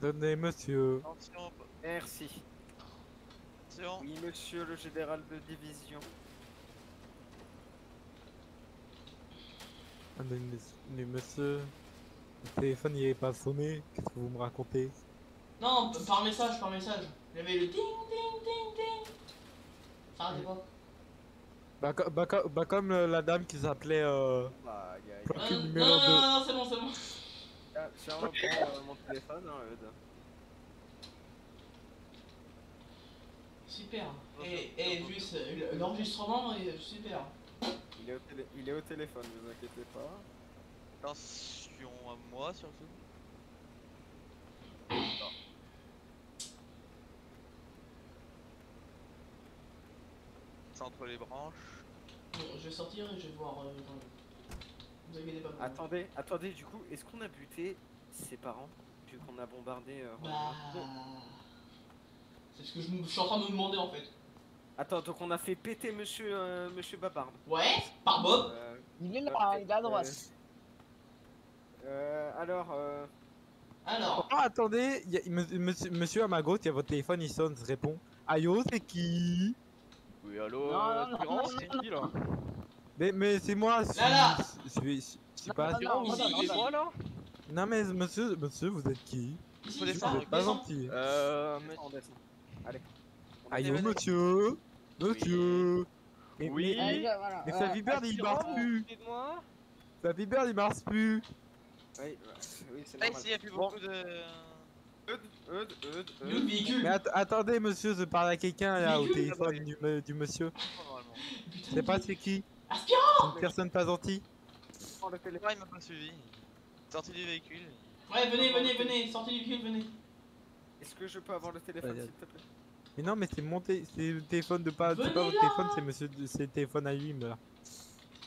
Donnez, monsieur. Attention, Merci. attention. Oui, monsieur le général de division. Donnez, mais monsieur. Le téléphone il est pas sonné. Qu'est-ce que vous me racontez? Non, par message, par message. Il y avait le ding ding ding ding. Ça arrêtait pas. bah, bah, bah, comme euh, la dame qui s'appelait. Euh... Bah, y a- y a- Planqué Non, non, non, 2. non, non, c'est bon, c'est bon. Ah, Je de reprendre euh, mon téléphone, hein. Super. Et, et juste, euh, le- l'enregistrement est super. Il est, au télé- il est au téléphone, vous inquiétez pas. À moi surtout. C'est entre les branches. Bon, je vais sortir et je vais voir euh. Vous. Attendez, attendez, du coup, est-ce qu'on a buté ses parents vu qu'on a bombardé euh, Bah... C'est ce que je, me- je suis en train de me demander en fait. Attends, donc on a fait péter monsieur, euh, monsieur Babard. Ouais, par Bob. Euh, Il est là, il est à droite. Euh, alors, euh, Alors, Oh, attendez, y a- monsieur, monsieur, à ma gauche, il y a votre téléphone, il sonne, se répond. Ayo, c'est qui? Oui, allô, euh, c'est qui là? Mais, mais c'est moi, je suis. Là, là. Je suis. Je suis Non, pas. non. Moi là Non, mais monsieur, monsieur, vous êtes qui? Ici, Faut c'est descendre, ça, Vous êtes pas gentil. Euh. mais- on descend. Allez. Ayo, monsieur Monsieur Mais, Oui. mais, mais euh, sa viberne, il marche plus Sa viberne, il marche plus Oui, ouais, oui c'est normal. ici, il y a plus Bon. beaucoup de. Eud, Eud, Eud, Le Eud. véhicule. Mais att- attendez, monsieur, je parle à quelqu'un là au téléphone du, me- du monsieur. Je sais pas c'est qui. Aspirant une personne pas gentille. Prends le téléphone. Il m'a pas suivi. Sorti du véhicule. Ouais, venez, venez, venez, sortez du véhicule, venez. Est-ce que je peux avoir le téléphone s'il te plaît? Mais non, mais c'est mon c'est le téléphone de pas, c'est pas votre téléphone, c'est monsieur, c'est le téléphone à lui, là.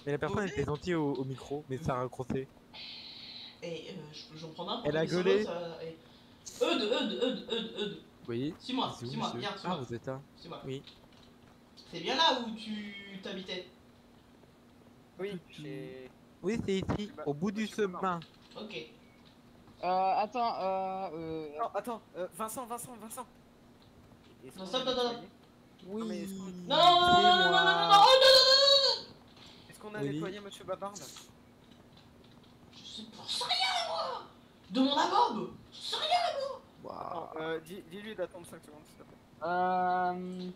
Mais la personne était gentille au, au micro, mais ça a raccroché. Et euh, je- j'en prends un pour Elle a gueulé. Eudes, Eudes, Eudes, Eudes, Eudes. Oui. Suis-moi, suis-moi, viens, Ah, suis-moi. vous êtes là. Suis-moi. Oui. C'est bien là où tu t'habitais. Oui, j'ai. Oui, c'est ici, Bah, au bout du chemin. Ok. Euh, attends, euh, euh, Non, attends, euh, Vincent, Vincent, Vincent. Est-ce Non, qu'on stop, stop. nettoyé Oui. mais est-ce qu'on- Non, non, non, non, non, non, non, non, non, non, non, non, non, Est-ce qu'on a Oui. nettoyé monsieur Babard Je sais pas, j'en sais rien, moi Demande à Bob J'en sais rien Waouh. Attends, euh, dis- dis-lui d'attendre 5 secondes s'il te plaît. euh,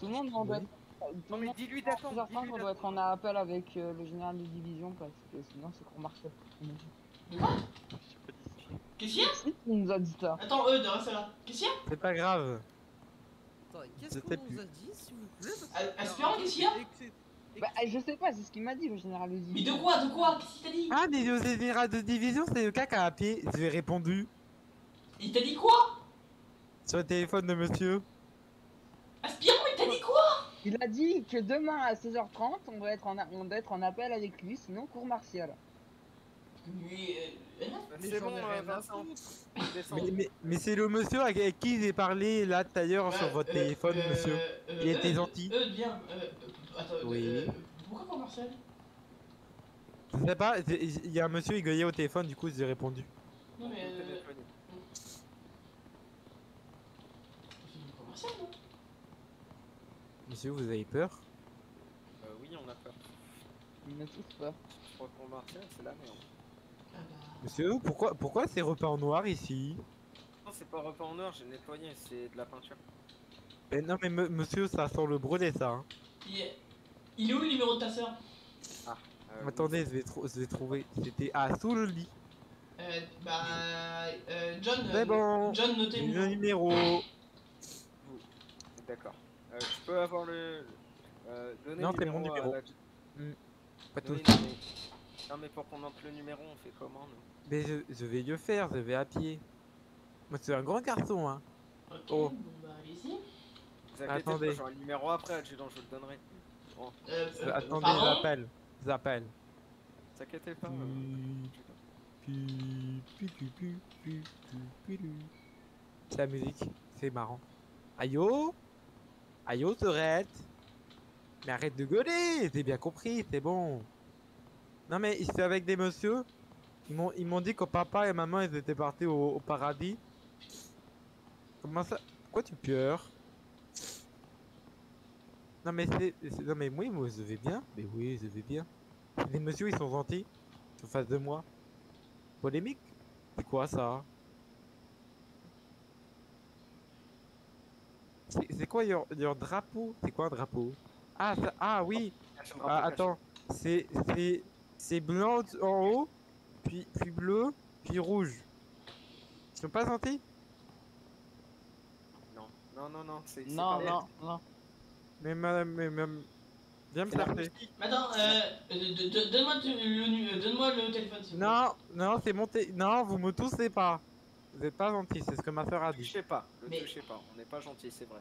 tout le monde on doit être, tout Non le mais monde, dis-lui plusieurs d'attendre, fois, dis-lui on doit être en appel avec euh, le général de division parce que sinon c'est qu'on marche pas. De quoi? Qu'est-ce qu'il y a? Qui nous a dit ça? Attends, Eudes, reste là. Qu'est-ce qu'il y a? C'est pas grave. Attends, Je qu'est-ce sais qu'on plus. nous a dit, s'il vous plaît? Parce A- que- Aspirant, qu'est-ce qu'il y a? Bah que- je sais pas, c'est ce qu'il m'a dit le général de Mais division. de quoi, de quoi Qu'est-ce qu'il t'a dit Ah, mais le général de division, c'est le caca à pied. J'ai répondu Il t'a dit quoi sur le téléphone de monsieur. Aspirant, il t'a dit quoi Il a dit que demain à 16h30 on doit être en, a- on doit être en appel avec lui, sinon cours martial. Mais, euh, Mais C'est bon, euh, Vincent. Mais, mais, mais c'est le monsieur avec qui j'ai parlé là tout à l'heure sur votre euh, téléphone, euh, monsieur. euh, Il était gentil. Euh, attends, Oui. euh, pourquoi pas Marcel? Je sais pas, il y a un monsieur il gueulait au téléphone, du coup j'ai répondu. Non mais. Euh, téléphone. c'est pas Marcel, non? Monsieur, vous avez peur? Euh, oui, on a peur. Il me tous peur. Je crois qu'on martial, c'est la merde. Ah bah. Monsieur, pourquoi, pourquoi c'est repeint en noir ici? Non, c'est pas repas en or, j'ai nettoyé, c'est de la peinture. Mais non, mais monsieur, ça sent le brûlé, ça. hein. Il est... il est où le numéro de ta soeur Ah, euh, Attendez, je vais, trou- je vais trouver. C'était ah, sous le lit. euh, Bah. Euh, John. C'est euh, bon. John, notez le le numéro. numéro. D'accord. Euh, je peux avoir le. Euh, donner Non, le c'est mon numéro à la- Hmm, Pas tout. non, mais... non, mais pour qu'on entre le numéro, on fait comment nous? Mais je, je vais le faire, je vais à pied. Moi, c'est un grand garçon, hein. Ok, Oh. bon bah allez-y. Vous inquiétez pas, Attendez. j'aurai le numéro après, adjudant, je le donnerai. Bon, Euh, Euh, Attendez, pardon j'appelle. J'appelle. t'inquiétez pas. euh. C'est la musique, c'est marrant. Ayo Ayo, Sorette Mais arrête de gueuler, t'es bien compris, c'est bon. Non mais c'est avec des messieurs. Ils m'ont ils m'ont dit que papa et maman ils étaient partis au, au paradis. Comment ça? Pourquoi tu pleures? Non mais c'est non mais oui moi je vais bien. Mais oui je vais bien. Les messieurs ils sont gentils. En face de moi. Polémique? C'est quoi ça? C'est quoi leur, leur drapeau? C'est quoi un drapeau? Ah, ça- ah oui Ah, Attends, c'est c'est c'est blanc en haut, puis, puis bleu, puis rouge. Ils sont pas gentils? Non, non, non, non, c'est. Non, non, non. Mais madame, mais madame, viens me. Mais Attends, euh, euh, de- donne-moi le, euh, donne-moi le téléphone. Non, non, c'est monté. Non, vous me toussez pas. Vous êtes pas gentil, c'est ce que ma soeur a dit. Touchez pas, le Mais- touchez pas, on n'est pas gentil, c'est vrai.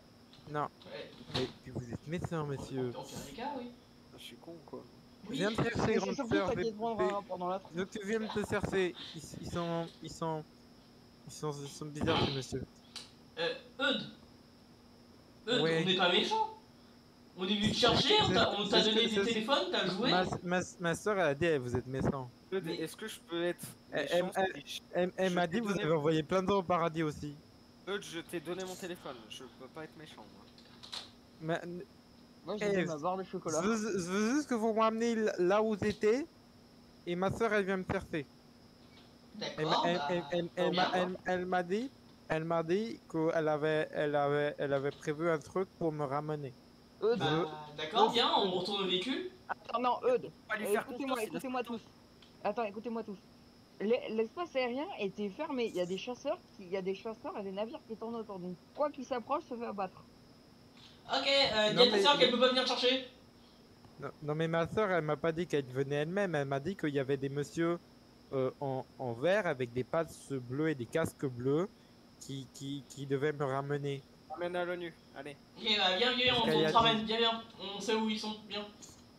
Non, Ouais, mais puis vous êtes méchant, monsieur. en pire des cas, oui. Je suis con quoi? Oui. Viens me chercher, grande sœur. je la Donc tu viens me te chercher. Ils, ils sont, ils sont, ils sont, ils sont bizarres ces monsieur. Euh, Eudes Eudes, Ouais. on n'est pas méchants On est venu te chercher, on t'a donné des téléphones, t'as joué Ma, ma, ma soeur elle a dit, eh, vous êtes méchant. Est-ce que je peux être. Elle- méchant, elle- riche Elle, m'a dit, vous avez envoyé plein de gens au paradis aussi. Eudes, je t'ai donné mon téléphone, je peux pas être méchant moi. Mais, Moi, j'ai Eh, donné ma barre de je, chocolat. veux, je veux juste que vous m'amenez là où j'étais. Et ma soeur elle vient me chercher. Elle, m'a- D'accord, bah, elle m'a dit, elle m'a dit qu'elle avait, elle avait, elle avait prévu un truc pour me ramener. Eudes, Bah, d'accord, bien, on retourne au véhicule. attends, non, Eudes. Euh, faire Écoutez-moi, écoutez-moi tous. Attends, écoutez-moi tous. L'e- L'espace aérien était fermé. Il y a des chasseurs, qui... il y a des chasseurs et des navires qui tournent autour. Donc, quoi qu'il s'approche, se fait abattre. Ok, euh, dis à ta mais- soeur qu'elle peut pas venir chercher. Non, non, mais ma soeur elle m'a pas dit qu'elle venait elle-même. Elle m'a dit qu'il y avait des messieurs euh, en, en vert avec des passes bleues et des casques bleus qui, qui, qui devaient me ramener. Ramène à l'ONU, allez. Ok, bah viens, viens, on, on te ramène, viens, viens. On sait où ils sont, bien.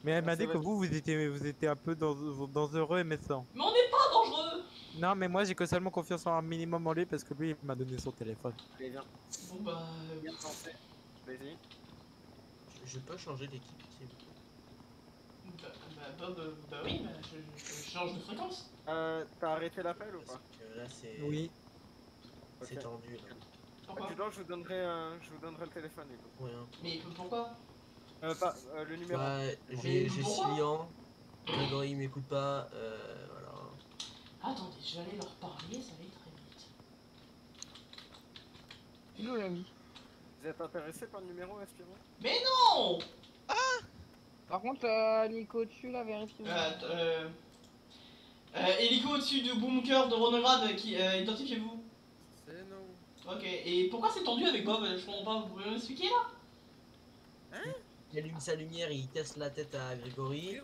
Mais elle m'a dit que vous, vous étiez, vous étiez un peu dans, dangereux et méchant. Mais on n'est pas dangereux Non, mais moi j'ai que seulement confiance en un minimum en lui parce que lui il m'a donné son téléphone. Allez, viens. Bon bah... euh, Viens. Vas-y. Je peux changer d'équipe, vous plaît. Bah, bah, Bob, euh, bah oui, bah, je, change de fréquence. Euh, t'as arrêté l'appel ou Parce pas? que là, c'est Oui. c'est tendu. Là. Pourquoi je vous donnerai, euh, je vous donnerai le téléphone du coup. Ouais, hein. Mais pourquoi? Euh, pas, euh, le numéro. Bah, j'ai j'ai pourquoi? Cillian. Grégory il m'écoute pas. Euh, voilà. Attendez, je vais aller leur parler, ça va aller très vite. Nous l'a mis. Vous êtes intéressé par le numéro, Aspirant Mais non Par contre, euh, Nico dessus, là, vérifie. euh, euh, euh, Hélico au-dessus du bunker de Ronograd, qui, euh, identifiez-vous. Ok, et pourquoi c'est tendu avec Bob? Je comprends pas, vous pouvez m'expliquer là? Il allume sa lumière, il casse la tête à Grégory.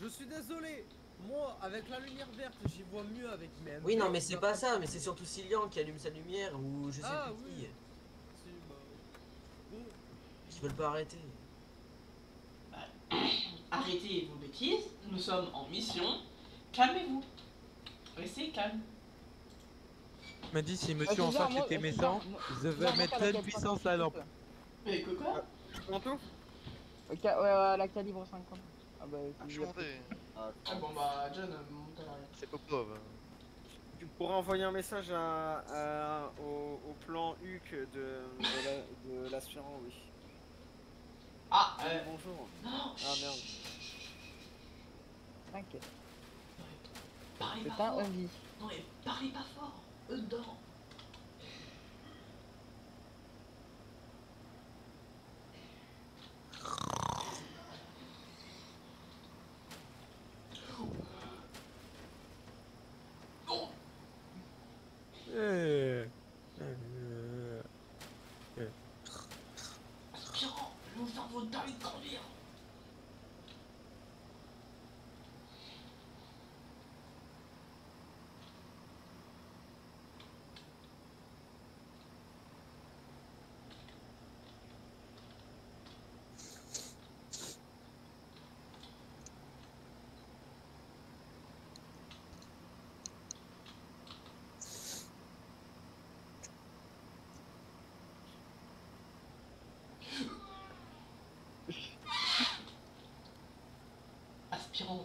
Je suis désolé. Moi, avec la lumière verte, j'y vois mieux avec mes Oui, non, mais c'est pas ça, mais c'est surtout Cillian qui allume sa lumière ou je sais Ah, plus oui. qui. Si, bah, bon. Ils veulent pas arrêter. Arrêtez vos bêtises, nous sommes en mission. Calmez-vous. Restez calme. Il m'a dit si Ah, monsieur en César, face moi- était méchant, je vais mettre pleine la puissance la lampe. Mais quoi Manteau Ok, ouais, ouais, la calibre 50. Ah bah, Ah, je suis monté. Ah bon bah John, euh, monte à l'arrière. C'est Popov. Tu pourrais envoyer un message à, à- au, au plan HUC de, de la- de l'aspirant, oui. Ah, euh, Bonjour. non, Ah merde. T'inquiète. parlez C'est pas un fort. Non mais parlez pas fort. Eux dedans. permis de conduire.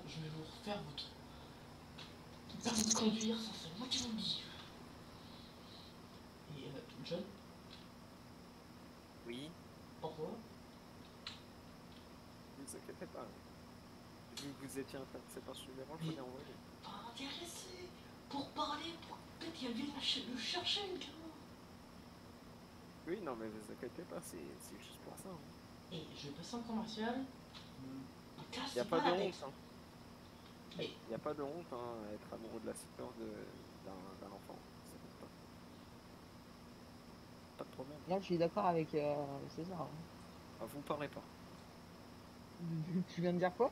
Je vais vous refaire votre permis de conduire, ça c'est moi qui vous le dis. Et euh, John, Oui, pourquoi? Ne vous inquiétez pas. Vu que vous étiez intéressé par ce numéro, je vous l'ai envoyé. Pas intéressé pour parler, pour peut-être qu'il vient le chercher, le gars. Oui, non, mais vous inquiétez pas, c'est c'est juste pour ça. hein. Et je vais passer en commercial. Il Casse n'y a pas de honte. Hein. Il n'y a pas de honte hein, à être amoureux de la sœur d'un enfant. Pas. Pas de problème. Là, je suis d'accord avec euh, César. hein. Ah, vous parlez pas. Tu viens de dire quoi?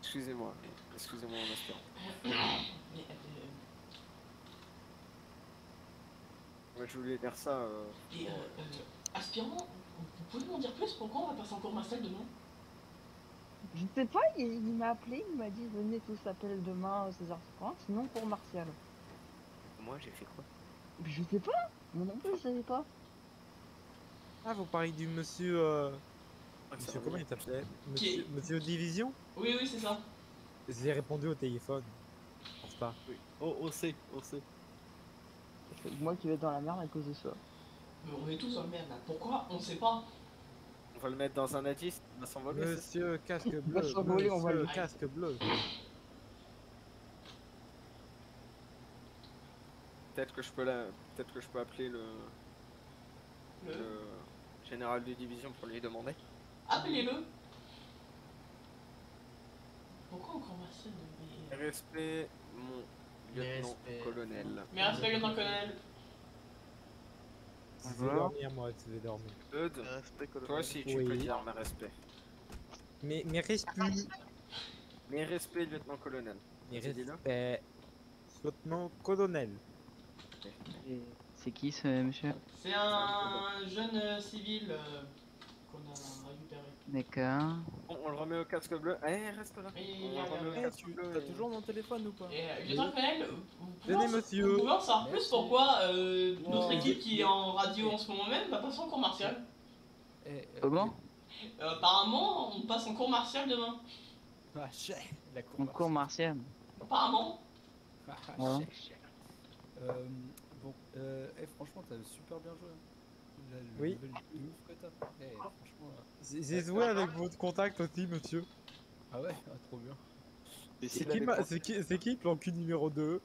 Excusez-moi, excusez-moi mon aspirant. Moi, je voulais dire ça. euh, et, euh, euh, aspirant, vous pouvez m'en dire plus? Pourquoi on va passer en cours martial demain? Je sais pas, il, il m'a appelé, il m'a dit venez tous s'appelle demain à 16h30, sinon pour Martial. Moi, j'ai fait quoi? Je sais pas, moi non plus je savais pas. Ah, vous parlez du monsieur. euh, Ah, Monsieur, comment il s'appelait? Monsieur, monsieur Division? Oui, oui, c'est ça. J'ai répondu au téléphone. Je pense pas. Oh, on sait, on sait. C'est moi qui vais être dans la merde à cause de ça. Mais on est tous dans le merde là. Pourquoi? On sait pas. On va le mettre dans un indice, il va s'envoler. Monsieur casque va bleu. s'envoler, on va Monsieur le- casque bleu. Peut-être que je peux la... peut-être que je peux appeler le... Le... le général de division pour lui demander. Appelez-le. Pourquoi en cours martial mais... Respect, mon lieutenant Respect. colonel. Mais respect lieutenant colonel. Je vais dormir, moi, je vais dormir. Colonel. toi aussi tu Oui. peux dire mes respects. Mais, mais respect. Mes respects, lieutenant colonel. Mais C'est dit-le respect. Lieutenant colonel. C'est qui ce monsieur? C'est un jeune civil euh, qu'on a. D'accord. Bon, on le remet au casque bleu. Eh, reste là. Et, On le remet au casque bleu. T'as et- toujours mon téléphone ou pas Et euh, en, monsieur. vous pouvez en savoir plus pourquoi euh, notre Oh. équipe qui est en radio en ce moment même va passer en cours martial Eh, euh, Comment? Euh, Apparemment, on passe en cours martial demain. Ah, chais, la cour Concours martial. Apparemment. Ah, Ouais. Euh, bon, euh, eh, franchement, t'as super bien joué. hein. Oui. level de ouf que t'as. Franchement. J'ai joué avec votre contact aussi, monsieur. Ah ouais, ah, trop bien. C'est qui, ma- c'est qui, c'est qui plan cul numéro 2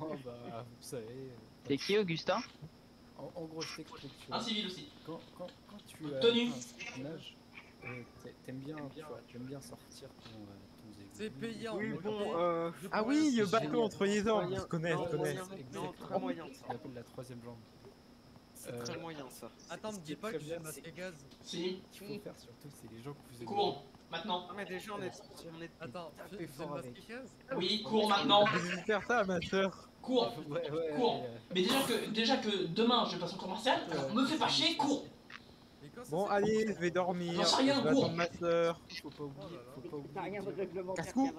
Oh bah, vous savez. euh, C'est qui Augustin? En, en gros, je t'explique. tu Un civil aussi. Quand, quand, quand tu as Tenue. un âge, euh, t'a- t'aimes bien, t'aimes bien sortir ton, euh, ton. C'est payant. Oui, bon, euh. Ah oui, le bateau entre les hommes, je connais, je connais. Non, très moyen qu'on appelle la troisième jambe. C'est Euh, très moyen ça. Attends, me dis pas que j'ai masqué c'est- gaz. Si. Ce qu'il faut faire surtout, c'est les gens que vous aimez. Cours. Maintenant. Non mais déjà on est, on est Attends, j'ai fort masqué avec. gaz Oui, cours maintenant. Je vais faire ça à ma soeur. Cours. Ouais, ouais, Cours. ouais, Mais déjà que, déjà que demain je passe en cours martial, alors me fais pas chier, cours. Bon, allez, je vais dormir. J'en sais rien, cours. ma soeur. Faut pas oublier, Oh faut pas oublier. T'as rien de réglementaire Casse-cou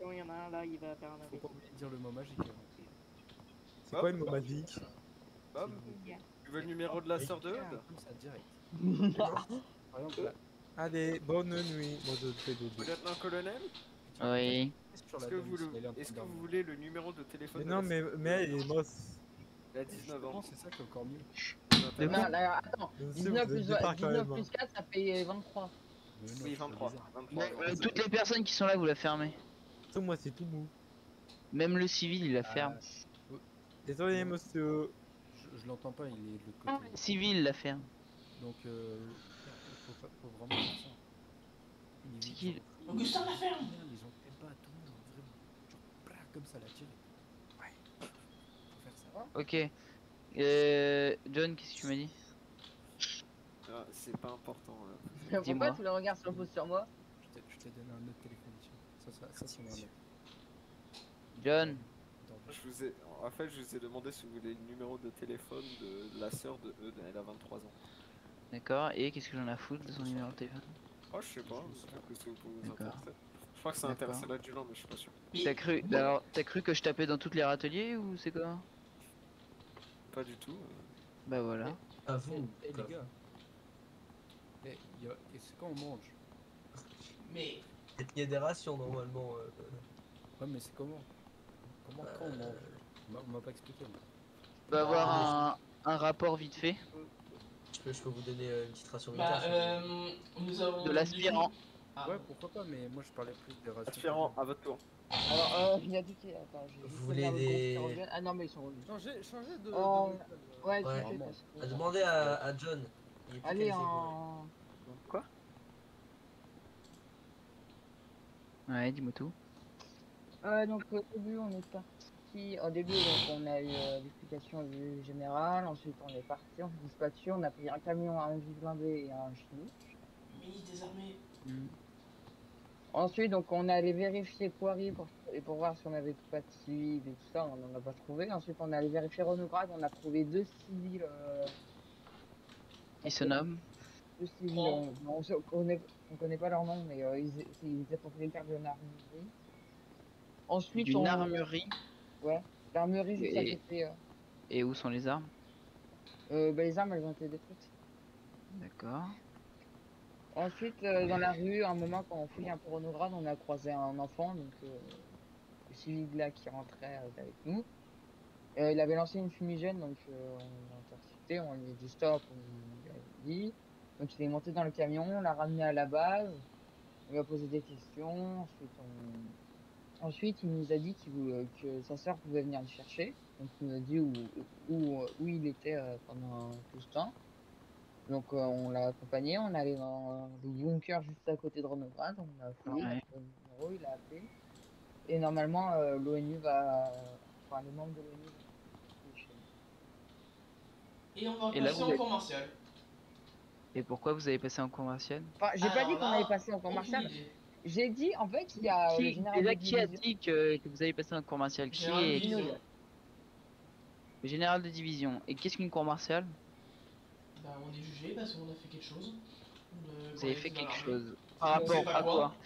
Quand il y en a un là, il va faire un Faut pas oublier de dire le mot magique. C'est quoi le mot magique Bob, tu veux le numéro de la sœur de Eudes Comme ça, direct. Par exemple, là, Allez, bonne nuit. Moi, je fais dodo. Lieutenant colonel Oui. Est-ce que, vous, le- est que vous voulez le numéro de téléphone Mais de non, la mais, mais elle est mosse. Elle a 19 Non, ans. c'est ça qui est encore mieux. Non, attends, Je sais, 19 vous êtes plus, des parts quand 19 même. hein. plus 4, ça fait 23. Mais non, Oui, c'est pas 23. bizarre. 23. Euh, toutes les personnes qui sont là, vous la fermez. Moi, c'est tout mou. Même le civil, il la ferme. Ah, Désolé, monsieur. Je l'entends pas, il est de l'autre côté. Civil la ferme. Donc, euh, faut, pas, faut vraiment faire ça. Il C'est est- qui Augustin la ferme. Ils ont fait pas tout, vraiment. Genre, blah, comme ça, la tirer. Ouais. Faut faire ça. Ok. Euh, John, qu'est-ce que tu m'as dit? Ah, c'est pas important. là. Pourquoi Dis-moi. tu le regardes s'impose sur moi? Je t'ai- donné un autre téléphone ici. Ça, ça, ça c'est mon. John, Je vous ai... En fait, je vous ai demandé si vous voulez le numéro de téléphone de la sœur de Eud, elle a 23 ans. d'accord. Et qu'est-ce que j'en ai à foutre de son numéro de téléphone? Oh, je sais pas, qu'est-ce que vous pouvez vous D'accord. intéresser Je crois que ça intéressait l'adjudant, mais je suis pas sûr. T'as cru, alors, t'as cru que je tapais dans toutes les râteliers ou c'est quoi? Pas du tout. Bah voilà. À vous. Eh les gars. Y a- et c'est quand on mange? Mais Il y a des rations normalement. euh, Ouais, mais c'est comment? Comment quand on mange? On m'a- On m'a pas expliqué. On va avoir un, un rapport vite fait. Je peux, je peux vous donner euh, une petite ration bah, euh, nous avons. De l'aspirant. Ah. Ouais, pourquoi pas, mais moi je parlais plus des rations. Aspirant, à votre tour. Alors, euh, il y a Attends, Vous voulez des-. Ah non, mais ils sont revenus. Changez, changez de. Oh, de- ouais, Ouais. parce que- À demander à, à John. Il est plus Allez, en. Quoi? Ouais, dis-moi tout. Euh, donc au début on est parti, au début donc on a eu euh, l'explication du général, ensuite on est parti, on s'est dispatché, on a pris un camion, un vis blindé et un chinois. Mini désarmé. Ensuite donc on est allé vérifier Poirier pour, et pour voir si on avait pas de civils et tout ça, on n'en a pas trouvé. Ensuite on est allé vérifier Renograd, on a trouvé deux civils. euh, Il se nomme deux civils, on, on connaît, on connaît pas leur nom mais euh, ils, ils étaient propriétaires de l'armurerie. Ensuite D'une on... armurerie Ouais, l'armurerie juste à Et- côté. euh, Et où sont les armes? Euh, bah, les armes, elles ont été détruites. D'accord. Ensuite, euh, dans la rue, à un moment, quand on fouille un Renograd, on a croisé un enfant, donc euh, le civil là qui rentrait avec nous. Euh, il avait lancé une fumigène, donc on l'a intercepté, on lui a dit stop, on lui a dit. Donc il est monté dans le camion, on l'a ramené à la base, on lui a posé des questions, ensuite on... Ensuite, il nous a dit qu'il voulait- que sa sœur pouvait venir le chercher. Donc, il nous a dit où, où, où il était euh, pendant tout ce temps. Donc, euh, on l'a accompagné. On est allé dans des bunkers juste à côté de Renograd. On a fait Ouais. numéro, il a appelé. Et normalement, euh, l'ONU va. Enfin, les membres de l'ONU. Et on va Et là, passer en cours martial. Et pourquoi vous avez passé en cours martial Enfin, j'ai pas dit qu'on avait passé en cours aucune martial. idée. J'ai dit, en fait, il y a euh, le Qui, général déjà, de qui a division- dit que, que vous avez passé un cours martial? Qui Général de est division. le général de division Et qu'est-ce qu'une cour martiale? Bah, on est jugé parce qu'on a fait quelque chose. De- Vous avez fait quelque chose. Par rapport à quoi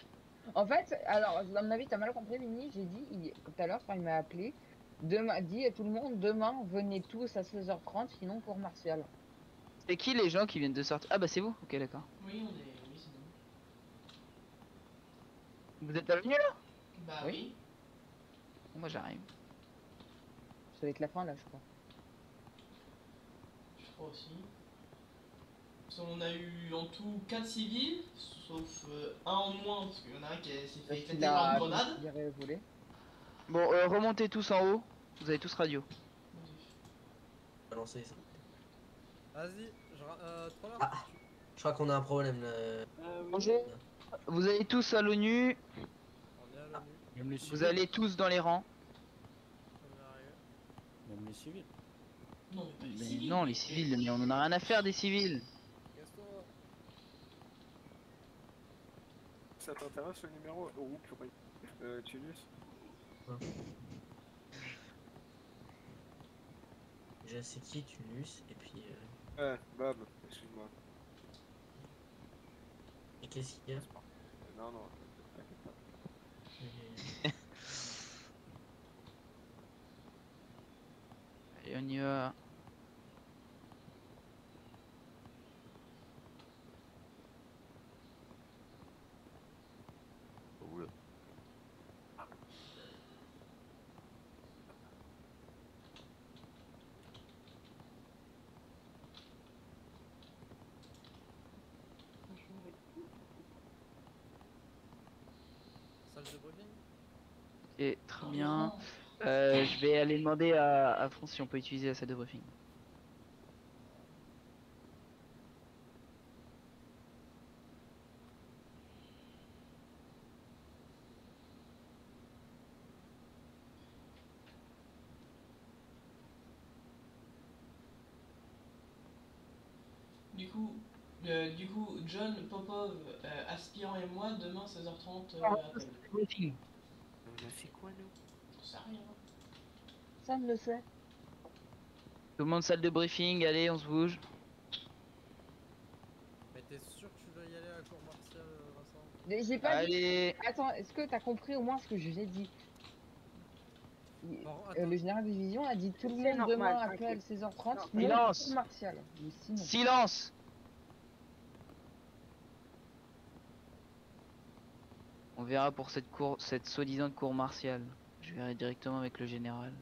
En fait, alors, à mon avis, t'as mal compris, Mini. J'ai dit, il- tout à l'heure, quand il m'a appelé, demain, dit à tout le monde, demain, venez tous à 16h30, sinon cours martial. C'est qui les gens qui viennent de sortir? Ah bah c'est vous Ok d'accord. Oui, on est. Oui, c'est nous. Vous êtes pas venu là? Bah Oui. Moi j'arrive. Ça va être la fin, là, je crois. Je crois aussi. Qu'on a eu en tout 4 civils, sauf euh, un en moins, parce qu'il y en a un qui a- s'est fait éclater par une grenade. il a volé. Bon euh, remontez tous en haut. Vous avez tous radio. Balancer ça. Vas-y, je euh. Ah, je crois qu'on a un problème là. Bonjour. Vous allez tous à l'ONU. Vous allez tous dans les rangs. Même les civils. Non, mais les Mais civils. non les civils, mais on en a rien à faire des civils. Ça t'intéresse le numéro? Oh, purée. Euh, Tullius Déjà, c'est qui Tulus Et puis. euh, Ouais, Bob, excuse-moi. Et qu'est-ce qu'il y a? Non, non, on y va. Salle de briefing. Très bien. Euh, je vais aller demander à, à France si on peut utiliser la salle de briefing. Du coup, Euh, du coup, John, Popov, euh, Aspirant et moi, demain 16h30. euh, Ah, appel. Briefing. On a fait quoi nous? J'en sais rien. Ça me le sait. Tout le monde salle de briefing, allez, on se bouge. Mais t'es sûr que tu veux y aller à la cour martiale, euh, Vincent? Mais J'ai pas Allez. dit. Attends, est-ce que t'as compris au moins ce que je l'ai dit? Bon, euh. Le général de division a dit tout le monde demain appelle 16h30. Non, silence. Silence On verra pour cette cour, cette soi-disant cour martiale. Je verrai directement avec le général.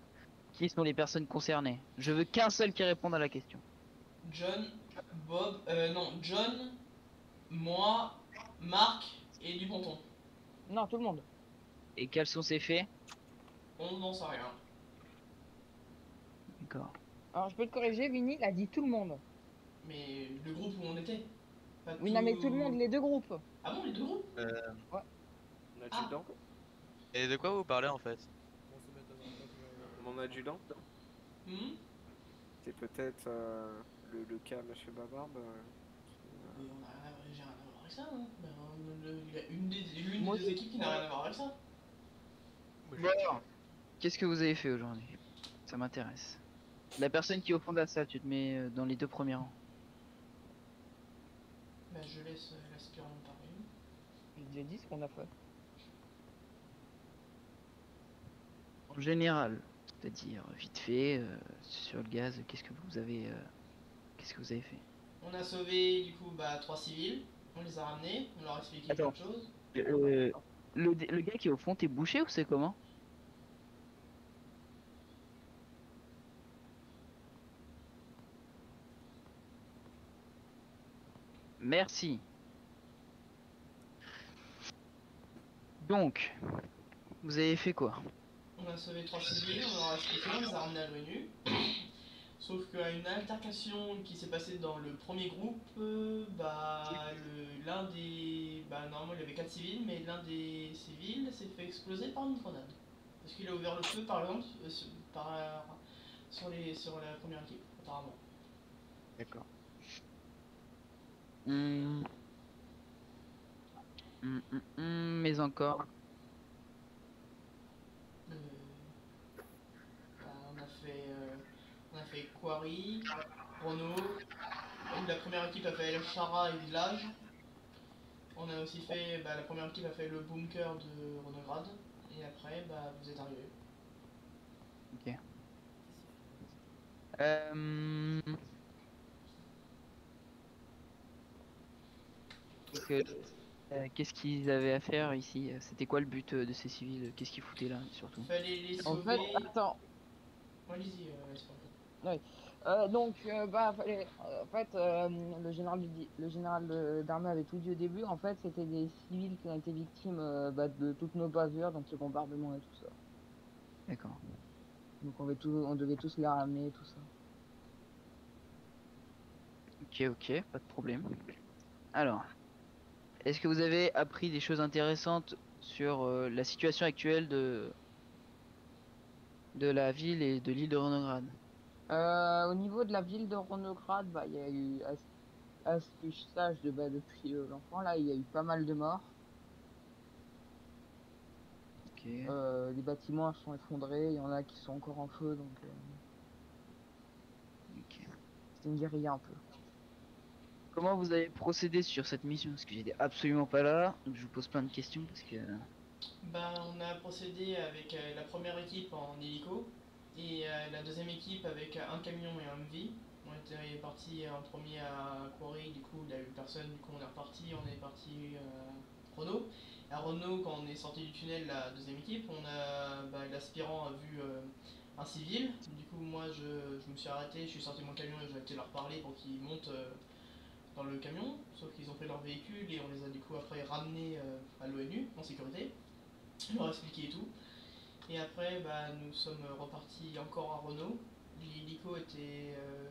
Qui sont les personnes concernées? Je veux qu'un seul qui réponde à la question. John, Bob, euh, non, John, moi, Marc et Duponton. Non, tout le monde. Et quels sont ces faits? On n'en sait rien. D'accord. Alors je peux te corriger, Vinny, il a dit tout le monde. Mais le groupe où on était? Pas Oui, non, mais tout le monde, les deux groupes. Ah bon, les deux groupes? Euh, L'adjudant et de quoi vous parlez en fait? Mon adjudant Hmm? C'est peut-être euh, le, le cas Monsieur Babarbe euh, Mais on a j'ai rien à voir avec ça. Hein. Ben, euh, le- il y a une des, Moi équipes qui n'a rien à voir avec ça. Qu'est-ce que vous avez fait aujourd'hui? Ça m'intéresse. La personne qui est au fond de la salle, tu te mets euh, dans les deux premiers rangs. Ben, je laisse euh, l'aspirant parler. J'ai dit ce qu'on a fait. En général, c'est-à-dire vite fait, euh, sur le gaz, qu'est-ce que vous avez, euh, qu'est-ce que vous avez fait? On a sauvé du coup bah, trois civils. On les a ramenés. On leur a expliqué Attends. de choses. Euh, le, le gars qui est au fond, t'es bouché ou c'est comment? Merci. Donc, vous avez fait quoi? On a sauvé trois civils, on leur a expliqué, on les a ramenés à l'ONU. Sauf qu'à une altercation qui s'est passée dans le premier groupe, euh, bah, le- l'un des. Bah, normalement il y avait quatre civils, mais l'un des civils s'est fait exploser par une grenade. Parce qu'il a ouvert le feu par exemple euh, sur, par, sur, les, sur la première équipe, apparemment. D'accord. Hmm, hmm, hmm, mais encore. Euh, bah, on a fait. euh, Quarry, Renault. La première équipe a fait El Shara et Village. On a aussi fait. Bah, la première équipe a fait le bunker de Renograd. Et après, bah, vous êtes arrivés. Ok. Euh... euh, Qu'est-ce qu'ils avaient à faire ici? C'était quoi le but euh, de ces civils? Qu'est-ce qu'ils foutaient là surtout? Fallait les En sauver. fait, attends. Allez-y, euh, Espoir. Euh, donc, euh, bah, fallait- euh, en fait, euh, le général, du le général d'armée avait tout dit au début. En fait, c'était des civils qui ont été victimes bah, de toutes nos bavures, donc le bombardement et tout ça. D'accord. Donc, on devait, tout, on devait tous les ramener, tout ça. Ok, ok, pas de problème. Alors, est-ce que vous avez appris des choses intéressantes sur la situation actuelle de de la ville et de l'île de Renograd au niveau de la ville de Ronograd, bah, il y a eu, à, ce- à ce que je sache de, bah, depuis euh, l'enfant, là, il y a eu pas mal de morts. Ok. Euh, les bâtiments sont effondrés, il y en a qui sont encore en feu, donc euh, ok. c'est une guérilla un peu. Comment vous avez procédé sur cette mission? Parce que j'étais absolument pas là, donc je vous pose plein de questions parce que. Bah, on a procédé avec euh, la première équipe en hélico et euh, la deuxième équipe avec un camion et un MV. On était parti en premier à Quarry, du coup il n'y a eu personne, du coup on est reparti, on est parti à Renault. À Renault, quand on est sorti du tunnel, la deuxième équipe, on a bah, l'aspirant a vu euh, un civil. Du coup moi je, je me suis arrêté, je suis sorti de mon camion et j'ai été leur parler pour qu'ils montent euh, dans le camion. Sauf qu'ils ont pris leur véhicule et on les a du coup après ramenés euh, à l'ONU en sécurité leur expliquer et tout. Et après, bah, nous sommes repartis encore à Renault. L'hélico était euh,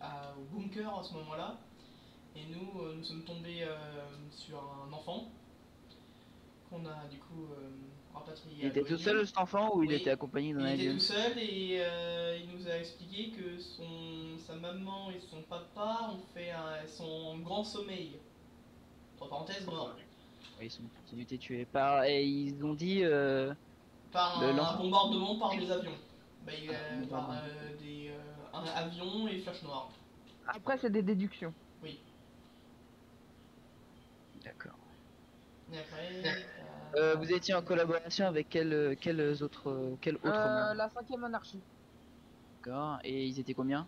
à- au bunker à ce moment-là. Et nous, euh, nous sommes tombés euh, sur un enfant qu'on a du coup euh, rapatrié. Il était tout seul cet enfant ou il était accompagné d'un Il était tout seul et euh, il nous a expliqué que son, sa maman et son papa ont fait un, sont en grand sommeil. Entre parenthèses, mort. Oui, ils, sont, ils ont été tués par. Et ils ont dit. euh, Par Le un, bombardement par des avions. Bah, il, Ah, euh, par euh, des euh, un avion et flash noir. Après, c'est des déductions. Oui. D'accord. Et après, Euh, vous étiez en collaboration avec quel, quels autres, quel autre Euh, la cinquième anarchie. D'accord. Et ils étaient combien?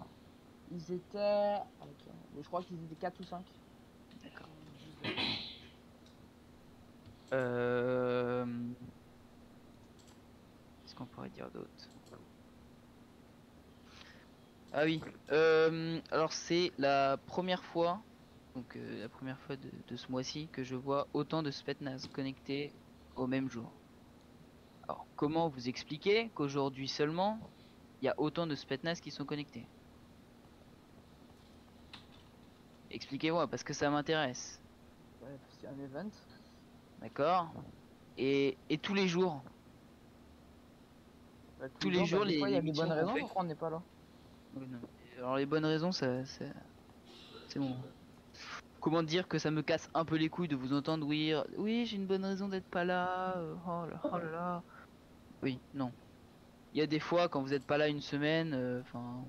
Ils étaient. Je crois qu'ils étaient 4 ou 5. D'accord. Euh... Qu'on pourrait dire d'autre Ah oui. euh, alors c'est la première fois, donc euh, la première fois de, de ce mois-ci que je vois autant de Spetnaz connectés au même jour. Alors comment vous expliquer qu'aujourd'hui seulement il y a autant de Spetnaz qui sont connectés? Expliquez-moi parce que ça m'intéresse. Ouais, c'est un event. D'accord? Et, et tous les jours? Bah, Tous les jours, bah, les- fois, il y a les des bonnes raisons pourquoi on n'est pas là. Oui, non. Alors les bonnes raisons, ça, ça- c'est bon. Comment dire que ça me casse un peu les couilles de vous entendre dire oui j'ai une bonne raison d'être pas là. Oh là, oh là là. Oui, non. Il y a des fois quand vous n'êtes pas là une semaine, euh, enfin,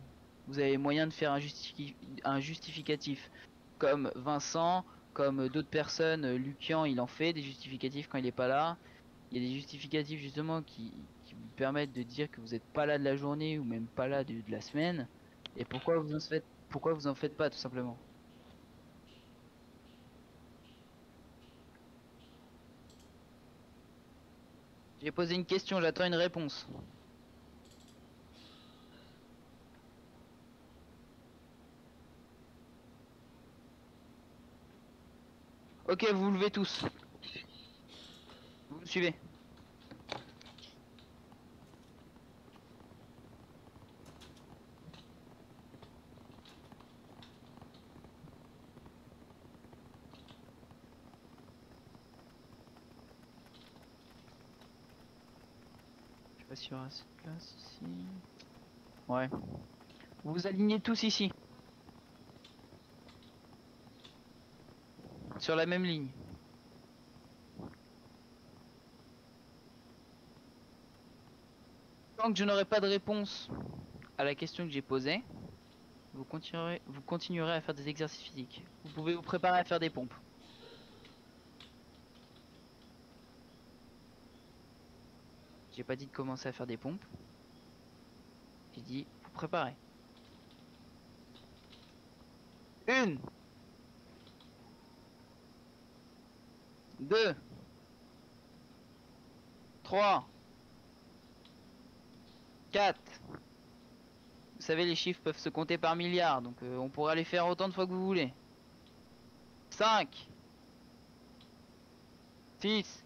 vous avez moyen de faire un, justifi- un justificatif. Comme Vincent, comme d'autres personnes, Lucian, il en fait des justificatifs quand il est pas là. Il y a des justificatifs justement qui, permettent de dire que vous n'êtes pas là de la journée ou même pas là de, de la semaine. Et pourquoi vous en faites pourquoi vous en faites pas tout simplement? J'ai posé une question, j'attends une réponse. Ok, vous vous levez tous. Vous me suivez? S'il place ici. Ouais. Vous vous alignez tous ici. Sur la même ligne. Tant que je n'aurai pas de réponse à la question que j'ai posée, vous continuerez à faire des exercices physiques. Vous pouvez vous préparer à faire des pompes. J'ai pas dit de commencer à faire des pompes. J'ai dit vous préparez. Une. Deux. Trois. Quatre. Vous savez, les chiffres peuvent se compter par milliards, donc euh, on pourra les faire autant de fois que vous voulez. 5 6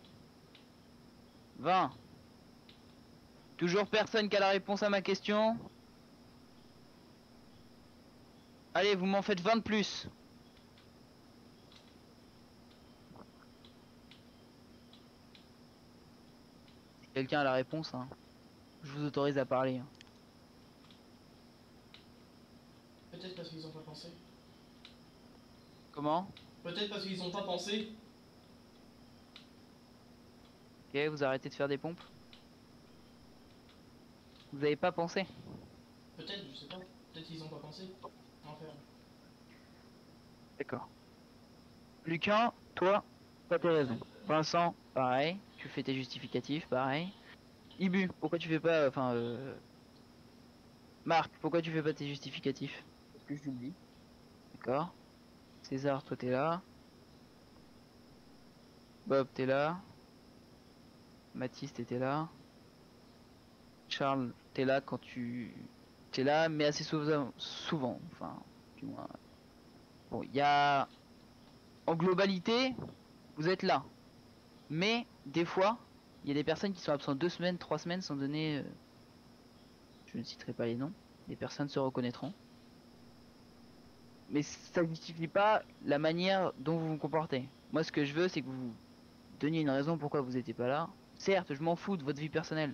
20 Toujours personne qui a la réponse à ma question? Allez, vous m'en faites 20 de plus. Si quelqu'un a la réponse, hein, je vous autorise à parler. hein. Peut-être parce qu'ils ont pas pensé. Comment? Peut-être parce qu'ils ont pas pensé. Ok, vous arrêtez de faire des pompes Vous avez pas pensé Peut-être, je sais pas. Peut-être qu'ils ont pas pensé. En faire. D'accord. Lucas, toi, pas tes raisons. Vincent, pareil. Tu fais tes justificatifs, pareil. Ibu, pourquoi tu fais pas. Enfin, euh... Marc, pourquoi tu fais pas tes justificatifs? Parce que j'oublie. D'accord. César, toi t'es là. Bob, t'es là. Mathis, t'étais là. Charles, t'es là quand tu... T'es là, mais assez souvent. Souvent, enfin, du moins. Bon, il y a... En globalité, vous êtes là. Mais, des fois, il y a des personnes qui sont absentes deux semaines, trois semaines sans donner... euh, Je ne citerai pas les noms. Les personnes se reconnaîtront. Mais ça ne justifie pas la manière dont vous vous comportez. Moi, ce que je veux, c'est que vous donniez une raison pourquoi vous n'étiez pas là. Certes, je m'en fous de votre vie personnelle.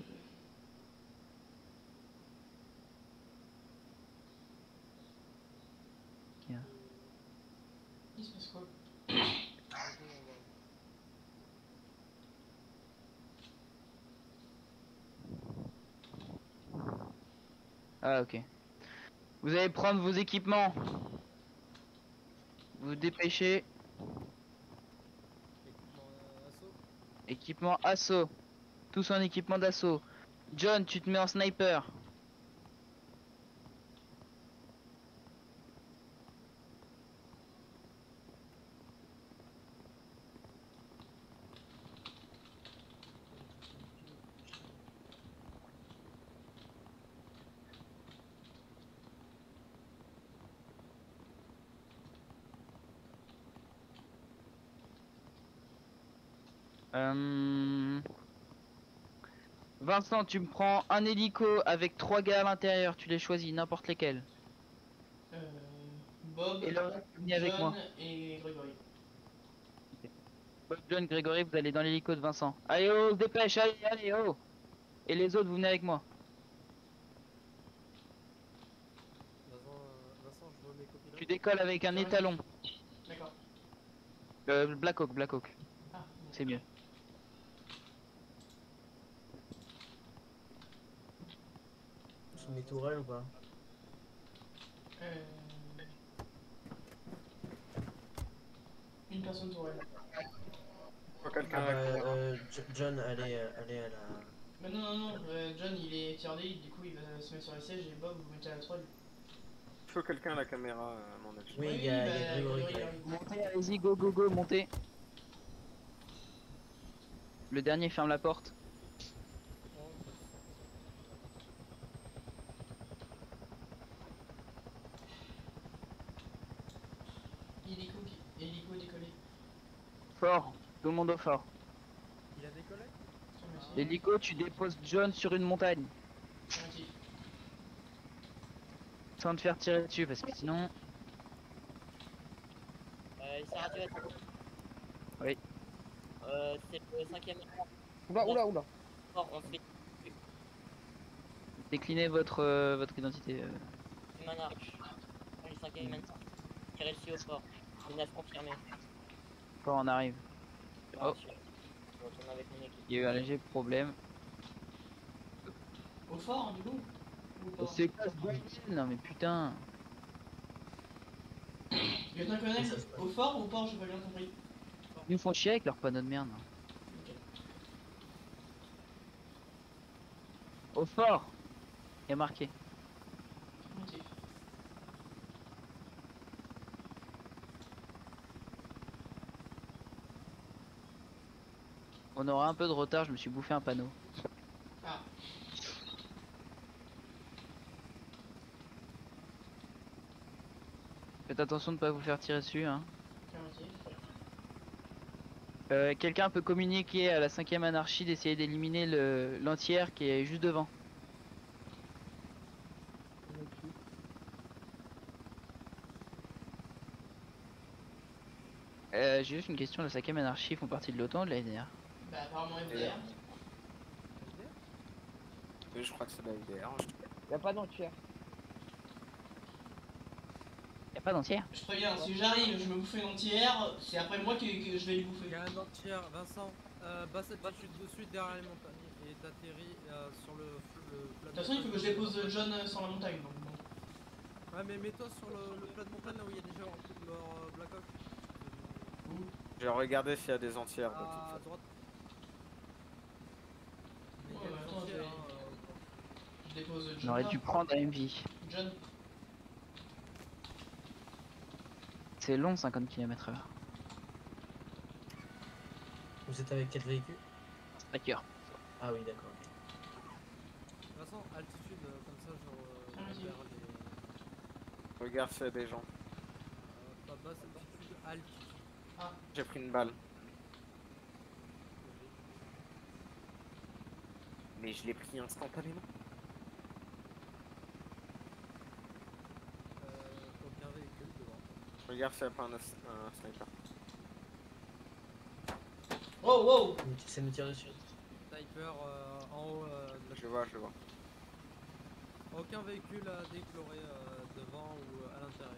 Ah, ok. Vous allez prendre vos équipements. Vous vous dépêchez. Équipement assaut. Tous en équipement d'assaut. John, tu te mets en sniper. Vincent, tu me prends un hélico avec trois gars à l'intérieur. Tu les choisis, n'importe lesquels. Euh, Bob, Et reste, venez avec John moi. et Grégory. Bob, John, Grégory, vous allez dans l'hélico de Vincent. Allez, oh, se dépêche, allez, allez, oh Et les autres, vous venez avec moi. Vincent, euh, Vincent, je vois mes copilotes. Tu décolles avec un étalon. D'accord. Euh, Black Hawk, Black Hawk. Ah, C'est mieux. Sont mes tourelles ou pas Euh... Une personne tourelle. Ah bah, euh, Jo- John, allez, euh, allez à la... Mais non, non, non, euh, John il est D, du coup il va se mettre sur les sièges et Bob vous mettez à la toile. Faut quelqu'un à la caméra, euh, à mon avis. Oui, il y a, il y a bah, Grégory. Montez, allez-y, go, go, go, montez. Le dernier ferme la porte. Hélico, qui- hélico décollé. Fort, tout le monde au fort. Il a décollé L'hélico, tu déposes John sur une montagne. Affirmatif. Sans te faire tirer dessus, parce que sinon... Euh, il s'est raté Oui. Euh, c'est le cinquième écran. Oula, oula, oula. Fort, on fait Déclinez votre, euh, votre identité. euh. Manarch. On est le cinquième maintenant. Tirez dessus au fort. Menace confirmée. On arrive. Oh, il y a eu un léger problème. Au fort du coup Ou pas C'est quoi ce Non mais putain. Au fort ou au port, j'ai pas bien compris. Ils nous font chier avec leur panneau de merde. Au fort Il y a marqué. On aura un peu de retard, je me suis bouffé un panneau. Faites attention de ne pas vous faire tirer dessus. Hein. Euh, Quelqu'un peut communiquer à la cinquième anarchie d'essayer d'éliminer le- l'entière qui est juste devant. Euh, J'ai juste une question, la cinquième anarchie font partie de l'OTAN de la NDR Bah apparemment FDR. Oui, je crois que c'est la LDR. Y'a pas d'entière. Y'a pas d'entière Je préviens, si j'arrive, je me bouffe une entière, c'est après moi que, que je vais les bouffer. Il y a un entière, Vincent, euh, basse altitude de suite derrière les montagnes et t'atterris euh, sur le, le plat De toute façon, il faut que je dépose John euh, sur la montagne. Donc. Ouais, mais mets-toi sur le, le plat de montagne là où il y a déjà leur euh, Black Hawk. Je vais regarder s'il y a des entières. de toute À façon. droite. Mais Ouais, il y a bah, des attends, je entières, vais- hein, Je dépose John. J'aurais là. dû prendre AMV. John, C'est long 50 km/h. Vous êtes avec quel véhicule? Striker. Ah oui, d'accord. De toute façon, altitude, euh, comme ça, genre. euh, Ah, vers les- Regarde, c'est des gens. euh, pas basse altitude, altitude. J'ai pris une balle. Mais je l'ai pris instantanément. Euh, aucun véhicule devant. Regarde a pas un, sniper. Wow, wow Ça me tire dessus. Sniper euh, en haut euh, de la Je vois, je vois. Aucun véhicule à déplorer euh, devant ou euh, à l'intérieur.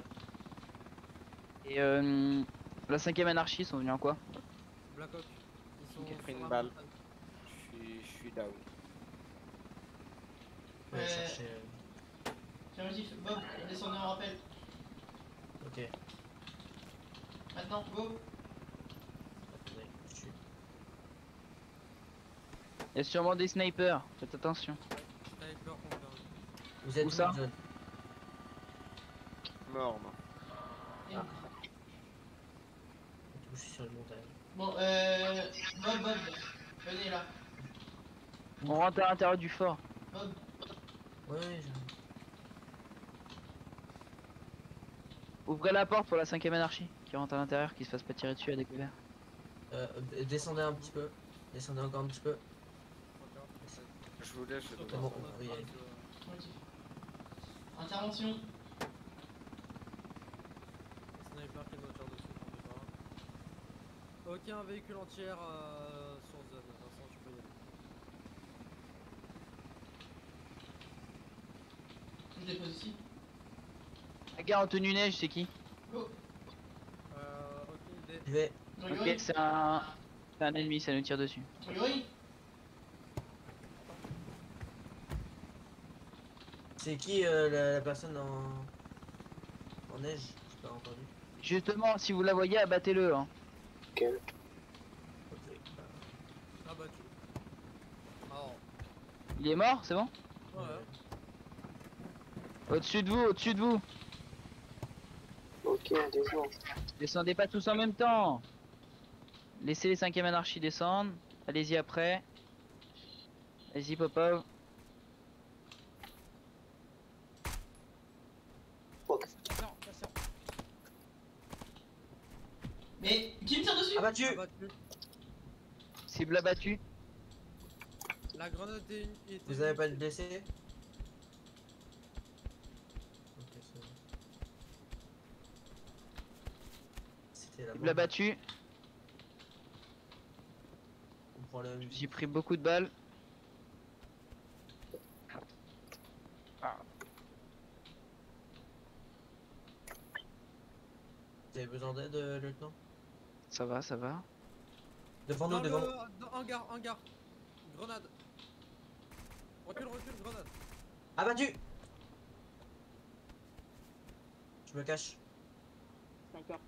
Et euh, la cinquième anarchie sont venus en quoi? Black Hawk, ils sont pris une balle. Je suis, je suis down. Ouais, chercher, euh, Affirmatif, Bob, descendez en rappel. Ok. Maintenant, go. Il y a sûrement des snipers, faites attention. Sniper. Vous êtes Où ça Mort, moi. Ah. Je suis sur une montagne. Bon, euh. Bob, Bob, venez là. On rentre à l'intérieur du fort. Bob, Ouais, ouais, je... Ouvrez la porte pour la cinquième anarchie qui rentre à l'intérieur, qui se fasse pas tirer dessus à découvert. Euh, descendez un petit peu. Descendez encore un petit peu. Je vous laisse, je bon. Intervention. Sniper qui dessus, on. Aucun véhicule entier euh, sur zone, de toute façon tu peux y aller. Je dépose ici. La gare en tenue neige, c'est qui? Go. Je vais. Grégory Ok, c'est un... ennemi, ça nous tire dessus. C'est qui euh, la, la personne en... en neige? J'ai pas entendu. Justement, si vous la voyez, abattez-le. Hein. Ok. Ah bah. Oh. Il est mort, c'est bon Ouais. Au-dessus de vous, au-dessus de vous. Ok, descends. Descendez pas tous en même temps. Laissez les cinquièmes anarchies descendre. Allez-y après. Allez-y, Popov. Mais qui me tire dessus? Abattu Abattu. Cible abattue. La grenade est, était Vous avez pas de blessé Ok, c'est bon. C'était la Cible bombe. abattue. On prend le... J'ai pris beaucoup de balles. Vous avez besoin d'aide, euh, lieutenant? Ça va, ça va. Devant nous, devant. Dans hangar, hangar. Grenade. Recule, recule, grenade. Abattu Je me cache. Sniper.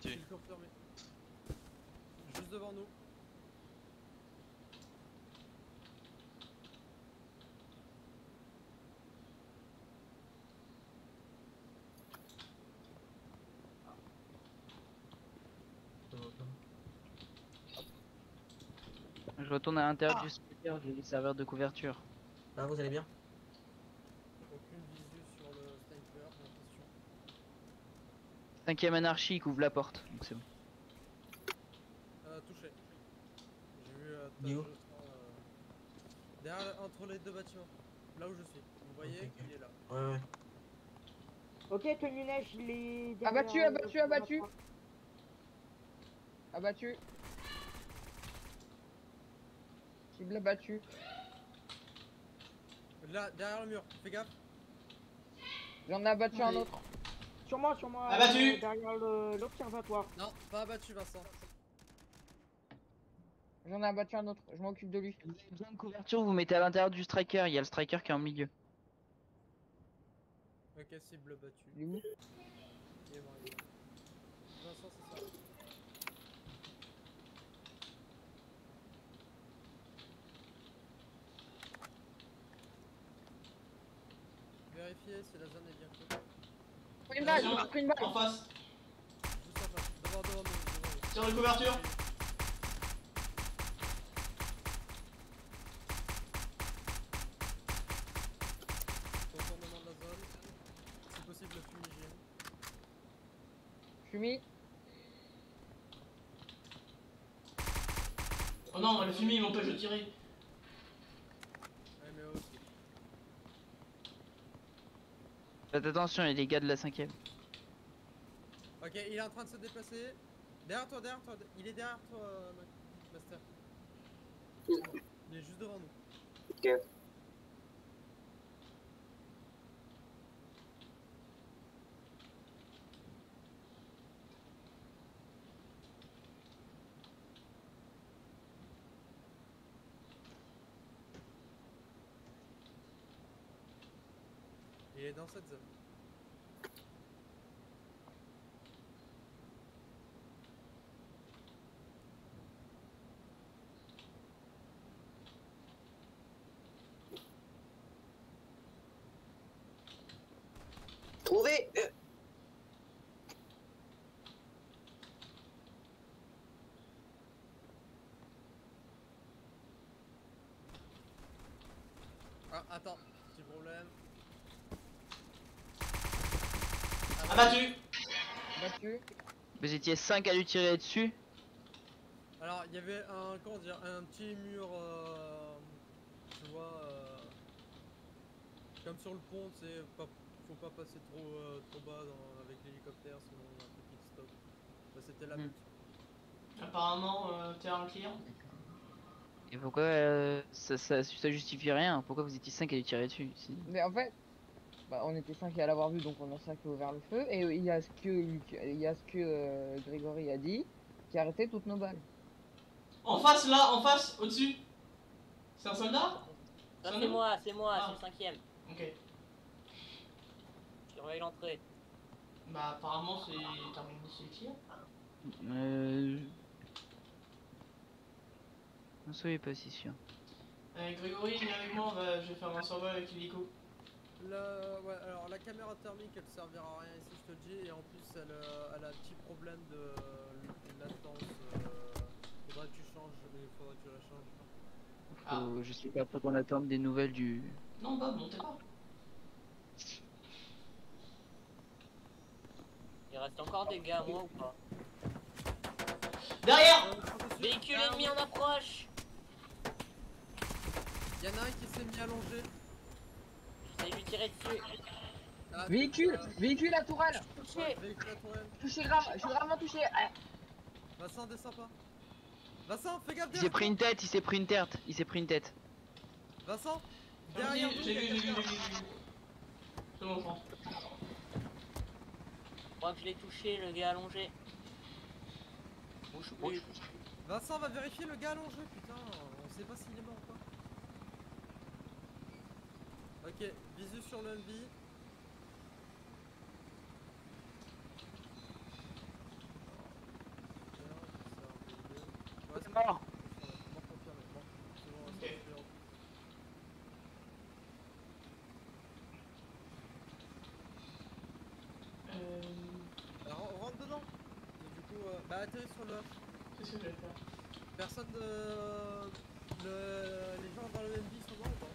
Tu. Kill confirmé. Juste devant nous. Je retourne à l'intérieur du sniper, j'ai les serveurs de couverture. Ah, vous allez bien Aucune visu sur le sniper, j'ai l'impression. Cinquième anarchie, il couvre la porte. Donc c'est bon. Euh, touché. J'ai vu. Euh, ta- je sens, euh, Derrière, entre les deux bâtiments. Là où je suis. Vous voyez Ok, ok. qu'il est là. Ouais, ouais. Ok, tenue neige, il est. derrière, Abattu, euh, abattu, abattu. Abattu. Cible abattu. Là, derrière le mur. Fais gaffe. J'en ai abattu un autre. Sur moi, sur moi. Abattu. euh, Derrière l'observatoire. Non, pas abattu, Vincent. J'en ai abattu un autre. Je m'occupe de lui. Vous avez besoin de couverture, vous mettez à l'intérieur du striker. Il y a le striker qui est en milieu. Ok, cible battue. Il est où? Il est mort, il est mort. Vincent, c'est ça. Vérifiez si la zone est bien pris une balle, j'ai pris une balle. En face. Devant, devant. Sur une couverture. De la zone. Possible, le. Fumi. Oh non, le fumier ils m'ont pas tirer. Faites attention, il y a les gars de la cinquième. Ok, il est en train de se déplacer. Derrière toi, derrière toi. Il est derrière toi, euh, Master. Il est juste devant nous. Ok. Il est dans cette zone. Euh, Ah, attends, petit problème. Battu. Vous étiez 5 à lui tirer dessus. Alors, il y avait un, comment dire, un petit mur, euh, tu vois, euh, comme sur le pont, c'est pas, faut pas passer trop, euh, trop bas dans- avec l'hélicoptère, sinon il y a un peu qui te stoppe. Bah, c'était la Hmm. but. Apparemment, euh, terrain clear. Et pourquoi euh, ça, ça, ça justifie rien? Pourquoi vous étiez 5 à lui tirer dessus? Si- Mais en fait, bah, on était 5 à l'avoir vu, donc on a 5 qui a ouvert le feu. Et il y a ce que, il y a ce que euh, Grégory a dit, qui a arrêté toutes nos balles. En face là, en face, au-dessus. C'est un soldat? Non, c'est moi, c'est moi, Ah. c'est le cinquième. Ok. Je surveille l'entrée. Bah apparemment c'est terminé, c'est clear. Euh... Ne soyez pas si sûr. Euh, Grégory, viens avec moi, on va- je vais faire un survol avec l'hélico. La, ouais, alors la caméra thermique elle servira à rien ici, je te le dis, et en plus elle, euh, elle a un petit problème de, de latence. Euh, faudra que tu changes, mais il faudra que tu la changes. Faut- Je sais pas, faut qu'on attende des nouvelles du... Non, Bob, montez pas. Il reste encore des gars, moi ou pas? Derrière Véhicule ennemi en approche Y'en a un qui s'est mis allongé. Lui tirer dessus. Ah, Véhicule Véhicule à tourelle Ouais, véhicule à tourelle. Touché grave, je suis gravement touché. Ah. Vincent, descends pas. Vincent, fais gaffe Il s'est derrière pris une tête, il s'est pris une tête, il s'est pris une tête. Vincent Derrière j'ai vu, j'ai vu, j'ai vu. C'est bon, je crois que je l'ai touché, le gars allongé. Bouge plus. Vincent va vérifier le gars allongé, putain, on sait pas s'il est mort ou pas. Ok, visu sur le MV. Ouais, c'est mort. Euh... Alors, on rentre dedans. Et du coup, euh, bah atterris sur le. C'est ce que je vais faire? Personne de. Le... Les gens dans le MV sont morts ou pas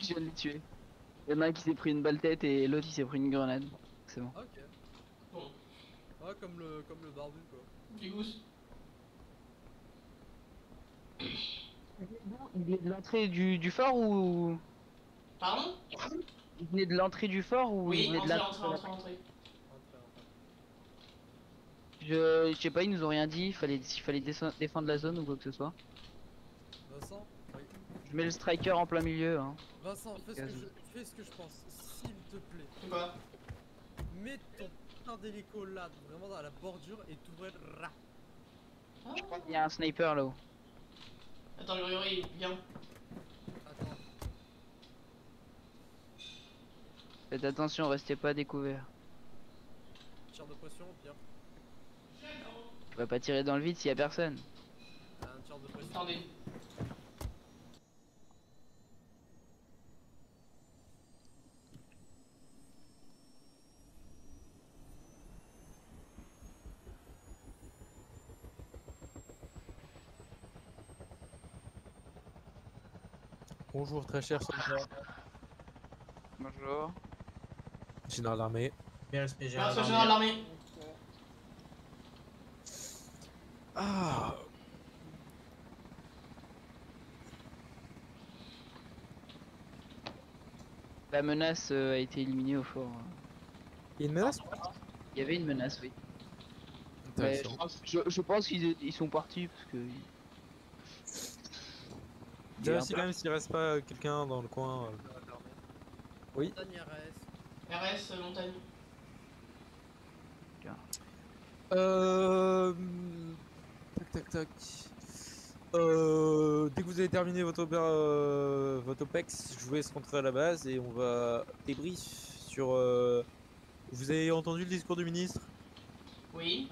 Je viens de les tuer. Il y en a un qui s'est pris une balle tête et l'autre il s'est pris une grenade. C'est bon. Ok. Bon, Ouais, comme le, comme le barbu quoi. Il venait de l'entrée du, du fort ou? Pardon? Il venait de l'entrée du fort ou il Oui, venait de entrée, la. entrée, entrée, entrée. Je, je sais pas, ils nous ont rien dit, il fallait, il fallait défendre la zone ou quoi que ce soit. Vincent? Oui. Je mets le striker en plein milieu. Hein. Vincent, fais ce, que je, fais ce que je pense, s'il te plaît. Quoi? Mets ton putain d'hélico là, vraiment dans la bordure et t'ouvres là. Il y a un sniper là-haut. Attends, Grégory, viens. Attends. Faites attention, restez pas découvert. Tir de pression, pire. On va pas tirer dans le vide s'il y a personne. Un tir de pression. Attendez. Bonjour, très cher soldat. Bonjour. Général d'armée. Merci, général de l'armée. Ah. La menace euh, a été éliminée au fort. Il y a une menace? Il y avait une menace, oui. Je pense, je, je pense qu'ils ils sont partis parce que. Quand même s'il reste pas quelqu'un dans le coin. euh. Oui. Montagne RS. RS, euh, montagne. Euh... Tac tac tac. Euh, dès que vous avez terminé votre, opéra- euh, votre OPEX, je vous laisse rentrer à la base et on va débrief sur... euh, Vous avez entendu le discours du ministre? Oui.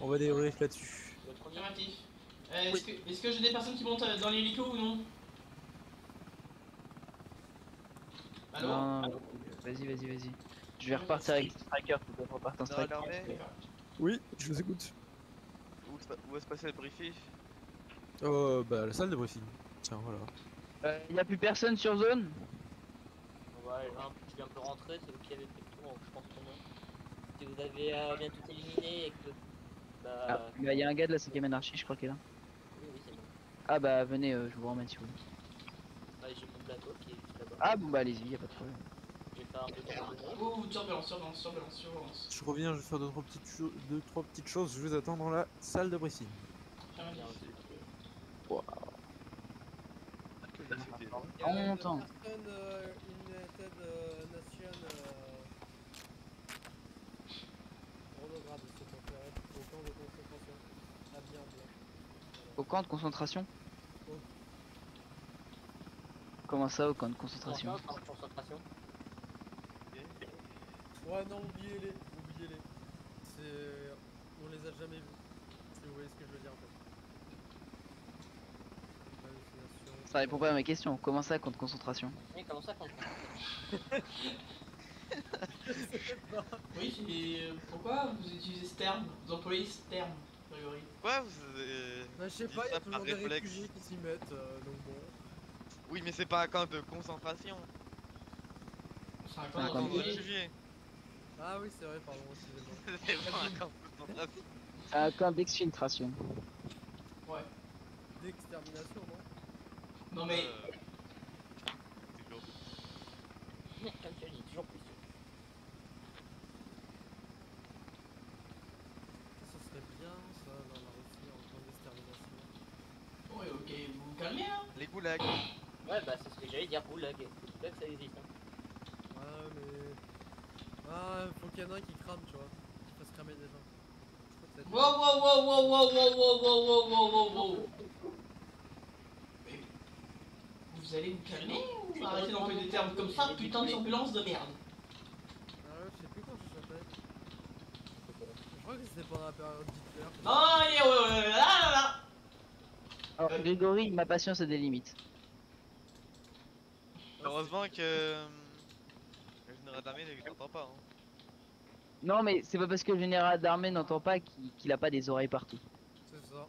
On va débrief là-dessus. Affirmatif. Euh, Est-ce que, que j'ai des personnes qui montent dans l'hélico ou non? Allô Non, non, vas-y, vas-y, vas-y. Je vais repartir avec Striker, en Striker. Oui, je vous écoute. Où, va se passer le briefing? Euh, bah la salle de briefing. Tiens, voilà. Euh, y a plus personne sur zone? Ouais, un- je viens un peu rentrer, c'est vous qui avez fait le tour, je pense que non. Si vous avez euh, bien tout éliminé et que. Bah. Ah, bah, y a un gars de la 5ème anarchie, je crois qu'il est là. Oui, oui, c'est bon. Ah bah venez, euh, je vous remets si vous voulez. Ah bon bah allez-y, y'a pas de problème. Je reviens, je vais faire deux trois, petites choses, deux, trois petites choses. Je vais vous attends dans la salle de Bressine. Waouh. En. Au camp de concentration? Comment ça au camp de concentration concentration. Ouais, non, oubliez-les, oubliez-les. C'est. On les a jamais vus. Si vous voyez ce que je veux dire en fait. Ça répond pas à ma question. Comment ça camp de concentration? Oui, comment ça, quand Oui, c'est... euh, Pourquoi vous utilisez ce terme? Vous employez ce terme, Grégory Ouais, vous avez. Bah, je sais pas, il y a toujours des réfugiés qui s'y mettent, euh, donc. Oui, mais c'est pas un camp de concentration. C'est un camp de réfugiés. Ah oui, c'est vrai, pardon, excusez-moi. C'est pas un camp de concentration. C'est un camp d'exfiltration. Ouais. D'extermination, non? Non mais... Comme tu as dit, toujours plus. Ça serait bien, ça, dans la Russie, en camp d'extermination. Ouais, ok, vous vous calmez là Les goulags. Ouais, bah, c'est ce que j'allais dire, goulag. Goulag, ça existe. Hein. Ouais, mais. Ah, faut qu'il y en ait un qui crame, tu vois. Qui fasse cramer des gens. Wow, wow, wow, wow, wow, wow, wow, wow, wow, wow, wow, wow. Mais Vous allez vous calmer ou arrêtez d'employer des termes comme ça Putain de turbulence de merde Ah ouais, je sais plus quand ça s'appelle. Je crois que c'était pendant la période d'Hitler. Non, allez, ouais, ouais, ouais, là, là, là Alors Grégory, ma patience a des limites. Heureusement que. euh, Le général d'armée ne l'entend pas. Hein. Non mais c'est pas parce que le général d'armée n'entend pas qu'il qu'il a pas des oreilles partout. C'est ça.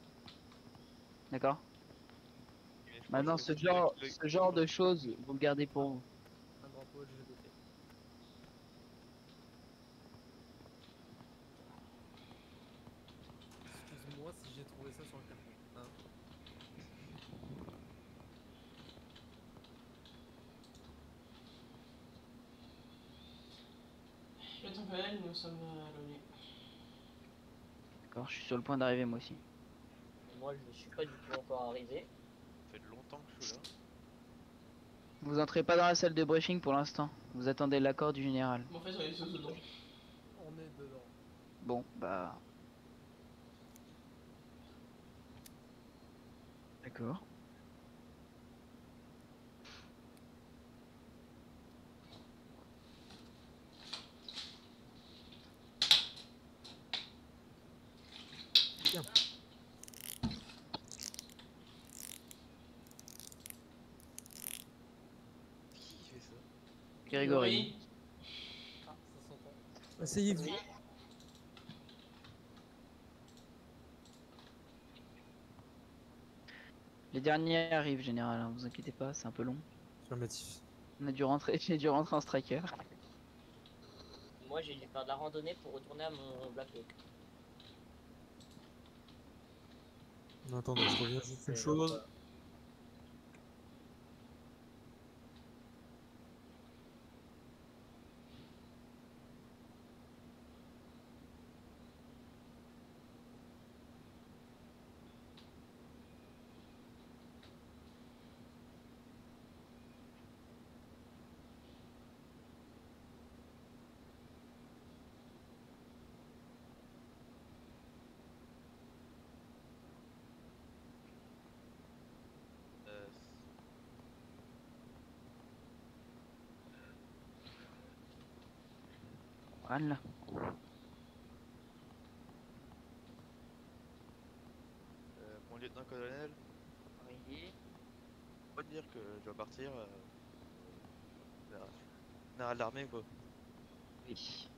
D'accord Maintenant ce genre, le- ce genre de choses, vous le gardez pour vous. Un drapeau LGBT. Excuse-moi si j'ai trouvé ça sur le carton. Hein. Nous sommes à l'ONU. D'accord, je suis sur le point d'arriver moi aussi. Moi, je suis pas du tout encore arrivé. Ça fait longtemps que je suis là. Vous entrez pas dans la salle de briefing pour l'instant. Vous attendez l'accord du général. En fait, on est sous dedans. On est dedans. Bon, bah. D'accord. Bien. Qui fait ça Grégory. Ah, ça s'entend. Asseyez-vous. Les derniers arrivent, général, hein, vous inquiétez pas, c'est un peu long. Affirmatif. On a dû rentrer, j'ai dû rentrer en striker. Moi, j'ai dû faire de la randonnée pour retourner à mon Black Hawk. En attendant, je reviens juste une chose. Euh, Voilà. euh, mon lieutenant-colonel, Oui. pas dire que je dois partir. Euh, général d'armée quoi. Oui.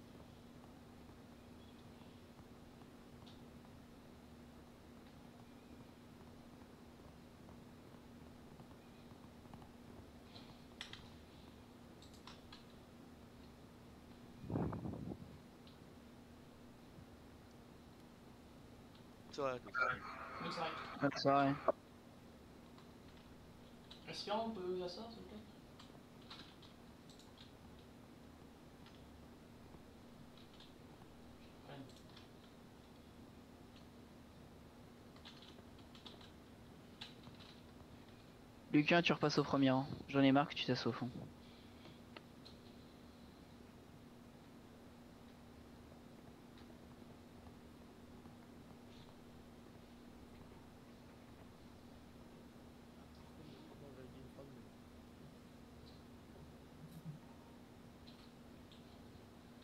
C'est vrai. Oui, c'est vrai. Bonne soirée. Aspirant, on peut faire ça, s'il vous plaît? Lucas, tu repasses au premier rang. J'en ai marre que tu t'assois au fond.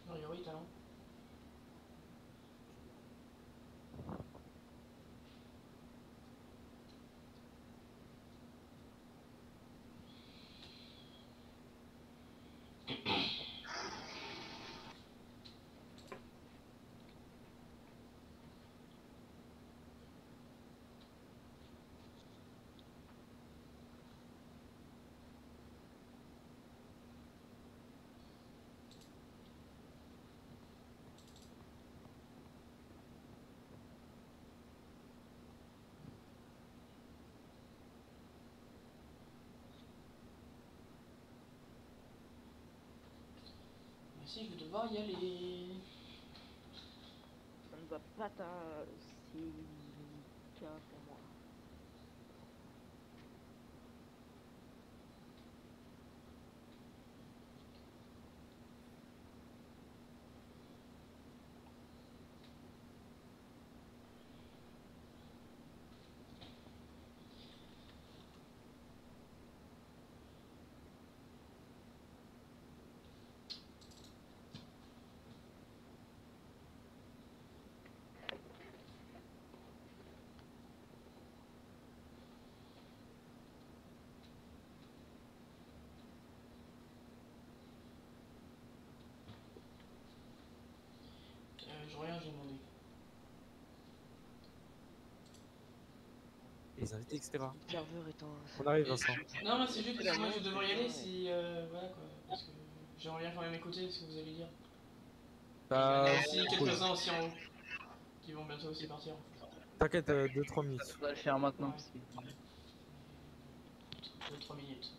Non, il y a oui, talent. Merci, je vais devoir y aller. Ça ne va pas ta... C'est cas pour moi. Euh, je reviens, j'ai demandé. Les invités, etc. Le serveur est en. On arrive, Vincent. Non, mais c'est juste parce que moi je vais devoir y aller si. Euh, voilà quoi. Parce que j'aimerais bien quand même écouter ce que vous allez dire. Bah, Il y en a aussi quelques-uns aussi en haut qui vont bientôt aussi partir. T'inquiète, 2-3 minutes. On va le faire maintenant. 2-3 minutes.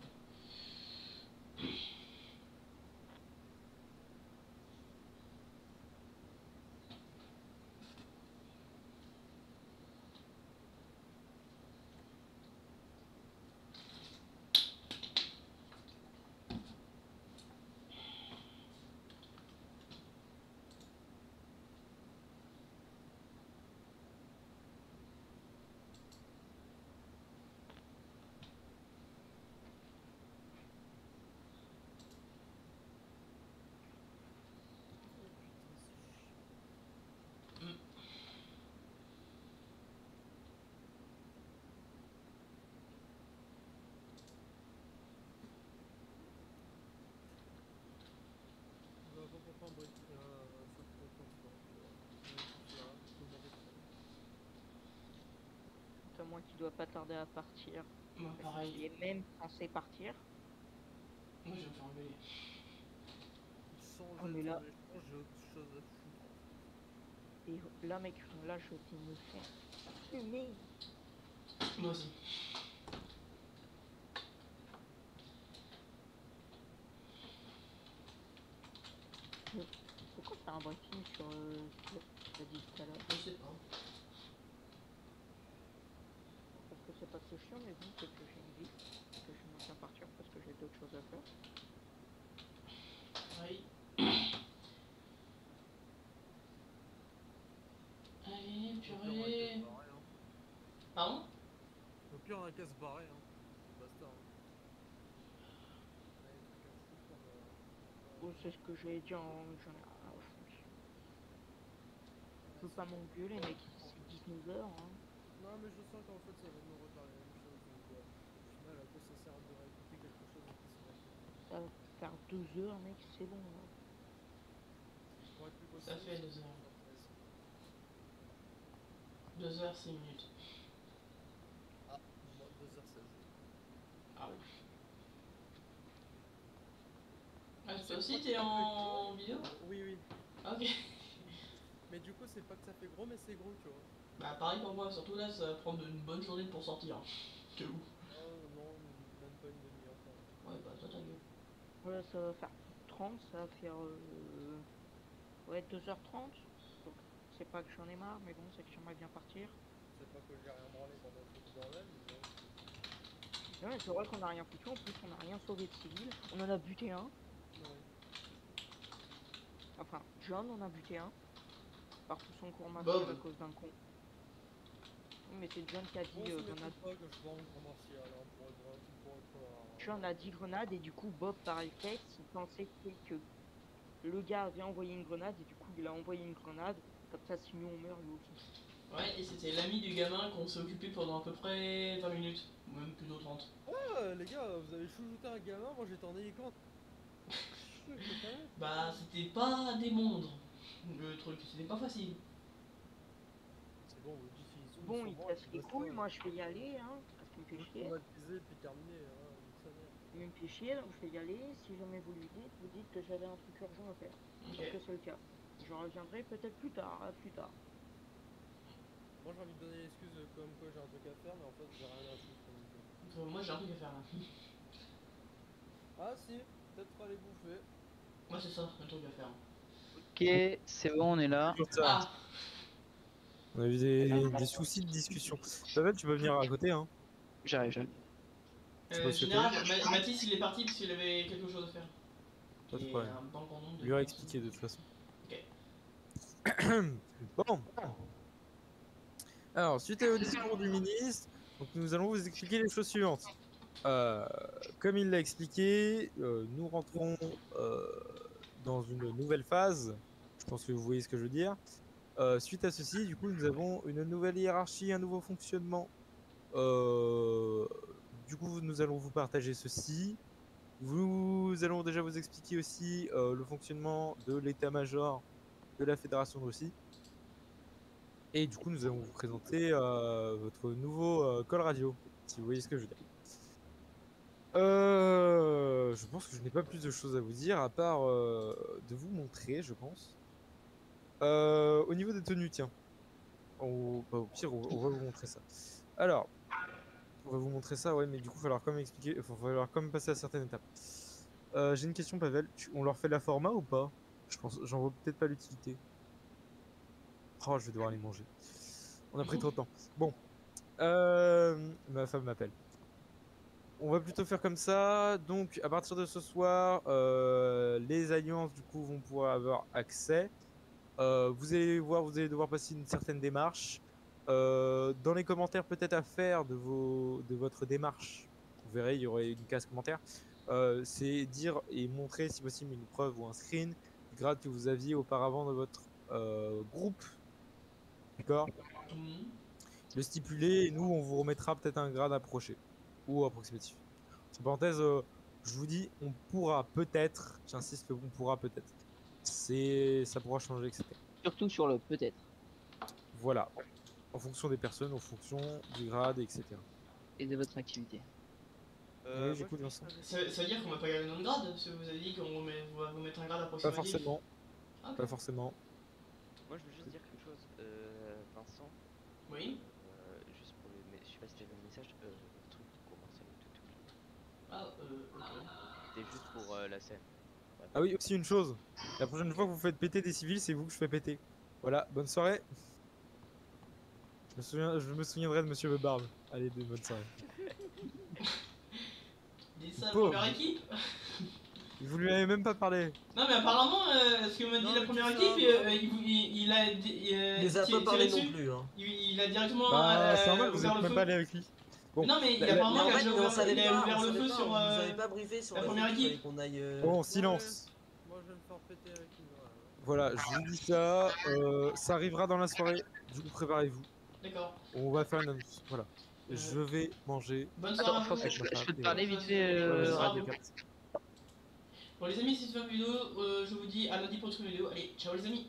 Je vois pas pourquoi on brise euh, ça prend autant de temps. tu vois. On est tous là, tout le monde est prêt. C'est moi qui dois pas tarder à partir. Moi, Parce pareil. qu'il est même censé partir. Moi je vais me faire engueuler. Sans On jeu est de là. méchant, j'ai autre chose à foutre. Et là, mec, là, je vais me faire fumer. Moi aussi. Pourquoi t'as un breaking sur euh, ce que t'as dit tout à l'heure? Je sais pas. Que c'est pas que chiant, mais bon, c'est que j'ai une vie, que je me tiens partir parce que j'ai d'autres choses à faire. Oui. Allez, purée. Pardon? Au pire, on a qu'à se barrer. Hein. Basta. Hein. C'est ce que j'ai dit en j'en ai rien à foutre. Je pas m'engueuler, mec, c'est 19h. Hein. Non, mais je sens qu'en fait, ça va me refaire la même chose. Donc, euh, au final, à quoi ça sert de réécouter quelque chose qui se passe Ça va faire 2 heures, mec, c'est bon. Plus bosser. Ça fait deux heures. 2 heures 6 minutes. Ah, moi, 2h16. Ah oui. Ah, toi aussi t'es en vidéo? Oui, oui. Ok. Mais du coup, c'est pas que ça fait gros, mais c'est gros, tu vois. Bah pareil pour moi, surtout là ça va prendre une bonne journée pour sortir. Que ouf. Oh non, même pas une demi-heure. Ouais bah toi ta gueule. Voilà, ça va faire 30, ça va faire. Euh... Ouais, 2h30. Donc, c'est pas que j'en ai marre, mais bon, c'est que j'aimerais bien partir. C'est pas que j'ai rien branlé pendant tout le bordel, mais. Ouais, c'est vrai qu'on a rien foutu, en plus, on a rien sauvé de civil. On en a buté un. Ouais. Enfin, John en a buté un. Par tout son cours Bob. à cause d'un con. Oui, Mais c'est John qui a dit Bon, euh, grenade. pas que je vends un grand martial, pour être vrai, pour être euh, John a dit grenade et du coup Bob par réflexe il pensait que le gars avait envoyé une grenade et du coup il a envoyé une grenade. Comme ça si nous on meurt lui aussi. Ouais et c'était l'ami du gamin qu'on s'est occupé pendant à peu près 20 minutes. Ou même plutôt 30. Ouais, les gars, vous avez chouchouté un gamin, moi j'étais en hélicoptère. Bah c'était pas des mondes. Le truc, c'était pas facile. C'est bon, vous Bon il casse les couilles, moi je vais y aller hein. Parce qu'il me fait chier. Puis terminé, hein. Il me fait chier donc je vais y aller. Si jamais vous lui dites, vous dites que j'avais un truc urgent à faire. Ok. Parce que c'est le cas. Je reviendrai peut-être plus tard, à plus tard. Moi j'ai envie de donner l'excuse comme quoi j'ai un truc à faire, mais en fait j'ai rien à foutre. euh. Moi j'ai un truc à faire là. Ah si, peut-être aller bouffer. Moi c'est ça, un truc à faire. Ok, c'est bon, on est là. Ah On a eu des, des soucis de discussion. Pavel, tu peux venir à côté, hein. J'arrive, j'arrive. C'est Euh, général, Ma- Mathis il est parti parce qu'il avait quelque chose à faire. Pas de problème. de Lui personnes. expliqué de toute façon. Ok. bon. Alors, suite au discours du ministre, donc nous allons vous expliquer les choses suivantes. Euh, comme il l'a expliqué, euh, nous rentrons euh, dans une nouvelle phase. Je pense que vous voyez ce que je veux dire. Euh, suite à ceci, du coup, nous avons une nouvelle hiérarchie, un nouveau fonctionnement. Euh, du coup, nous allons vous partager ceci. Nous allons déjà vous expliquer aussi euh, le fonctionnement de l'état-major de la Fédération de Russie. Et du coup, nous allons vous présenter votre nouveau call radio, si vous voyez ce que je veux dire. Je pense que je n'ai pas plus de choses à vous dire, à part de vous montrer, je pense. Euh, au niveau des tenues, tiens. Au, bah, au pire, on, va vous montrer ça. Alors, on va vous montrer ça, ouais, mais du coup, il va falloir quand même expliquer, il va falloir quand passer à certaines étapes. Euh, J'ai une question, Pavel. On leur fait la format ou pas? Je pense, j'en vois peut-être pas l'utilité. Oh, je vais devoir les manger. On a pris trop de temps. Bon. Euh, ma femme m'appelle. On va plutôt faire comme ça. Donc, à partir de ce soir, les alliances, du coup, vont pouvoir avoir accès. Euh, vous allez voir, vous allez devoir passer une certaine démarche. Euh, dans les commentaires, peut-être à faire de, vos, de votre démarche, vous verrez, il y aurait une case commentaire. Euh, c'est dire et montrer, si possible, une preuve ou un screen du grade que vous aviez auparavant dans votre groupe. D'accord? Mhm. Le stipuler, et nous, on vous remettra peut-être un grade approché ou approximatif. Entre parenthèses, euh, je vous dis, on pourra peut-être, j'insiste, on pourra peut-être c'est ça pourra changer, etc. Surtout sur le peut-être. Voilà, en fonction des personnes, en fonction du grade, etc. Et de votre activité. Euh, oui, j'écoute Vincent. Ça, veut dire qu'on va pas garder notre grade Parce que vous avez dit qu'on va vous mettre un grade approximatif Pas forcément. Ah, pas forcément. Moi je veux juste dire quelque chose, euh, Vincent. Oui euh, Juste pour le. Je sais pas si le message, euh, truc. Ah, ok. C'était juste pour la scène. Ah oui, aussi une chose. La prochaine fois que vous faites péter des civils, c'est vous que je fais péter. Voilà, bonne soirée. Je me, souviens, je me souviendrai de Monsieur Le Barbe. Allez, bonne soirée. Dis ça à la Pauvre. première équipe Vous lui avez même pas parlé. Non mais apparemment, euh, ce que m'a dit la première équipe, euh, il, il- il a... euh, Il nous a tiré pas parlé dessus. non plus. Hein. Il, il a directement Bah, euh, c'est normal, vous ouvert êtes le même feu. pas allé avec lui. Bon. Non mais il La- a apparemment déjà on ouvert, savait il a pas, ouvert on le feu pas, sur euh, avait pas briefé sur la la première équipe. qu'on aille. euh, Bon, silence. Moi je vais me faire péter avec une grenade. Voilà, je vous dis ça. euh, ça arrivera dans la soirée. Du coup, préparez-vous. D'accord. On va faire une annonce. Voilà. Je vais manger. Bonne soirée à Attends, vous. que je, je peux te parler vite fait. Euh. Bon les amis, si c'est une vidéo, euh, je vous dis à lundi pour une vidéo. Allez, ciao les amis